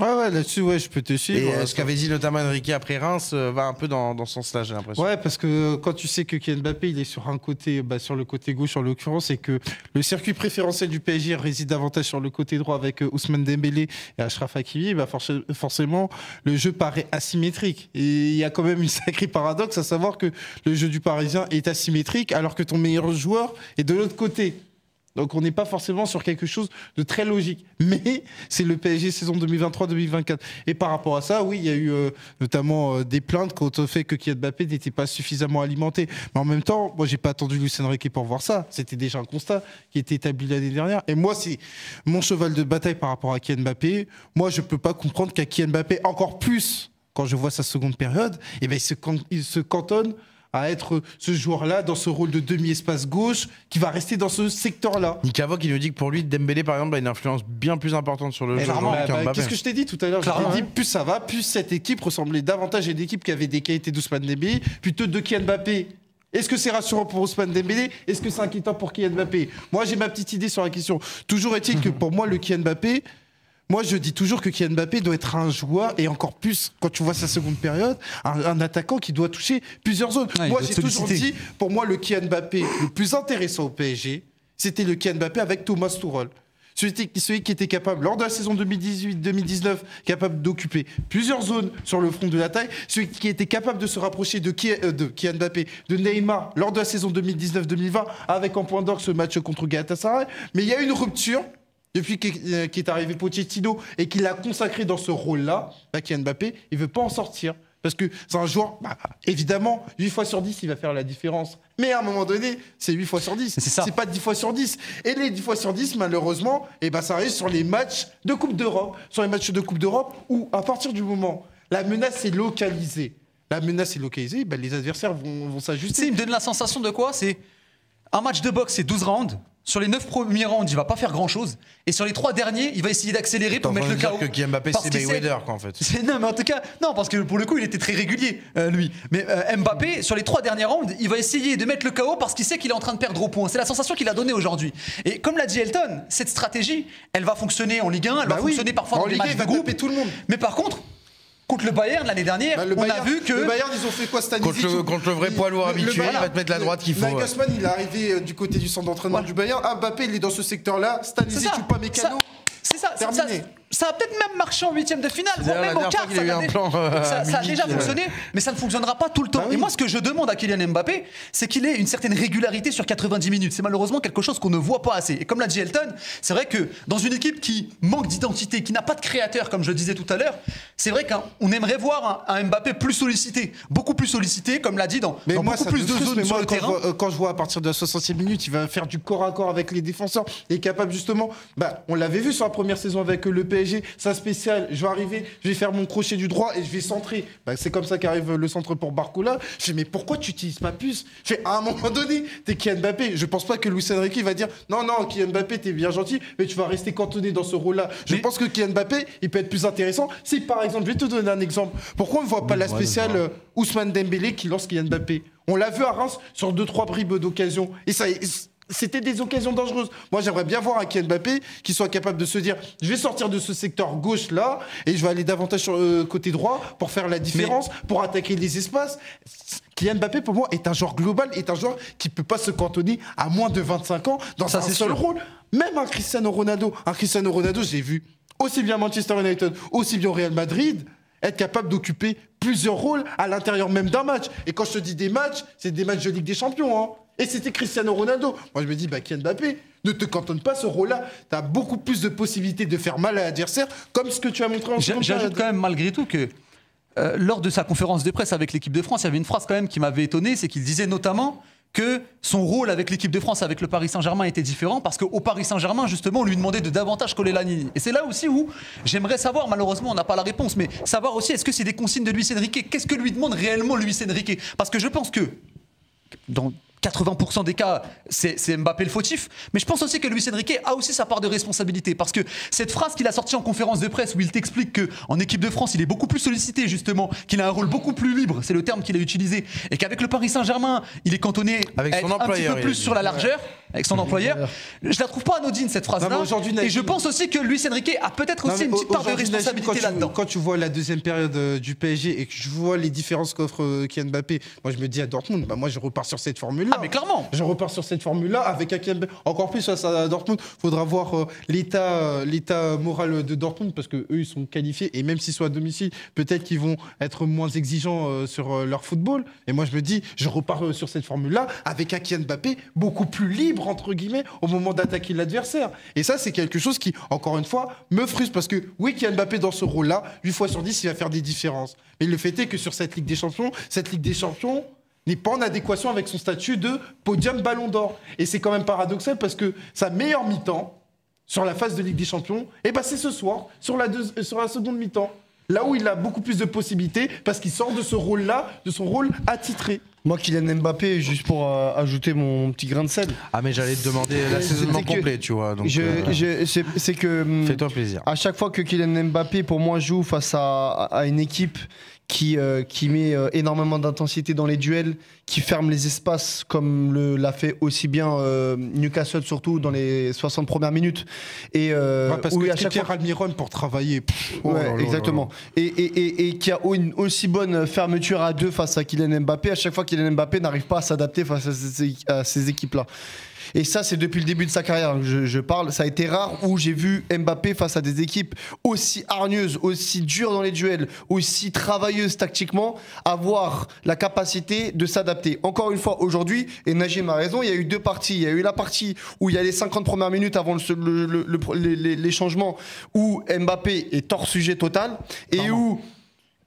Ouais, ouais, là-dessus, ouais, je peux te suivre. Et euh, ce qu'avait dit notamment Enrique après Reims euh, va un peu dans, dans ce sens-là, j'ai l'impression. Ouais, parce que quand tu sais que Kylian Mbappé, il est sur un côté, bah, sur le côté gauche en l'occurrence, et que le circuit préférentiel du PSG réside davantage sur le côté droit avec euh, Ousmane Dembélé et Achraf Hakimi, bah, forc- forcément, le jeu paraît asymétrique. Et il y a quand même une sacrée paradoxe, à savoir que le jeu du Parisien est asymétrique, alors que ton meilleur joueur est de l'autre côté. Donc on n'est pas forcément sur quelque chose de très logique. Mais c'est le PSG saison 2023-2024. Et par rapport à ça, oui, il y a eu euh, notamment euh, des plaintes quant au fait que Kylian Mbappé n'était pas suffisamment alimenté. Mais en même temps, moi, j'ai pas attendu Lucien Riquet pour voir ça. C'était déjà un constat qui était établi l'année dernière. Et moi, c'est mon cheval de bataille par rapport à Kylian Mbappé. Moi, je peux pas comprendre qu'à Kylian Mbappé, encore plus quand je vois sa seconde période, eh ben, il, se can- il se cantonne à être ce joueur-là dans ce rôle de demi-espace gauche qui va rester dans ce secteur-là. Nick Avoc, il nous dit que pour lui, Dembélé, par exemple, a une influence bien plus importante sur le Eh jeu qu'un bah, Mbappé. Qu'est-ce que je t'ai dit tout à l'heure? Je t'ai dit, plus ça va, plus cette équipe ressemblait davantage à une équipe qui avait des qualités d'Ousmane Dembélé plutôt de Kylian Mbappé. Est-ce que c'est rassurant pour Ousmane Dembélé? Est-ce que c'est inquiétant pour Kylian Mbappé? Moi, j'ai ma petite idée sur la question. Toujours est-il que pour moi, le Kylian Mbappé, moi, je dis toujours que Kylian Mbappé doit être un joueur, et encore plus quand tu vois sa seconde période, un, un attaquant qui doit toucher plusieurs zones. Ouais, moi, j'ai toujours dit, pour moi, le Kylian Mbappé le plus intéressant au PSG, c'était le Kylian Mbappé avec Thomas Tuchel. Celui, qui- celui qui était capable, lors de la saison 2018-2019, capable d'occuper plusieurs zones sur le front de la taille. Celui qui était capable de se rapprocher de, Ky- euh, de Kylian Mbappé, de Neymar, lors de la saison 2019-2020, avec en point d'orgue ce match contre Galatasaray. Mais il y a une rupture depuis qu'est euh, qu'est arrivé Pochettino et qu'il a consacré dans ce rôle-là, bah, Kylian Mbappé, il veut pas en sortir. Parce que c'est un joueur, bah, évidemment, 8 fois sur 10, il va faire la différence. Mais à un moment donné, c'est 8 fois sur 10. C'est pas 10 fois sur 10. Et les 10 fois sur 10, malheureusement, eh ben, ça arrive sur les matchs de Coupe d'Europe. Sur les matchs de Coupe d'Europe où, à partir du moment, la menace est localisée. La menace est localisée, ben, les adversaires vont, s'ajuster. il me donne la sensation de quoi? C'est un match de boxe, c'est 12 rounds. Sur les 9 premiers rounds, il va pas faire grand chose. Et sur les 3 derniers, il va essayer d'accélérer pour mettre le KO. que Mbappé, c'est Mayweather, quoi, en fait. Non, mais en tout cas, non, parce que pour le coup, il était très régulier, euh, lui. Mais euh, Mbappé, sur les trois derniers rounds, il va essayer de mettre le KO parce qu'il sait qu'il est en train de perdre au point. C'est la sensation qu'il a donnée aujourd'hui. Et comme l'a dit Elton, cette stratégie, elle va fonctionner en Ligue 1, elle Bah va oui. fonctionner parfois En dans les Ligue 1, matchs de groupe. taper tout le monde. Mais par contre, contre le Bayern l'année dernière, Bah, le on a Bayern- vu que. Le Bayern, ils ont fait quoi Stanisic Contre le- contre le vrai poids lourd habitué, il va te mettre la droite qu'il faut, ouais. Nagelsmann, il est arrivé euh, du côté du centre d'entraînement Ouais. du Bayern. Ah, Mbappé, il est dans ce secteur-là. Stanisic ou pas Mécano. Ça- C'est ça, ça, ça, a peut-être même marché en huitième de finale, voire même en quart. fois qu'il a ça eu a un dé- plan, euh, ça, ça a déjà fonctionné, mais ça ne fonctionnera pas tout le temps. Bah oui. Et moi, ce que je demande à Kylian Mbappé, c'est qu'il ait une certaine régularité sur 90 minutes. C'est malheureusement quelque chose qu'on ne voit pas assez. Et comme l'a dit Elton, c'est vrai que dans une équipe qui manque d'identité, qui n'a pas de créateur, comme je le disais tout à l'heure, c'est vrai qu'on aimerait voir un, un Mbappé plus sollicité, beaucoup plus sollicité, comme l'a dit, dans, Mais dans moi, beaucoup ça plus de zones sur moi, le quand, terrain. je vois, euh, quand je vois à partir de la 60e minute, il va faire du corps à corps avec les défenseurs. Il est capable justement. Bah, on l'avait vu sur première saison avec euh, le PSG. Sa spéciale, je vais arriver, je vais faire mon crochet du droit et je vais centrer. Bah, c'est comme ça qu'arrive euh, le centre pour Barcola. Je fais, mais pourquoi tu n'utilises pas plus Je fais, à un moment donné, t'es Kylian Mbappé. Je pense pas que Luis Enrique va dire, non, non, Kylian Mbappé, t'es bien gentil, mais tu vas rester cantonné dans ce rôle-là. Je Mais- pense que Kylian Mbappé, il peut être plus intéressant. Si par exemple, je vais te donner un exemple. Pourquoi on ne voit pas la spéciale euh, Ousmane Dembélé qui lance Kylian Mbappé? On l'a vu à Reims sur deux trois bribes d'occasion et ça c'était des occasions dangereuses. Moi, j'aimerais bien voir un Kylian Mbappé qui soit capable de se dire je vais sortir de ce secteur gauche là et je vais aller davantage sur le côté droit pour faire la différence, pour attaquer les espaces. Kylian Mbappé, pour moi, est un joueur global, est un joueur qui peut pas se cantonner à moins de 25 ans dans Ça, un seul sûr. rôle. Même un Cristiano Ronaldo. Un Cristiano Ronaldo, j'ai vu aussi bien Manchester United, aussi bien Real Madrid, être capable d'occuper plusieurs rôles à l'intérieur même d'un match. Et quand je te dis des matchs, c'est des matchs de Ligue des Champions. hein. Et c'était Cristiano Ronaldo. Moi, je me dis, bah, Kylian Mbappé, ne te cantonne pas ce rôle-là. Tu as beaucoup plus de possibilités de faire mal à l'adversaire, comme ce que tu as montré en J'ajoute quand même malgré tout que euh, lors de sa conférence de presse avec l'équipe de France, il y avait une phrase quand même qui m'avait étonné, c'est qu'il disait notamment que son rôle avec l'équipe de France, avec le Paris Saint-Germain était différent parce qu'au Paris Saint-Germain, justement, on lui demandait de davantage coller la ligne. Et c'est là aussi où j'aimerais savoir, malheureusement, on n'a pas la réponse, mais savoir aussi est-ce que c'est des consignes de Luis Enrique? Qu'est-ce que lui demande réellement Luis Enrique? Parce que je pense que dans 80% des cas, c'est Mbappé le fautif. Mais je pense aussi que Luis Enrique a aussi sa part de responsabilité. Parce que cette phrase qu'il a sortie en conférence de presse où il t'explique qu'en équipe de France, il est beaucoup plus sollicité, justement, qu'il a un rôle beaucoup plus libre, c'est le terme qu'il a utilisé, et qu'avec le Paris Saint-Germain, il est cantonné Avec son être un petit employeur, peu plus sur la largeur, avec son employeur. Je la trouve pas anodine, cette phrase-là. Et je pense aussi que Luis Enrique a peut-être aussi une petite part de responsabilité là-dedans. Quand tu vois la deuxième période euh, du PSG et que je vois les différences qu'offre euh, Kylian Mbappé, moi je me dis à Dortmund, bah moi je repars sur cette Ah, mais clairement. Je repars sur cette formule-là avec Mbappé. Encore plus face à Dortmund, faudra voir euh, l'état euh, l'état moral de Dortmund parce que eux ils sont qualifiés et même s'ils sont à domicile, peut-être qu'ils vont être moins exigeants euh, sur leur football. Et moi je me dis, je repars sur cette formule-là avec un Kylian Mbappé beaucoup plus libre entre guillemets au moment d'attaquer l'adversaire. Et ça c'est quelque chose qui, encore une fois, me frustre parce que oui, Kylian Mbappé dans ce rôle-là, 8 fois sur 10, il va faire des différences. Mais le fait est que sur cette Ligue des Champions, cette Ligue des Champions n'est pas en adéquation avec son statut de podium ballon d'or. Et c'est quand même paradoxal parce que sa meilleure mi-temps sur la phase de Ligue des Champions, eh ben c'est ce soir, sur la, deux- euh, sur la seconde mi-temps. Là où il a beaucoup plus de possibilités parce qu'il sort de ce rôle-là, de son rôle attitré. Moi, Kylian Mbappé, juste pour euh, ajouter mon petit grain de sel, Ah, mais j'allais te demander l'assaisonnement complet, tu vois. Donc, je- euh, je- c'est c'est que. hum, fais-toi plaisir. À chaque fois que Kylian Mbappé, pour moi, joue face à, à une équipe qui, euh, qui met euh, énormément d'intensité dans les duels, qui ferme les espaces, comme l'a fait aussi bien euh, Newcastle, surtout dans les 60 premières minutes. Et Ouais, parce où que à chaque fois. Almiron pour travailler. pff, oh Ouais, là là là exactement. Et, et, et, et qui a une aussi bonne fermeture à deux face à Kylian Mbappé. À chaque fois, Kylian Mbappé n'arrive pas à s'adapter face à ces, à ces équipes-là. Et ça c'est depuis le début de sa carrière je, je parle, ça a été rare où j'ai vu Mbappé face à des équipes aussi hargneuses, aussi dures dans les duels, aussi travailleuses tactiquement, avoir la capacité de s'adapter. Encore une fois, aujourd'hui, et Najim a raison, il y a eu deux parties. Il y a eu la partie où il y a les 50 premières minutes avant le- le- le- le- les, les- les changements, où Mbappé est hors sujet total, et où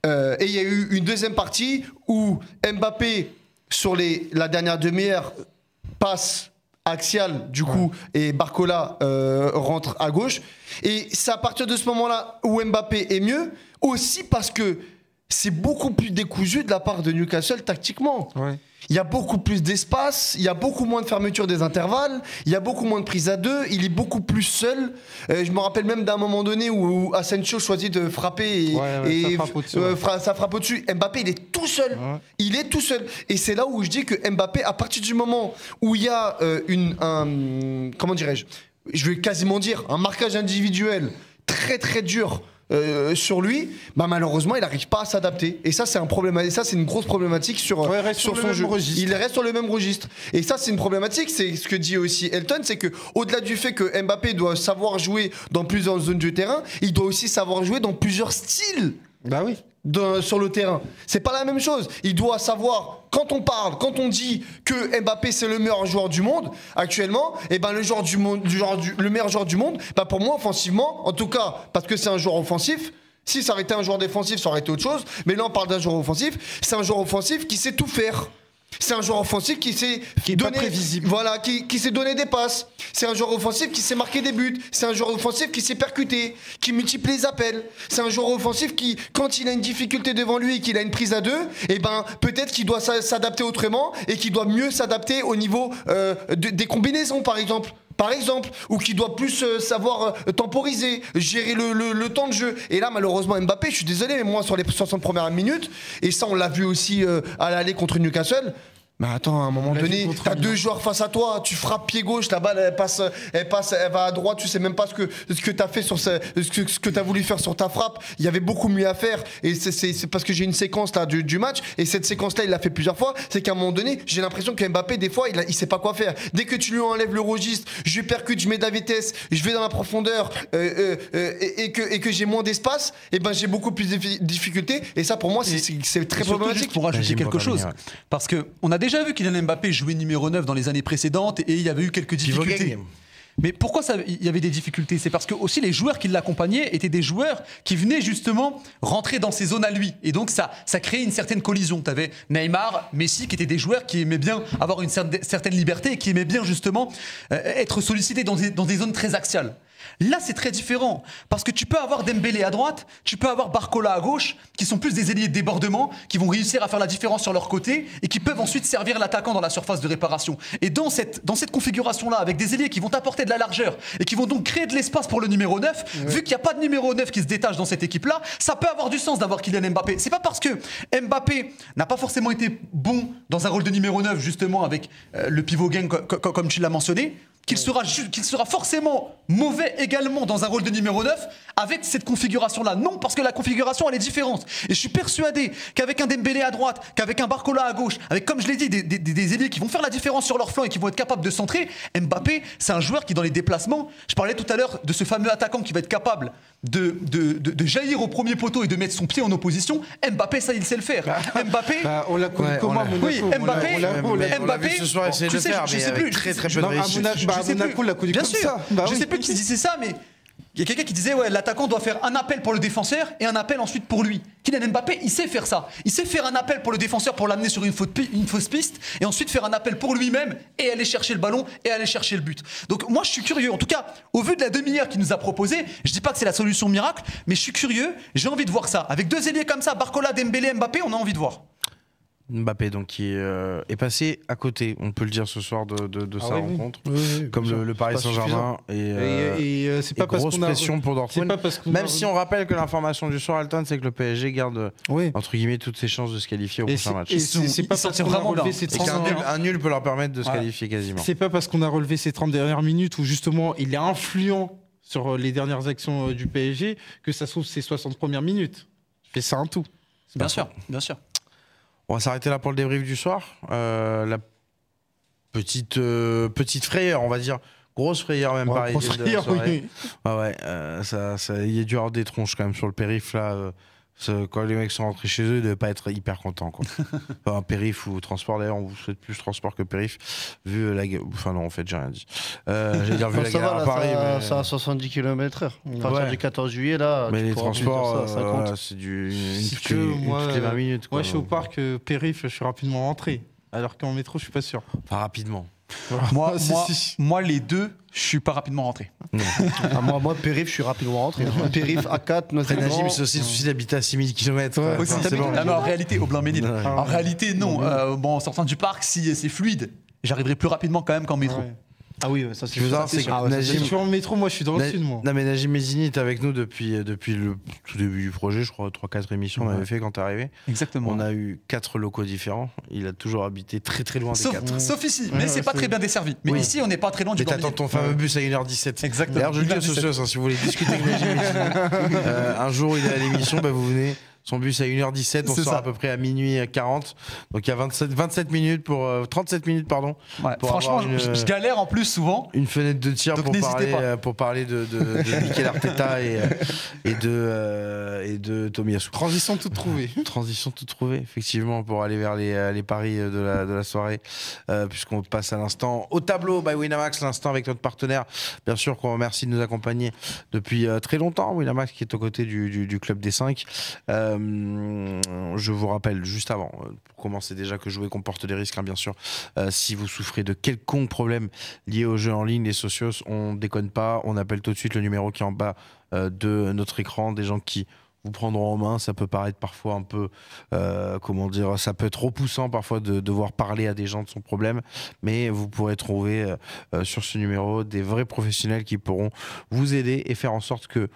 euh, et il y a eu une deuxième partie où Mbappé, sur les, la dernière demi-heure, passe axial du coup et Barcola euh, rentre à gauche. Et c'est à partir de ce moment-là où Mbappé est mieux, aussi parce que c'est beaucoup plus décousu de la part de Newcastle tactiquement. Ouais. Il y a beaucoup plus d'espace, il y a beaucoup moins de fermeture des intervalles, il y a beaucoup moins de prise à deux, il est beaucoup plus seul. Euh, je me rappelle même d'un moment donné où, où Asensio choisit de frapper et, Ouais, ouais, et ça frappe au-dessus, euh, fra- ça frappe au-dessus. Mbappé, il est tout seul. Ouais. Il est tout seul. Et c'est là où je dis que Mbappé, à partir du moment où il y a euh, une, un, comment dirais-je, je vais quasiment dire un marquage individuel très très dur. Euh, sur lui, bah malheureusement, il n'arrive pas à s'adapter. Et ça, c'est un problème. Et ça, c'est une grosse problématique sur, Ouais, il reste sur son même jeu. registre. Il reste sur le même registre. Et ça, c'est une problématique. C'est ce que dit aussi Elton, c'est que au-delà du fait que Mbappé doit savoir jouer dans plusieurs zones du terrain, il doit aussi savoir jouer dans plusieurs styles Bah oui. Sur le terrain. C'est pas la même chose. Il doit savoir quand on parle, quand on dit que Mbappé c'est le meilleur joueur du monde actuellement, et ben le joueur du monde, le meilleur joueur du monde, bah pour moi offensivement, en tout cas parce que c'est un joueur offensif. Si ça aurait été un joueur défensif, ça aurait été autre chose. Mais là, on parle d'un joueur offensif. C'est un joueur offensif qui sait tout faire. C'est un joueur offensif qui sait Qui est pas donner- prévisible. Voilà, qui, qui sait donner des passes. C'est un joueur offensif qui sait marquer des buts. C'est un joueur offensif qui sait percuter, qui multiplie les appels. C'est un joueur offensif qui, quand il a une difficulté devant lui et qu'il a une prise à deux, eh ben peut-être qu'il doit s'a- s'adapter autrement et qu'il doit mieux s'adapter au niveau euh, de- des combinaisons, par exemple. Par exemple, ou qui doit plus euh, savoir euh, temporiser, gérer le, temps de jeu. Et là, malheureusement, Mbappé, je suis désolé, mais moi, sur les 60 premières minutes, et ça, on l'a vu aussi euh, à l'aller contre Newcastle. Mais attends, à un moment l'a donné, t'as deux joueurs face à toi, tu frappes pied gauche, la balle elle passe, elle passe, elle va à droite, tu sais même pas ce que ce que t'as fait sur ce, ce que ce que t'as voulu faire sur ta frappe. Il y avait beaucoup mieux à faire et c'est- parce que j'ai une séquence là du, du match et cette séquence là il l'a fait plusieurs fois. C'est qu'à un moment donné, j'ai l'impression que Mbappé des fois il, a- il sait pas quoi faire. Dès que tu lui enlèves le registre, je percute, je mets de la vitesse, je vais dans la profondeur euh, euh, euh, et, et que et que j'ai moins d'espace, et ben j'ai beaucoup plus de diffi- difficultés et ça pour moi c'est- très problématique. pour rajouter J'aime quelque chose, parce que on a déjà vu Kylian Mbappé jouer numéro 9 dans les années précédentes et il y avait eu quelques difficultés. Mais pourquoi il y avait des difficultés? C'est parce que aussi les joueurs qui l'accompagnaient étaient des joueurs qui venaient justement rentrer dans ces zones à lui. Et donc ça, ça créait une certaine collision. Tu avais Neymar, Messi qui étaient des joueurs qui aimaient bien avoir une cer- certaine liberté et qui aimaient bien justement euh, être sollicités dans des, dans des zones très axiales. Là, c'est très différent parce que tu peux avoir Dembélé à droite, tu peux avoir Barcola à gauche, qui sont plus des ailiers de débordement, qui vont réussir à faire la différence sur leur côté et qui peuvent ensuite servir l'attaquant dans la surface de réparation. Et dans cette, dans cette configuration-là, avec des ailiers qui vont apporter de la largeur et qui vont donc créer de l'espace pour le numéro 9, vu qu'il n'y a pas de numéro 9 qui se détache dans cette équipe-là, ça peut avoir du sens d'avoir Kylian Mbappé. C'est pas parce que Mbappé n'a pas forcément été bon dans un rôle de numéro 9, justement, avec euh, le pivot gang, co- co- comme tu l'as mentionné, qu'il sera, qu'il sera forcément mauvais également dans un rôle de numéro 9 avec cette configuration-là. Non, parce que la configuration, elle est différente. Et je suis persuadé qu'avec un Dembélé à droite, qu'avec un Barcola à gauche, avec, comme je l'ai dit, des, des, des ailiers qui vont faire la différence sur leur flanc et qui vont être capables de centrer, Mbappé, c'est un joueur qui, dans les déplacements, je parlais tout à l'heure de ce fameux attaquant qui va être capable de, de, de- de jaillir au premier poteau et de mettre son pied en opposition. Mbappé, ça, il sait le faire. Mbappé, Bah, on l'a connu Ouais, comment Oui, Mbappé, on l'a- on l'a- Mais on l'a vu Mbappé, ce soir tu le sais, faire, je sais plus, très je- très je- peu de Je sais Monaco, plus. l'a Bien sûr. ça. Bah je oui. sais plus qui disait ça, mais il y a quelqu'un qui disait ouais, l'attaquant doit faire un appel pour le défenseur et un appel ensuite pour lui. Kylian Mbappé, il sait faire ça. Il sait faire un appel pour le défenseur pour l'amener sur une, faute pi- une fausse piste et ensuite faire un appel pour lui-même et aller chercher le ballon et aller chercher le but. Donc moi, je suis curieux. En tout cas, au vu de la demi-heure qu'il nous a proposé, je dis pas que c'est la solution miracle, mais je suis curieux. J'ai envie de voir ça. Avec deux ailiers comme ça, Barcola, Dembélé, Mbappé, on a envie de voir. Mbappé, donc, qui euh, est passé à côté, on peut le dire ce soir, de, de- de Ah sa oui, rencontre. Oui, oui, Comme le, Paris Saint-Germain. Et, euh, Et, et, euh, c'est et pas parce grosse qu'on a. pression pour C'est Dortmund. pas parce Même a- si on rappelle que l'information du soir, Alton, c'est que le PSG garde, Oui. entre guillemets, toutes ses chances de se qualifier au Et prochain match. et c'est c'est pas parce qu'on a relevé ces Et qu'un 30 nul, un nul peut leur permettre de se Voilà. qualifier quasiment. C'est pas parce qu'on a relevé ces 30 dernières minutes où justement il est influent sur euh, les dernières actions euh, du PSG que ça se trouve ces 60 premières minutes. Et c'est un tout. Bien sûr, bien sûr. On va s'arrêter là pour le débrief du soir. Euh, la petite, euh, petite frayeur, on va dire. Grosse frayeur même Ouais, parisienne grosse frayeur, oui. Ouais, ouais, euh, ça, il y a dû avoir des tronches quand même sur le périph' là. Quand les mecs sont rentrés chez eux, ils devaient pas être hyper contents. Quoi. enfin, périph' ou transport, d'ailleurs, on vous souhaite plus transport que périph', vu la Enfin, non, en fait, j'ai rien dit. Euh, J'allais dire vu Enfin, la ça va, à Paris, ça, mais, ça a 70 km/h. À partir Ouais. du 14 juillet, là, mais tu les transports, ça, ça euh, compte. voilà, c'est du. Si une moi, toutes les 20 euh, minutes. Quoi. Moi, je suis au parc euh, périph', je suis rapidement rentré. Alors qu'en métro, je suis pas sûr. Enfin, rapidement. Moi, Si, moi, si. moi, les deux, je suis pas rapidement rentré. Ah, moi, moi, périph', je suis rapidement rentré. périph' A4, Après, notamment. Najim, c'est aussi le souci d'habiter à 6000 km. Ouais, Aussi, bon. Ah, mais en réalité, au Blain-Ménil. Ouais. En réalité, non. Euh, bon, en sortant du parc, si c'est fluide, j'arriverai plus rapidement quand même qu'en métro. Ouais. Ah oui, ça c'est que Ah ouais, ça, Najim- Je suis en métro, moi, je suis dans le sud, moi. Non, mais Najim Mezzini est avec nous depuis, euh, depuis le tout début du projet, je crois, 3-4 émissions on Ouais. avait fait quand t'es arrivé. Exactement. On a eu 4 locaux différents. Il a toujours habité très très loin des Sauf, 4. sauf ici, mais ouais, c'est pas très bien desservi. Mais Oui. ici, on n'est pas très loin du Mais t'attends ton fameux bus à 1h17. Exactement. D'ailleurs, je le dis aux 1h17. socios, hein, si vous voulez discuter avec Najim Mezzini, euh, un jour il est à l'émission, bah, vous venez. Son bus à 1h17, on C'est sort ça. à peu près à minuit 40. Donc il y a 27, 27 minutes pour. euh, 37 minutes, pardon. Ouais, pour Franchement, une- je, je galère en plus souvent. Une fenêtre de tir Donc pour parler, pas. euh, pour parler de, de, de Mikel Arteta et, euh, et, de, euh, et de Tomiyasu. Transition toute trouvée. Transition tout trouvée, effectivement, pour aller vers les, euh, les paris euh, de la, de la soirée, euh, puisqu'on passe à l'instant au tableau by Winamax, l'instant avec notre partenaire. Bien sûr qu'on remercie de nous accompagner depuis euh, très longtemps, Winamax qui est aux côtés du, du- du club des 5. Je vous rappelle juste avant, euh, pour commencer déjà que jouer comporte des risques, hein, bien sûr. Euh, si vous souffrez de quelconque problème lié au jeu en ligne, les socios, on déconne pas, on appelle tout de suite le numéro qui est en bas euh, de notre écran, des gens qui vous prendront en main. Ça peut paraître parfois un peu, euh, comment dire, ça peut être repoussant parfois de devoir parler à des gens de son problème, mais vous pourrez trouver euh, euh, sur ce numéro des vrais professionnels qui pourront vous aider et faire en sorte que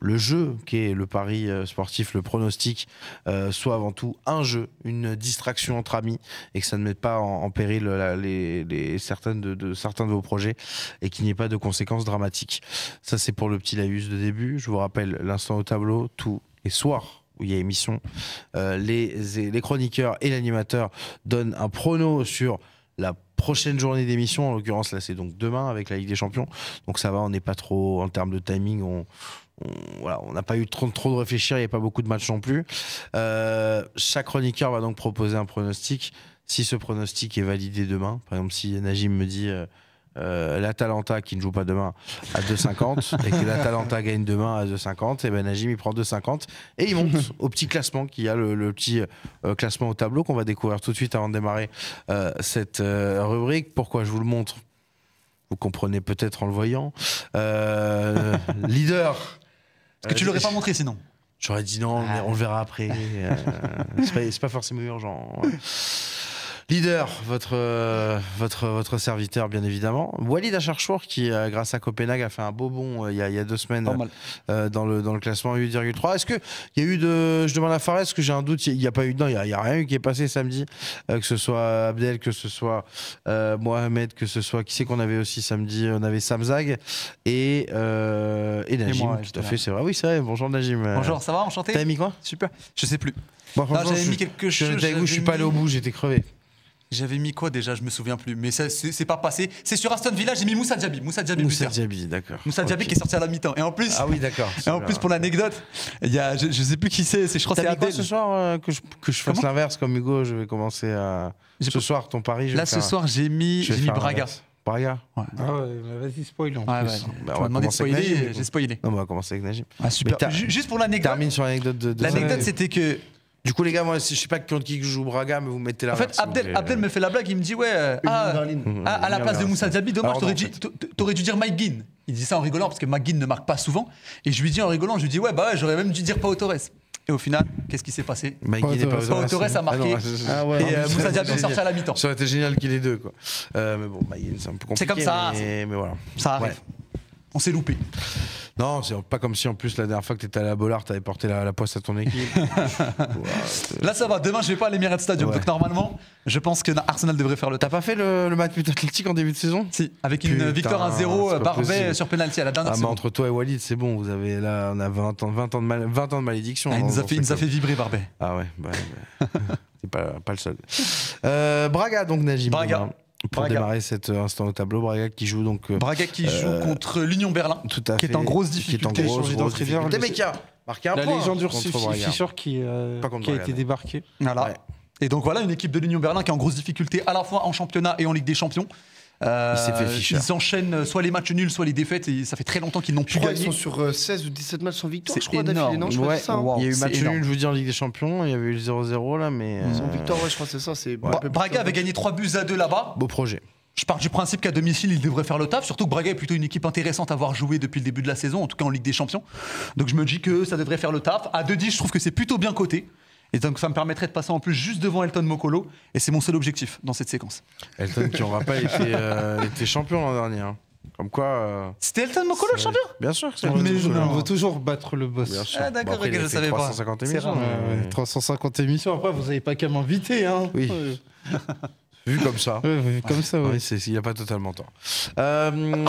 le jeu, qui est le pari euh, sportif, le pronostic, euh, soit avant tout un jeu, une distraction entre amis, et que ça ne mette pas en, péril certaines de, certains de vos projets, et qu'il n'y ait pas de conséquences dramatiques. Ça, c'est pour le petit laïus de début. Je vous rappelle l'instant au tableau, tous les soirs où il y a émission, euh, les, chroniqueurs et l'animateur donnent un prono sur la prochaine journée d'émission. En l'occurrence, là, c'est donc demain avec la Ligue des Champions. Donc ça va, on n'est pas trop en termes de timing. On- voilà, on n'a pas eu trop, trop de réfléchir, il n'y a pas beaucoup de matchs non plus. Euh, chaque chroniqueur va donc proposer un pronostic. Si ce pronostic est validé demain, par exemple, si Najim me dit euh, euh, l'Atalanta qui ne joue pas demain à 2,50 et que l'Atalanta gagne demain à 2,50, et ben Najim il prend 2,50 et il monte au petit classement qui a le, le petit euh, classement au tableau qu'on va découvrir tout de suite avant de démarrer euh, cette rubrique. Pourquoi je vous le montre? Vous comprenez peut-être en le voyant. Leader. Est-ce que tu l'aurais pas montré sinon J'aurais dit non, mais on le verra après. Euh, c'est pas, c'est pas forcément urgent. Leader, votre, euh, votre, votre serviteur, bien évidemment. Walid Acharchour, qui, euh, grâce à Copenhague, a fait un beau bond euh, il y, a, il y a deux semaines euh, dans, le, dans le classement 8,3. Est-ce qu'il y a eu de. Je demande à Fares, est-ce que j'ai un doute? Il n'y a pas eu. Non, il n'y a, y rien eu qui est passé samedi. euh, que ce soit Abdel, que ce soit euh, Mohamed, que ce soit. Qui c'est qu'on avait aussi samedi On avait Samzag et, euh, et Najim. moi, tout à fait, c'est vrai. Oui, c'est vrai. Bonjour Najim. Euh, Bonjour, ça va, enchanté T'avais mis quoi? Super. Je sais plus. Bon, Non, j'avais je- mis quelque je chose. avec vous, je suis pas allé au bout, j'étais crevé. J'avais mis quoi déjà? Je me souviens plus. Mais c'est pas passé. C'est sur Aston Villa, j'ai mis Moussa Diaby. Moussa Diaby Moussa. Diaby, d'accord. Moussa Diaby Ok. qui est sorti à la mi-temps. Et en plus, Ah oui, d'accord. et en plus pour l'anecdote, il y a, je, je sais plus qui c'est. c'est- Je crois c'est mis quoi Abdel. ce soir euh, que je, que je fasse l'inverse comme Hugo Je vais commencer à. J'ai Ce pas- soir, ton pari, je vais Là, ce faire- soir, j'ai mis, j'ai mis Braga. l'inverse. Braga? Ah ouais, bah vas-y, spoil en Ouais, plus. ouais. Bah, Tu on va demandé de spoiler, j'ai spoilé. Non, on va commencer avec Najim. Ah, super. Juste pour l'anecdote. Termine sur l'anecdote de. de- L'anecdote, Ouais. c'était que Du coup, les gars, moi, je sais pas contre qui je joue Braga, mais vous mettez la En fait, Abdel, Abdel me fait la blague, il me dit Ouais, euh, ah, ah, à la place de Moussa Diaby, dommage, t'aurais non, dû, t'aurais dû dire Mike Ginn. Il dit ça en rigolant parce que Mike Ginn ne marque pas souvent. Et je lui dis en rigolant, je lui dis Ouais, bah ouais, j'aurais même dû dire Pau Torres. Et au final, qu'est-ce qui s'est passé? Mikey Pau n'est pas Torres. Torres a marqué. Ah non, Ah ouais. Et euh, ça Moussa aurait Diaby est été sorti à la mi-temps. Ça aurait été génial qu'il ait deux, quoi. Euh, mais bon, Mikey, c'est un peu compliqué. C'est comme ça, Mais, mais voilà. Ça arrive. Ouais. On s'est loupé. Non, c'est pas comme si en plus la dernière fois que t'étais à la Bollard, t'avais porté la, la poste à ton équipe. Là, ça va. Demain, je vais pas à l'Emirates Stadium. Ouais. Donc, normalement, je pense que Arsenal devrait faire le T'as pas fait le, le match but athlétique en début de saison? Si, avec une victoire 1-0, c'est euh, pas Barbet possible. sur penalty à la dernière Ah, mais entre toi et Walid, c'est bon, vous avez là, on a 20 ans, 20 ans, de, mal- 20 ans de malédiction. Ah, il dans- nous a fait, ce il nous a club. fait vibrer, Barbet. Ah ouais, bah, ouais. c'est pas, pas le seul. Euh, Braga, donc Najim. Braga. demain. Pour Braga. démarrer cet euh, instant au tableau. Braga qui joue donc. euh, Braga qui joue contre l'Union Berlin. tout à qui est en grosse Qui est en difficulté. grosse, grosse difficulté. marqué un La point. légende hein. Fischer qui, euh, a Braga, été débarqué. Voilà. Ouais. Et donc voilà une équipe de l'Union Berlin qui est en grosse difficulté à la fois en championnat et en Ligue des Champions. Euh, Il s'est fait Fischer. Ils enchaînent soit les matchs nuls, soit les défaites. Et ça fait très longtemps qu'ils n'ont plus gagné. sont sur euh, 16 ou 17 matchs sans victoire, C'est je crois, énorme. d'affilée. Non, je crois que Ouais, c'est ça. hein. Wow, il y a eu match nul, je vous dis, en Ligue des Champions. Il y avait eu le 0-0 là, mais. euh, Sans victoire, ouais, je crois que c'est ça. C'est Bra- Braga avait gagné 3 buts à 2 là-bas. Beau projet. Je pars du principe qu'à domicile, il devrait faire le taf. Surtout que Braga est plutôt une équipe intéressante à voir jouer depuis le début de la saison, en tout cas en Ligue des Champions. Donc je me dis que ça devrait faire le taf. À 2-10, je trouve que c'est plutôt bien coté. Et donc ça me permettrait de passer en plus juste devant Elton Mokolo. Et c'est mon seul objectif dans cette séquence. Elton qui, on rappelle, était, euh, était champion l'an dernier. hein. Comme quoi. euh, C'était Elton Mokolo le champion Bien sûr que c'est On Mais on veut toujours battre le boss. Bien sûr. Ah, d'accord, Bon, après, ok, il a je fait savais pas. 350 C'est émissions. rare. Ouais, mais- ouais, 350 émissions. Après, vous n'avez pas qu'à m'inviter. Hein. Oui. Ouais. Vu comme ça. Ouais, ouais, comme ça, ouais. Oui, c'est- il n'a pas totalement tort. Euh,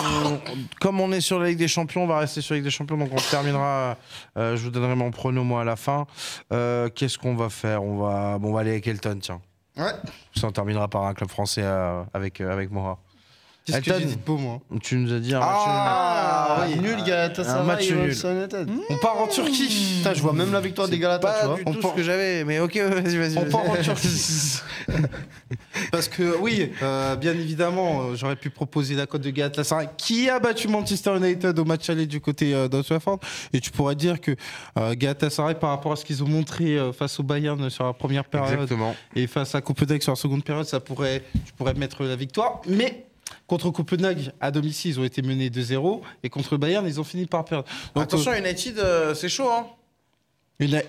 comme on est sur la Ligue des Champions, on va rester sur la Ligue des Champions, donc on terminera. euh, je vous donnerai mon prono moi à la fin. Euh, Qu'est-ce qu'on va faire? On va, bon, on va aller avec Elton, tiens. Ouais. Ça, on terminera par un club français euh, avec, euh, avec Mora. Qu'est-ce que j'ai dit de beau, moi? Tu nous as dit un match Ah, oui. nul, Galatasaray. Un match nul. United. On part en Turquie. Putain, je vois même la victoire des nul. Galatas, tu Pas vois. du On tout part- ce que j'avais, mais ok, vas-y, vas-y. On part en Turquie. Parce que oui, euh, bien évidemment, euh, j'aurais pu proposer la cote de Galatasaray qui a battu Manchester United au match aller du côté euh. Et tu pourrais dire que euh, Galatasaray, par rapport à ce qu'ils ont montré euh, face au Bayern sur la première période Exactement. et face à Copenhague sur la seconde période, ça pourrait, tu pourrais mettre la victoire. Mais contre Copenhague, à domicile, ils ont été menés 2-0 et contre Bayern, ils ont fini par perdre. Donc, Attention, United, euh, c'est chaud, hein.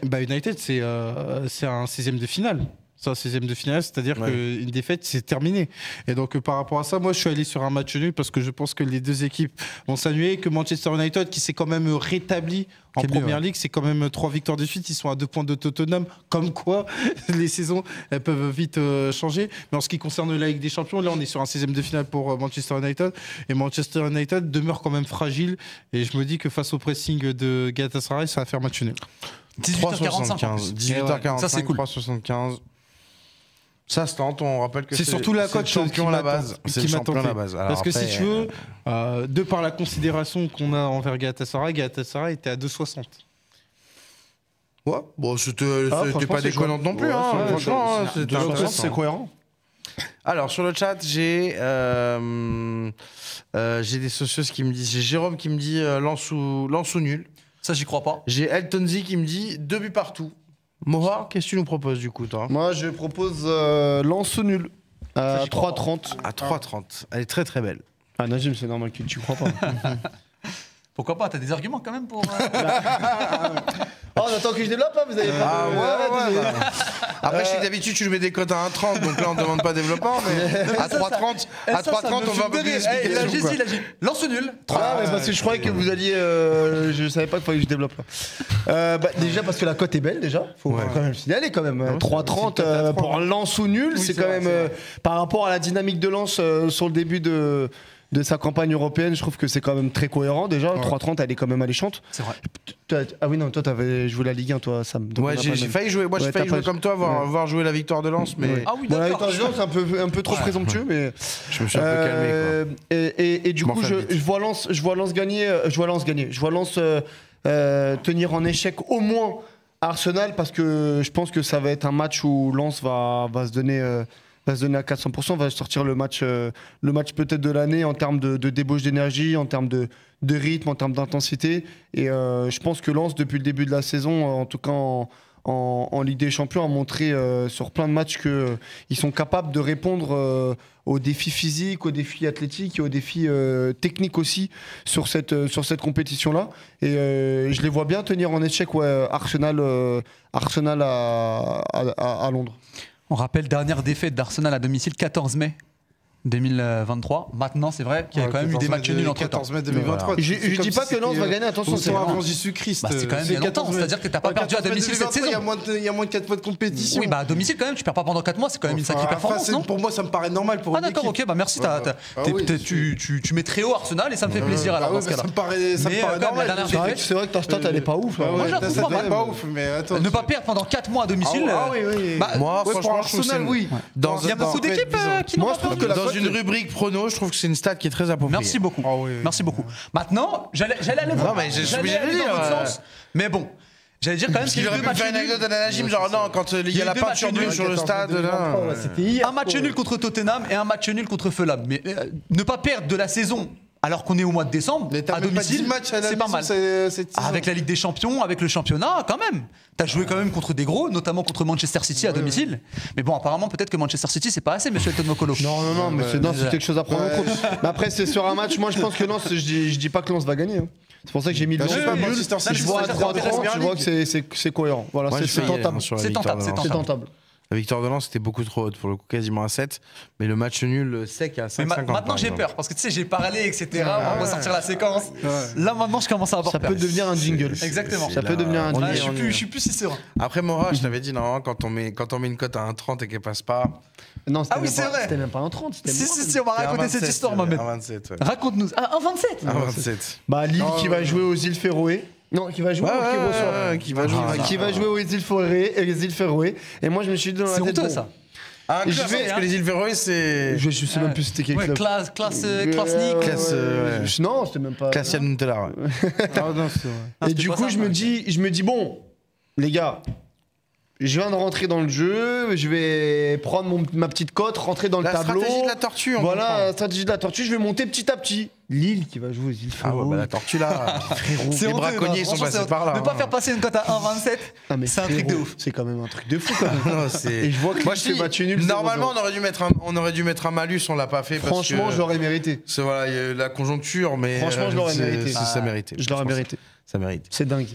Bah, United, c'est euh, un 16e de finale. C'est un 16e de finale, c'est-à-dire Ouais. qu'une défaite, c'est terminé. Et donc, euh, par rapport à ça, moi, je suis allé sur un match nul parce que je pense que les deux équipes vont s'annuler. Que Manchester United, qui s'est quand même rétabli en mieux, première ouais. ligue, c'est quand même trois victoires de suite. Ils sont à deux points de Tottenham. Comme quoi, les saisons, elles peuvent vite euh, changer. Mais en ce qui concerne la Ligue des Champions, là, on est sur un 16e de finale pour euh, Manchester United. Et Manchester United demeure quand même fragile. Et je me dis que face au pressing de Galatasaray, ça va faire match nul. 18h45. en 3,75. plus. 18h45. Ça, c'est cool. 3,75. Ça se tente, on rappelle que C'est surtout la cote champion qui à la base. C'est le champion à la base. Alors Parce que après, si tu veux, euh, de par la considération qu'on a envers Galatasaray, Galatasaray était à 2,60. Ouais, bon, c'était Ah, pas c'est déconnante non plus, Ouais, hein, c'est- franchement, c'est- hein, c'est cohérent. Alors, sur le chat, j'ai euh, euh, j'ai des socios qui me disent, j'ai Jérôme qui me dit euh, lance, ou, lance ou nul. Ça, j'y crois pas. J'ai Elton Z qui me dit deux buts partout. Mohar, qu'est-ce que tu nous proposes du coup, toi? Moi, je propose euh, lance nul à Ça, j'y crois 3,30. À 3,30. Elle est très très belle. Ah, Najim, c'est normal que tu crois pas. Pourquoi pas T'as des arguments quand même pour. euh, oh, on attend que je développe, là, vous avez pas. Ah de- ouais, ouais, bah. Après, je sais que d'habitude, tu nous mets des cotes à 1,30, donc là, on ne demande pas développement, mais à 3,30, à 3,30, on va un peu plus Eh, il a d'explications, dit, quoi. il a dit. Lance nul. Ah, mais parce que je croyais que vous alliez. euh, je savais pas qu'il fallait que je développe là. Euh, bah, déjà parce que la cote est belle, déjà. Faut Ouais. quand même le signaler quand même. Ouais, 3,30 c'est une cote à euh, trois. pour un lance ou nul, Oui, c'est c'est quand vrai, même. c'est euh, par rapport à la dynamique de lance euh, sur le début de. De sa campagne européenne, je trouve que c'est quand même très cohérent déjà. 3,30, elle est quand même alléchante. C'est vrai. Ah oui, non, toi, t'avais joué la Ligue 1, toi, Sam. donc Ouais, j'ai j'ai failli jouer. Moi, j'ai Ouais, failli t'as jouer pas- comme toi, voir, Ouais. voir jouer la victoire de Lens, mais Ouais. Ah oui, Bon, la d'accord. victoire de Lens, c'est un peu, un peu trop présomptueux, mais. je me suis un peu calmé. Euh, et, et- et du Je coup, je, vois Lens, je vois Lens gagner. euh, Je vois Lens gagner. Je vois Lens euh, euh, tenir en échec au moins Arsenal parce que je pense que ça va être un match où Lens va, va se donner. euh, va se donner à 400%, va sortir le match, euh, match peut-être de l'année en termes de, débauche d'énergie, en termes de, rythme, en termes d'intensité. Et euh, je pense que Lens, depuis le début de la saison, en tout cas en, Ligue des Champions, a montré euh, sur plein de matchs qu'ils sont capables de répondre aux défis physiques, aux défis athlétiques et aux défis techniques aussi sur cette, cette compétition-là. Et je les vois bien tenir en échec Arsenal, Arsenal à- à Londres. On rappelle dernière défaite d'Arsenal à domicile 14 mai 2023. Maintenant, c'est vrai qu'il y a quand même eu des matchs nuls entre temps. 14 mai 2023. Je, je dis pas que Lens va gagner, attention, c'est avant Jésus-Christ. Bah, c'est quand même euh, bien longtemps, 14 mai. c'est-à-dire que t'as pas Ouais, perdu à 14 mai domicile cette 2023, Il y a saison. moins de- il y a moins de 4 mois de compétition. Oui, bah à domicile quand même, tu perds pas pendant 4 mois, c'est quand même une sacrée Enfin, performance, non Pour moi, ça me paraît normal pour Ah d'accord, ok, bah merci, t'as- t'as- Ah oui, tu, tu, tu mets très haut Arsenal et ça me fait plaisir Ah alors oui, dans ce cas-là. ça me paraît, ça me Mais, paraît euh, normal. C'est vrai, que- c'est vrai que ta stat, elle est pas ouf. Moi, ouais, je la trouve ça pas doit mal. être pas ouf, mais attends. Ne pas perdre pendant 4 mois à domicile. Ah, ah oui. bah, Moi, franchement, je trouve que Arsenal, oui. Il y a beaucoup d'équipes euh, qui n'ont pas la Dans une rubrique prono, je trouve que c'est une stat qui est très appropriée. Merci beaucoup. Ah oui. Merci beaucoup. Maintenant, j'allais aller voir. mais je suis obligé de dire, l'autre euh. sens. Mais bon, j'allais dire quand même qu'il qu'il y a aurait eu pu faire une anecdote d'Anagim, genre non, quand euh, il y a la peinture nuls. sur le stade. là. C'était hier. Un match nul contre Tottenham et un match nul contre Fulham. Mais euh, ne pas perdre de la saison alors qu'on est au mois de décembre Mais à même pas 10 domicile, c'est pas mal. saison. Avec la Ligue des Champions, avec le championnat, quand même. T'as joué quand même contre des gros, notamment contre Manchester City à domicile. Mais bon, apparemment, peut-être que Manchester City, c'est pas assez, monsieur Elton Mokolo. Non, non, non, mais c'est non, c'est quelque chose à prendre en compte. Mais après, c'est sur un match. Moi, je pense que Lens, je dis, je dis pas que Lens va gagner. hein. C'est pour ça que j'ai mis le Bah, je vois à ça, ça 3 intéresse 30 bien je la vois que c'est- cohérent. Voilà, c'est aller, tentable. C'est tentable, La victoire de Lens, c'était beaucoup trop haute pour le coup, quasiment à 7. Mais le match nul sec à Mais 5,50. ma- maintenant, j'ai peur parce que tu sais, j'ai parlé, etc. On va ressortir la séquence. Là, maintenant, je commence à avoir Ça peur. peut devenir un jingle. Exactement. Ça peut devenir un est- je suis plus, je suis plus si serein. Après Mora, je t'avais dit, non, quand on met, quand on met une cote à 1,30 et qu'elle passe pas, Non, Ah oui, c'est vrai. C'était même pas un 30. c'était Si, moins. si, si, on va raconter cette 27, histoire, Mohamed. Un 27, ouais. Raconte-nous. Ah, un 27 Un 27. Bah, Lille qui va jouer aux îles Féroé. Non, qui va jouer ou qui reçoit va jouer. Ah, Qui va jouer aux îles Féroé. et les îles Féroé. Et moi, je me suis dit dans la C'est tête. honteux, bon, ça. Ah, classe, je vais- parce que les îles Féroé, c'est. Je, je sais même plus c'était quel Ouais, club. classe, classe, euh, classe Nick. Classe, euh, Non, c'était même pas. Classian Nutella. ouais. Ah non, c'est vrai. Et du coup, ça, je me dis, je me dis bon, les gars, je viens de rentrer dans le jeu, je vais prendre mon- ma petite cote, rentrer dans le La tableau. stratégie de la tortue, on Voilà, la stratégie de la tortue, je vais monter petit à petit. Lille qui va jouer aux îles Ah ouais, bah la tortue là. C'est Les braconniers non, sont passés par là. Ne pas hein. faire passer une cote à 1,27, Ah, c'est un truc de ouf. C'est quand même un truc de fou quand même. Non, Et je vois que Moi, je dis, match nul. Normalement, 0-0. on aurait dû mettre un, on aurait dû mettre un malus, on l'a pas fait. parce franchement, que je l'aurais mérité. C'est voilà, il y a eu la conjoncture, mais Franchement, je euh, l'aurais c'est- mérité. Ça méritait. Je l'aurais mérité. Ça mérite. C'est dingue.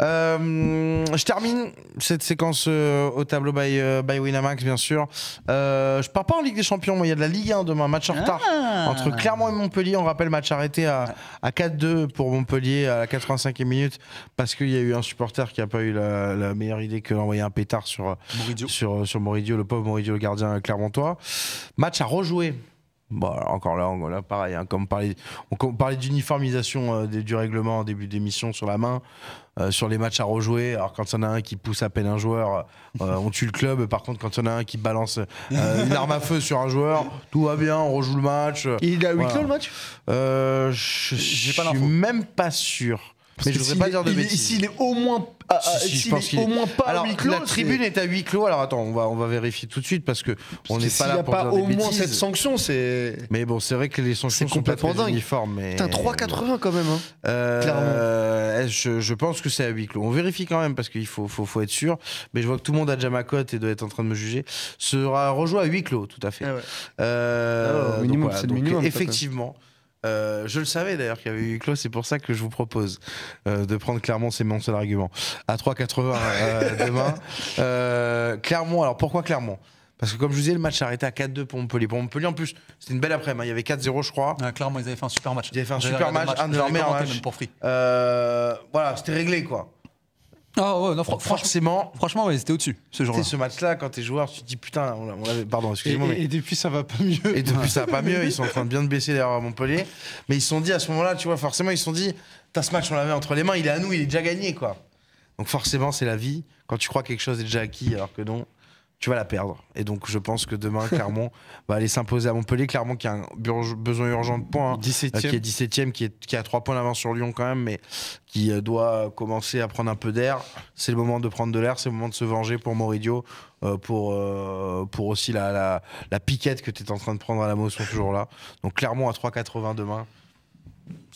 Euh, je termine cette séquence euh, au tableau by, euh, by Winamax, bien sûr. Euh, je pars pas en Ligue des Champions, moi. Il y a de la Ligue 1 demain, match en retard Ah. entre Clermont et Montpellier. On rappelle, match arrêté à, à 4-2 pour Montpellier à la 85e minute parce qu'il y a eu un supporter qui a pas eu la, la meilleure idée que d'envoyer un pétard sur, Moridio. sur, sur Moridio, le pauvre Moridio, le gardien clermontois. Match à rejouer. Bon, alors, encore là, pareil, hein, comme on parlait, on, on parlait d'uniformisation euh, du règlement en début d'émission sur la main, euh, sur les matchs à rejouer. Alors, quand il y en a un qui pousse à peine un joueur, euh, on tue le club. Par contre, quand il y en a un qui balance une arme à feu sur un joueur, tout va bien, on rejoue le match. Il a huis Voilà. clos le match? Je suis même pas sûr. Mais je voudrais pas dire de bêtises. S'il est au moins, Si, si, pense est au moins pas Alors, à huis clos, la tribune est à huis clos. Alors, attends, on va, on va vérifier tout de suite parce que on n'est pas là n'y a pour pas dire au des moins bêtises. cette sanction, c'est. Mais bon, c'est vrai que les sanctions sont pas complètement très dingue. uniformes. Mais... Putain, 3,80 quand même. Hein. Euh, je, je pense que c'est à huis clos. On vérifie quand même parce qu'il faut, faut, faut être sûr. Mais je vois que tout le monde a déjà ma cote et doit être en train de me juger. Sera rejoué à huis clos, tout à fait. Ah ouais. Euh, Ah, au donc minimum, voilà, c'est le donc minimum, Effectivement. Euh, je le savais d'ailleurs qu'il y avait huis clos, c'est pour ça que je vous propose euh, de prendre Clermont, c'est mon seul argument, à 3,80 euh, demain. Euh, Clermont, alors pourquoi Clermont? Parce que comme je vous disais, le match arrêté à 4-2 pour Montpellier. Pour Montpellier, en plus, c'était une belle après-midi. Il y avait 4-0, je crois. Ah, clairement, ils avaient fait un super match. Ils avaient fait un super match, un de leurs meilleurs matchs. pour free. Voilà, c'était réglé quoi. Ah ouais, non, fr- franchement, Forcément, franchement, ouais, ils étaient au-dessus ce jour-là. ce match-là, quand t'es joueur, tu te dis putain, on on l'avait- pardon, Et, excusez-moi, mais. et- et depuis, ça va pas mieux. Et depuis, ça va pas mieux. Ils sont en train de bien de baisser derrière Montpellier. Mais ils se sont dit à ce moment-là, tu vois, forcément, ils se sont dit T'as ce match, on l'avait entre les mains, il est à nous, il est déjà gagné, quoi. Donc forcément, c'est la vie. Quand tu crois que quelque chose est déjà acquis, alors que non, tu vas la perdre. Et donc, je pense que demain, Clermont va aller s'imposer à Montpellier. Clermont qui a un besoin urgent de points. hein. 17 Euh, qui est 17ème, qui, est, qui a 3 points d'avance sur Lyon quand même, mais qui euh, doit commencer à prendre un peu d'air. C'est le moment de prendre de l'air, c'est le moment de se venger pour Moridio, euh, pour, euh, pour aussi la, la, la piquette que tu es en train de prendre à la Mosson toujours là. Donc clairement à 3,80 demain,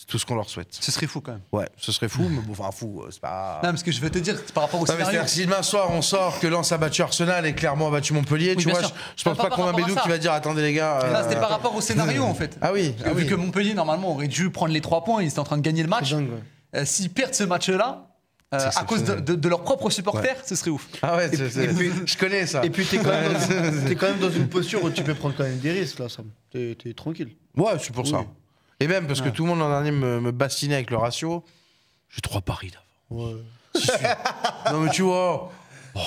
tout ce qu'on leur souhaite. Ce serait fou quand même. Ouais, ce serait fou, mais bon, enfin fou, euh, c'est pas... Non, parce que je vais te dire, par rapport au Non, scénario. si demain soir on sort que Lens a battu Arsenal et Clermont a battu Montpellier, Oui, tu vois, sûr. je, pense Pas qu'on a Bédou qui va dire attendez les gars. Là, c'était euh, par rapport au scénario en fait. Ah oui, ah Vu oui. que Montpellier, normalement, aurait dû prendre les 3 points, ils étaient en train de gagner le match. Euh, S'ils perdent ce match-là, euh, à cause de, de- de leurs propres supporters, ce serait ouf. Ah ouais, et puis- je connais ça. Et puis t'es quand, même dans- t'es quand même dans une posture où tu peux prendre quand même des risques là, Sam. T'es t'es tranquille. Ouais, c'est pour ça. Et même parce que tout le monde l'an dernier me, me bastinait avec le ratio. J'ai trois paris d'avant. Si, si. non mais tu vois. oh,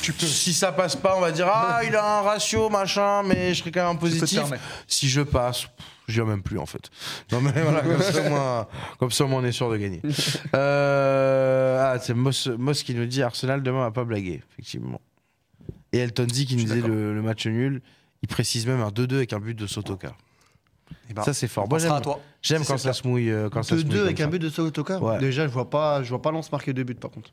tu peux. Si ça passe pas, on va dire ah il a un ratio machin, mais je serai quand même peux te positif. permettre. Si je passe, pff, je viens même plus en fait. Non mais voilà, comme ça, au moins, comme ça au moins, on est sûr de gagner. Euh, ah c'est Moss, Moss qui nous dit Arsenal demain va pas blaguer effectivement. Et Elton dit qui nous suis disait d'accord. le, le match nul. Il précise même un 2-2 avec un but de Sotoka. Eh ben, ça, c'est fort. Moi, j'aime à toi. j'aime Si quand ça le se mouille. euh, Quand ça se mouille 2-2 avec un ça. but de Sotoka Ouais. Déjà, je vois pas, je vois pas Lance marquer deux buts par contre.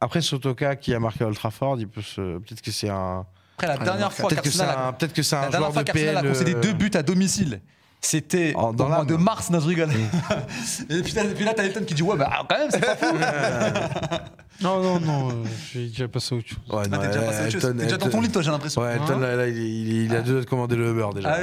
Après, Sotoka qui a marqué à Old Trafford, il peut se... peut-être que c'est un. Après, la dernière fois Peut-être que c'est un, peut-être que c'est La un dernière joueur fois de PL. a concédé euh, deux buts à domicile, c'était En- au dans mois l'âme. de mars, non, je rigole. et puis, là- puis là, t'as Elton qui dit Ouais, bah quand même, c'est pas fou. Non, non, non, euh, j'ai déjà passé à autre chose. Ouais, ah, non, t'es déjà passé à. Elton- déjà dans ton lit, toi, j'ai l'impression. Ouais, Elton, hein là, il, il- il a ah. déjà commandé le Uber déjà. Ah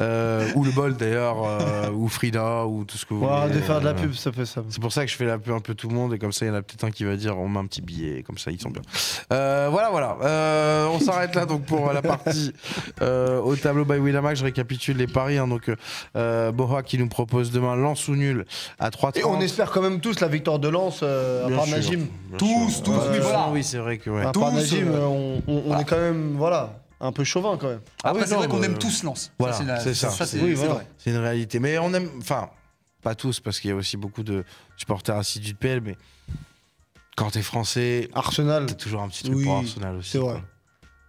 euh, ou le Bol d'ailleurs, euh, ou Frida, ou tout ce que vous voulez. Ouais, de faire de la euh, pub, ça fait ça. C'est pour ça que je fais la pub un peu tout le monde et comme ça il y en a peut-être un qui va dire on met un petit billet, comme ça ils sont bien. Voilà, voilà. On s'arrête là donc pour la partie au tableau by Winamax. Je récapitule les paris. Hein, donc euh, Boha qui nous propose demain lance ou nul à 3 Et on espère quand même tous la victoire de Lance euh, à part Najim. Tout 12, 12, mais voilà. Oui, c'est vrai que. Ouais. À part euh, on, est quand même. Voilà un peu chauvin quand même. Après, ah oui, c'est vrai qu'on euh, aime tous Lens. Voilà, c'est ça. C'est oui, voilà. une réalité. Mais on aime, enfin, pas tous, parce qu'il y a aussi beaucoup de supporters assidus de PL, mais quand t'es français, Arsenal, t'as toujours un petit truc pour Arsenal aussi. C'est vrai.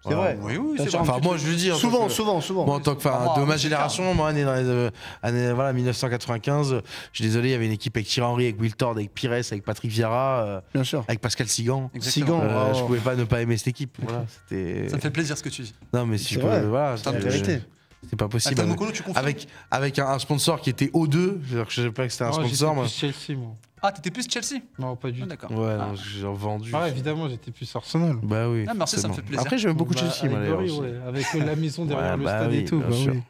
C'est vrai. Oui, oui, c'est sûr, vrai. Enfin, moi, je le dis. en tant souvent, que- souvent, souvent. Moi, en tant que, enfin, Ah, de ma génération, moi, année, dans les, euh, année, voilà, 1995, euh, je suis désolé, il y avait une équipe avec Thierry Henry, avec Wiltord, avec Pires, avec Patrick Vieira, euh, Bien sûr. avec Pascal Sigan. Sigan. Euh, Oh. Je pouvais pas ne pas aimer cette équipe. Voilà. Ça me fait plaisir ce que tu dis. Non, mais si C'est je peux- voilà, C'est la vérité. C'est pas possible. Avec, Mokolo, tu confirmes avec, avec un, un sponsor qui était O2, c'est-à-dire que je savais pas que c'était un j'étais sponsor. Moi. Chelsea, moi. Ah, t'étais plus Chelsea? Non, pas du Ah, tout. D'accord. Ouais, Ah. non, j'ai vendu. Ah, évidemment, j'étais plus Arsenal. Bah oui. Ah, merci, ça me forcément. fait plaisir. Après, j'aime beaucoup Bah, Chelsea, moi, avec d'ailleurs. Gori, aussi. ouais, Avec euh, la maison derrière Ouais, le bah stade oui, et tout. bien bah sûr. oui.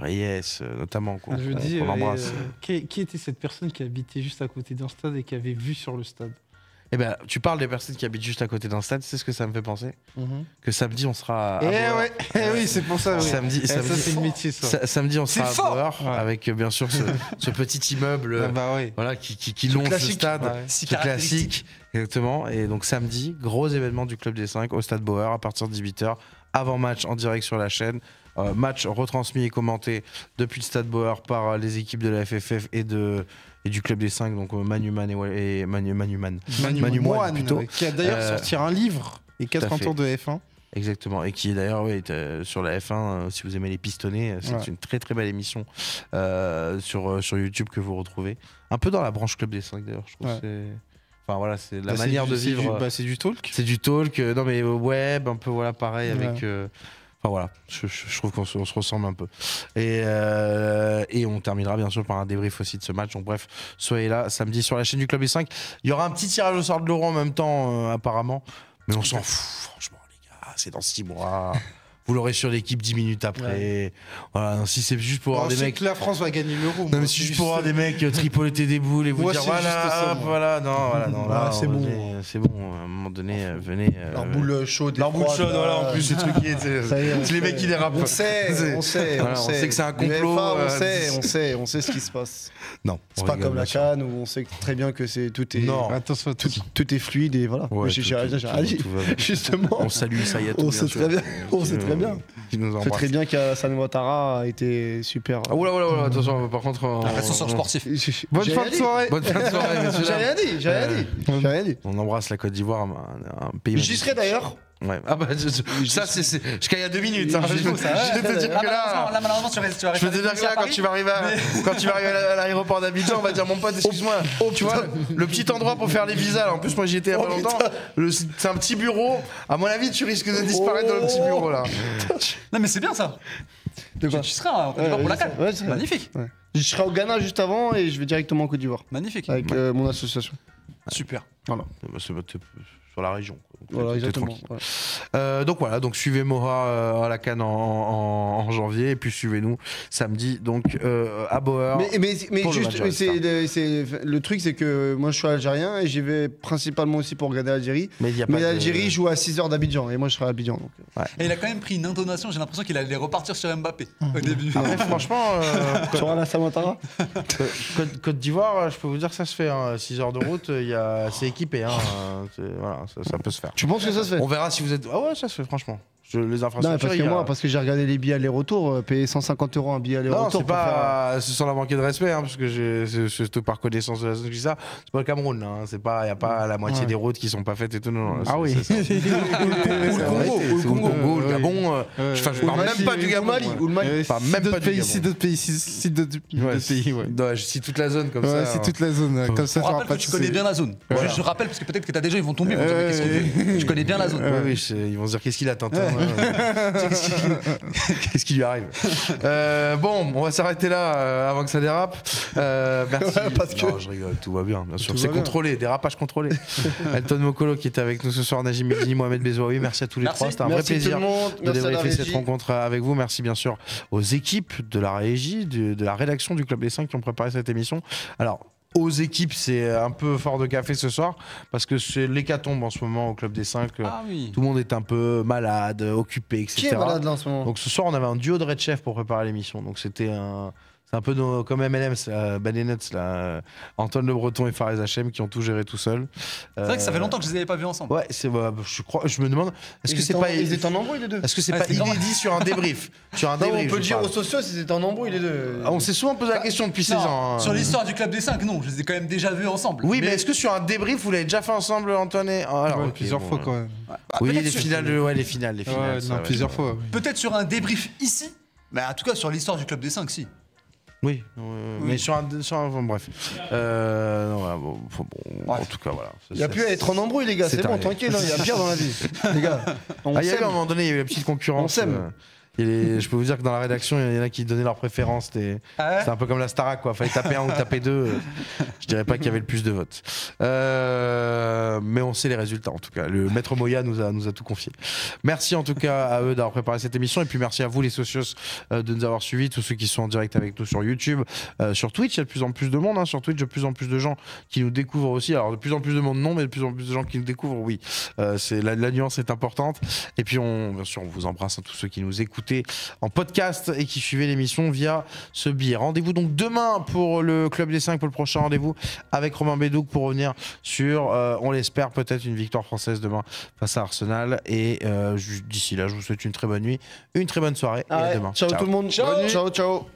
Reyes, euh, notamment. Quoi. Je On- dis, on euh, l'embrasse. euh, qui, qui était cette personne qui habitait juste à côté d'un stade et qui avait vu sur le stade? Eh ben, tu parles des personnes qui habitent juste à côté d'un stade, c'est ce que ça me fait penser? Que samedi, on sera à Eh ouais, eh oui, c'est pour ça. oui. Samedi, Eh, ça, samedi, c'est le métier, ça. sa- samedi, on C'est sera à Ouais. avec euh, bien sûr ce, ce petit immeuble Ah bah oui. voilà, qui, qui, qui longe le stade. Ouais. Si Ce classique, exactement. Et donc samedi, gros événement du Club des 5 au Stade Bauer à partir de 18h. Avant match en direct sur la chaîne. Euh, match retransmis et commenté depuis le Stade Bauer par euh, les équipes de la FFF et, de, et du Club des 5, donc euh, Manu Man et, et Manu, Manu Man. Manu, Manu Moine, plutôt. qui a d'ailleurs Euh, sorti un livre et 80 fait. tours de F1. Exactement, et qui d'ailleurs oui, euh, sur la F1, euh, si vous aimez les pistonnets, euh, c'est Ouais. une très très belle émission euh, sur, euh, sur YouTube que vous retrouvez. Un peu dans la branche Club des 5 d'ailleurs, je trouve. Ouais. c'est- Enfin voilà, c'est la Bah, manière du- de c'est vivre. du- bah, c'est du talk. C'est du talk, non mais web, un peu voilà pareil Ouais. avec. Enfin voilà, je, je- je trouve qu'on se, on se ressemble un peu. Et, euh, et on terminera bien sûr par un débrief aussi de ce match. Donc bref, soyez là samedi sur la chaîne du Club des 5. Il y aura un petit tirage au sort de Laurent en même temps, euh, apparemment. Mais on s'en fout, franchement, les gars. C'est dans 6 mois. Vous l'aurez sur l'équipe 10 minutes après. Voilà, non, si c'est juste pour avoir On des mecs. que la France va gagner l'euro. Non, mais c'est juste pour avoir des mecs euh, tripoter des boules et vous Moi, dire c'est voilà, ça, hop, voilà, non, voilà, non, là, c'est on- bon. C'est bon, à un moment donné, euh, venez. euh, Leur boule chaude. leur boule chaude, là. voilà, en plus, c'est truqué. C'est les mecs qui dérapent. On sait, on sait, on on sait. que c'est un complot, euh, on sait, on sait, on sait ce qui se passe. Non, C'est pas comme la. Cannes où on sait très bien que c'est tout est Non. Attention tout, est fluide et voilà. Justement, On salue Sayat. on sait très bien, très bien. Qui nous embrasse. très bien qu'Assane Ouattara a été super. Ah, oula, oula, oula, attention, par contre. on- sportif. Bonne J'ai fin rien de dit. soirée. Bonne fin de soirée, messieurs. J'ai rien dit, j'ai rien Euh, dit. J'ai rien dit. On embrasse la Côte d'Ivoire, un, un pays. J'y serai d'ailleurs. Ouais. Ah bah, je- je- ça, c'est jusqu'à il y a deux minutes. hein. Je je peux te dire que là. là, malheureusement, tu tu vas Je peux te dire que là, quand tu vas arriver à, quand tu vas arriver à l'aéroport d'Abidjan, on va dire mon pote, excuse-moi, tu vois, le petit endroit pour faire les visas. là, En plus, moi j'y étais il y a pas Oh, longtemps. Le- C'est un petit bureau. À mon avis, tu risques de disparaître dans le petit bureau là. Non, mais c'est bien ça. De quoi Tu seras en Côte Ouais, d'Ivoire pour la. Ouais, sais. Magnifique. Ouais. Je serai au Ghana juste avant et je vais directement en Côte d'Ivoire Magnifique. avec euh, mon association. Super. Bah, C'est c'est sur la région. quoi. Donc, Voilà, t'es exactement. Euh, donc voilà, donc suivez Mora euh, à la Cannes en, en- en janvier et puis suivez-nous samedi donc euh, à Bauer. Mais, mais, le juste, le, c'est- le truc, c'est que moi je suis algérien et j'y vais principalement aussi pour regarder l'Algérie. Mais il y a pas Mais de- l'Algérie joue à 6h d'Abidjan et moi je serai à Abidjan. Donc. Et il a quand même pris une intonation, j'ai l'impression qu'il allait repartir sur Mbappé au début. Après, franchement, euh, Tu auras la Samantara Côte- d'Ivoire, je peux vous dire que ça se fait. 6 heures de route, il y a, c'est équipé. hein, c'est- voilà, ça, ça peut se faire. Tu penses que ça se fait On verra si vous êtes. Ah ouais, ça se fait, franchement. Je- Les Non, infrastructures. parce il que a- moi, parce que j'ai regardé les billets aller-retour, euh, payer 150 euros un billet Non, aller-retour. c'est pour faire- pas. C'est sans la manquer de respect, hein, parce que c'est surtout par connaissance de la zone que je dis ça. C'est pas le Cameroun, là, hein, c'est pas. Il n'y a pas la moitié Ouais. des routes qui sont pas faites et tout. Non, non, Ah oui. Ou le Congo, ou le Congo, ou le. Gabon. euh, je parle le même pas du Gabon. Ou le Mali. Pas si même d'autres pas du pays, Gabon. si d'autres pays, si, si d'autres si- pays, ouais. Je cite toute la zone comme ça. c'est hein. toute la zone, ouais, comme ça, t'auras rappelle pas que tu connais bien la zone. Je, je rappelle parce que peut-être que t'as déjà, ils vont tomber. Je connais bien la zone. Oui, ils vont se dire qu'est-ce qu'il a hein. Qu'est-ce qui- Qu'est-ce qui lui arrive Euh, Bon, on va s'arrêter là euh, avant que ça dérape. Euh, merci. parce que- Non, je rigole, tout va bien, bien sûr. Tout C'est contrôlé, dérapage contrôlé. Elton Mokolo qui était avec nous ce soir, Najim Medini, Mohamed Bezoaoui, merci à tous les Merci. trois. C'était un Merci vrai plaisir de débriefer cette rencontre avec vous. Merci bien sûr aux équipes de la régie, de, de la rédaction du Club des 5 qui ont préparé cette émission. Alors, aux équipes, c'est un peu fort de café ce soir parce que c'est l'hécatombe en ce moment au Club des 5. Ah oui. Tout le monde est un peu malade, occupé, etc. Qui est malade là en ce moment? Donc ce soir, on avait un duo de Red Chef pour préparer l'émission. Donc c'était un. C'est un peu nos- comme MLM, c'est la Ben et Nuts, là. euh, Antoine Le Breton et Fares Hachem qui ont tout géré tout seuls. C'est vrai que ça fait longtemps que je les avais pas vus ensemble. Ouais, c'est, bah, je crois, je me demande, est-ce Ils que c'est étaient en- pas, Ils étaient en embrouille les deux. est-ce que c'est Ouais, pas c'est grave. inédit sur un débrief, sur un Non, débrief on peut le dire parle. aux sociaux s'ils étaient en embrouille les deux. Ah, On s'est souvent posé la question depuis 16 Non, ans. hein. Sur l'histoire du club des 5, non, je les ai quand même déjà vus ensemble. Oui, mais, est-ce que sur un débrief, vous l'avez déjà fait ensemble, Antoine et... Ah, alors, plusieurs bon, fois quand même. Oui, peut-être les sur- finales, ouais, les finales, les finales. Plusieurs fois. Peut-être sur un débrief ici, mais en tout cas sur l'histoire du club des 5, si. Oui, euh, mais sur un, sur un- bon, bref. Euh, non, voilà, bon, faut- bon, En Bref. tout cas, voilà. Il n'y a plus à être en embrouille les gars, C'est c'est bon, arrivé. tranquille, hein, il y a pire dans la vie. Les gars, on Ah, il y a eu s'aime. à un moment donné, il y a eu la petite concurrence. On s'aime. euh, il y a je peux vous dire que dans la rédaction, il y en a qui donnaient leur préférence. C'était c'était un peu comme la Starac, quoi. Fallait taper un ou taper deux. Je dirais pas qu'il y avait le plus de votes. Euh, mais on sait les résultats, en tout cas. Le maître Moya nous a, nous a tout confié. Merci en tout cas à eux d'avoir préparé cette émission. Et puis merci à vous, les socios, euh, de nous avoir suivis. Tous ceux qui sont en direct avec nous sur YouTube, euh, sur Twitch. Il y a de plus en plus de monde. hein, sur Twitch, de plus en plus de gens qui nous découvrent aussi. Alors, de plus en plus de monde, non, mais de plus en plus de gens qui nous découvrent, oui. C'est la, la nuance est importante. Et puis, on, bien sûr, on vous embrasse, hein, tous ceux qui nous en podcast et qui suivaient l'émission via ce billet. Rendez-vous donc demain pour le Club des 5 pour le prochain rendez-vous avec Romain Bédouk pour revenir sur, euh, on l'espère, peut-être une victoire française demain face à Arsenal. Et euh, d'ici là, je vous souhaite une très bonne nuit, une très bonne soirée. et à demain. Ciao, tout le monde. Ciao. Bonne nuit. ciao. ciao.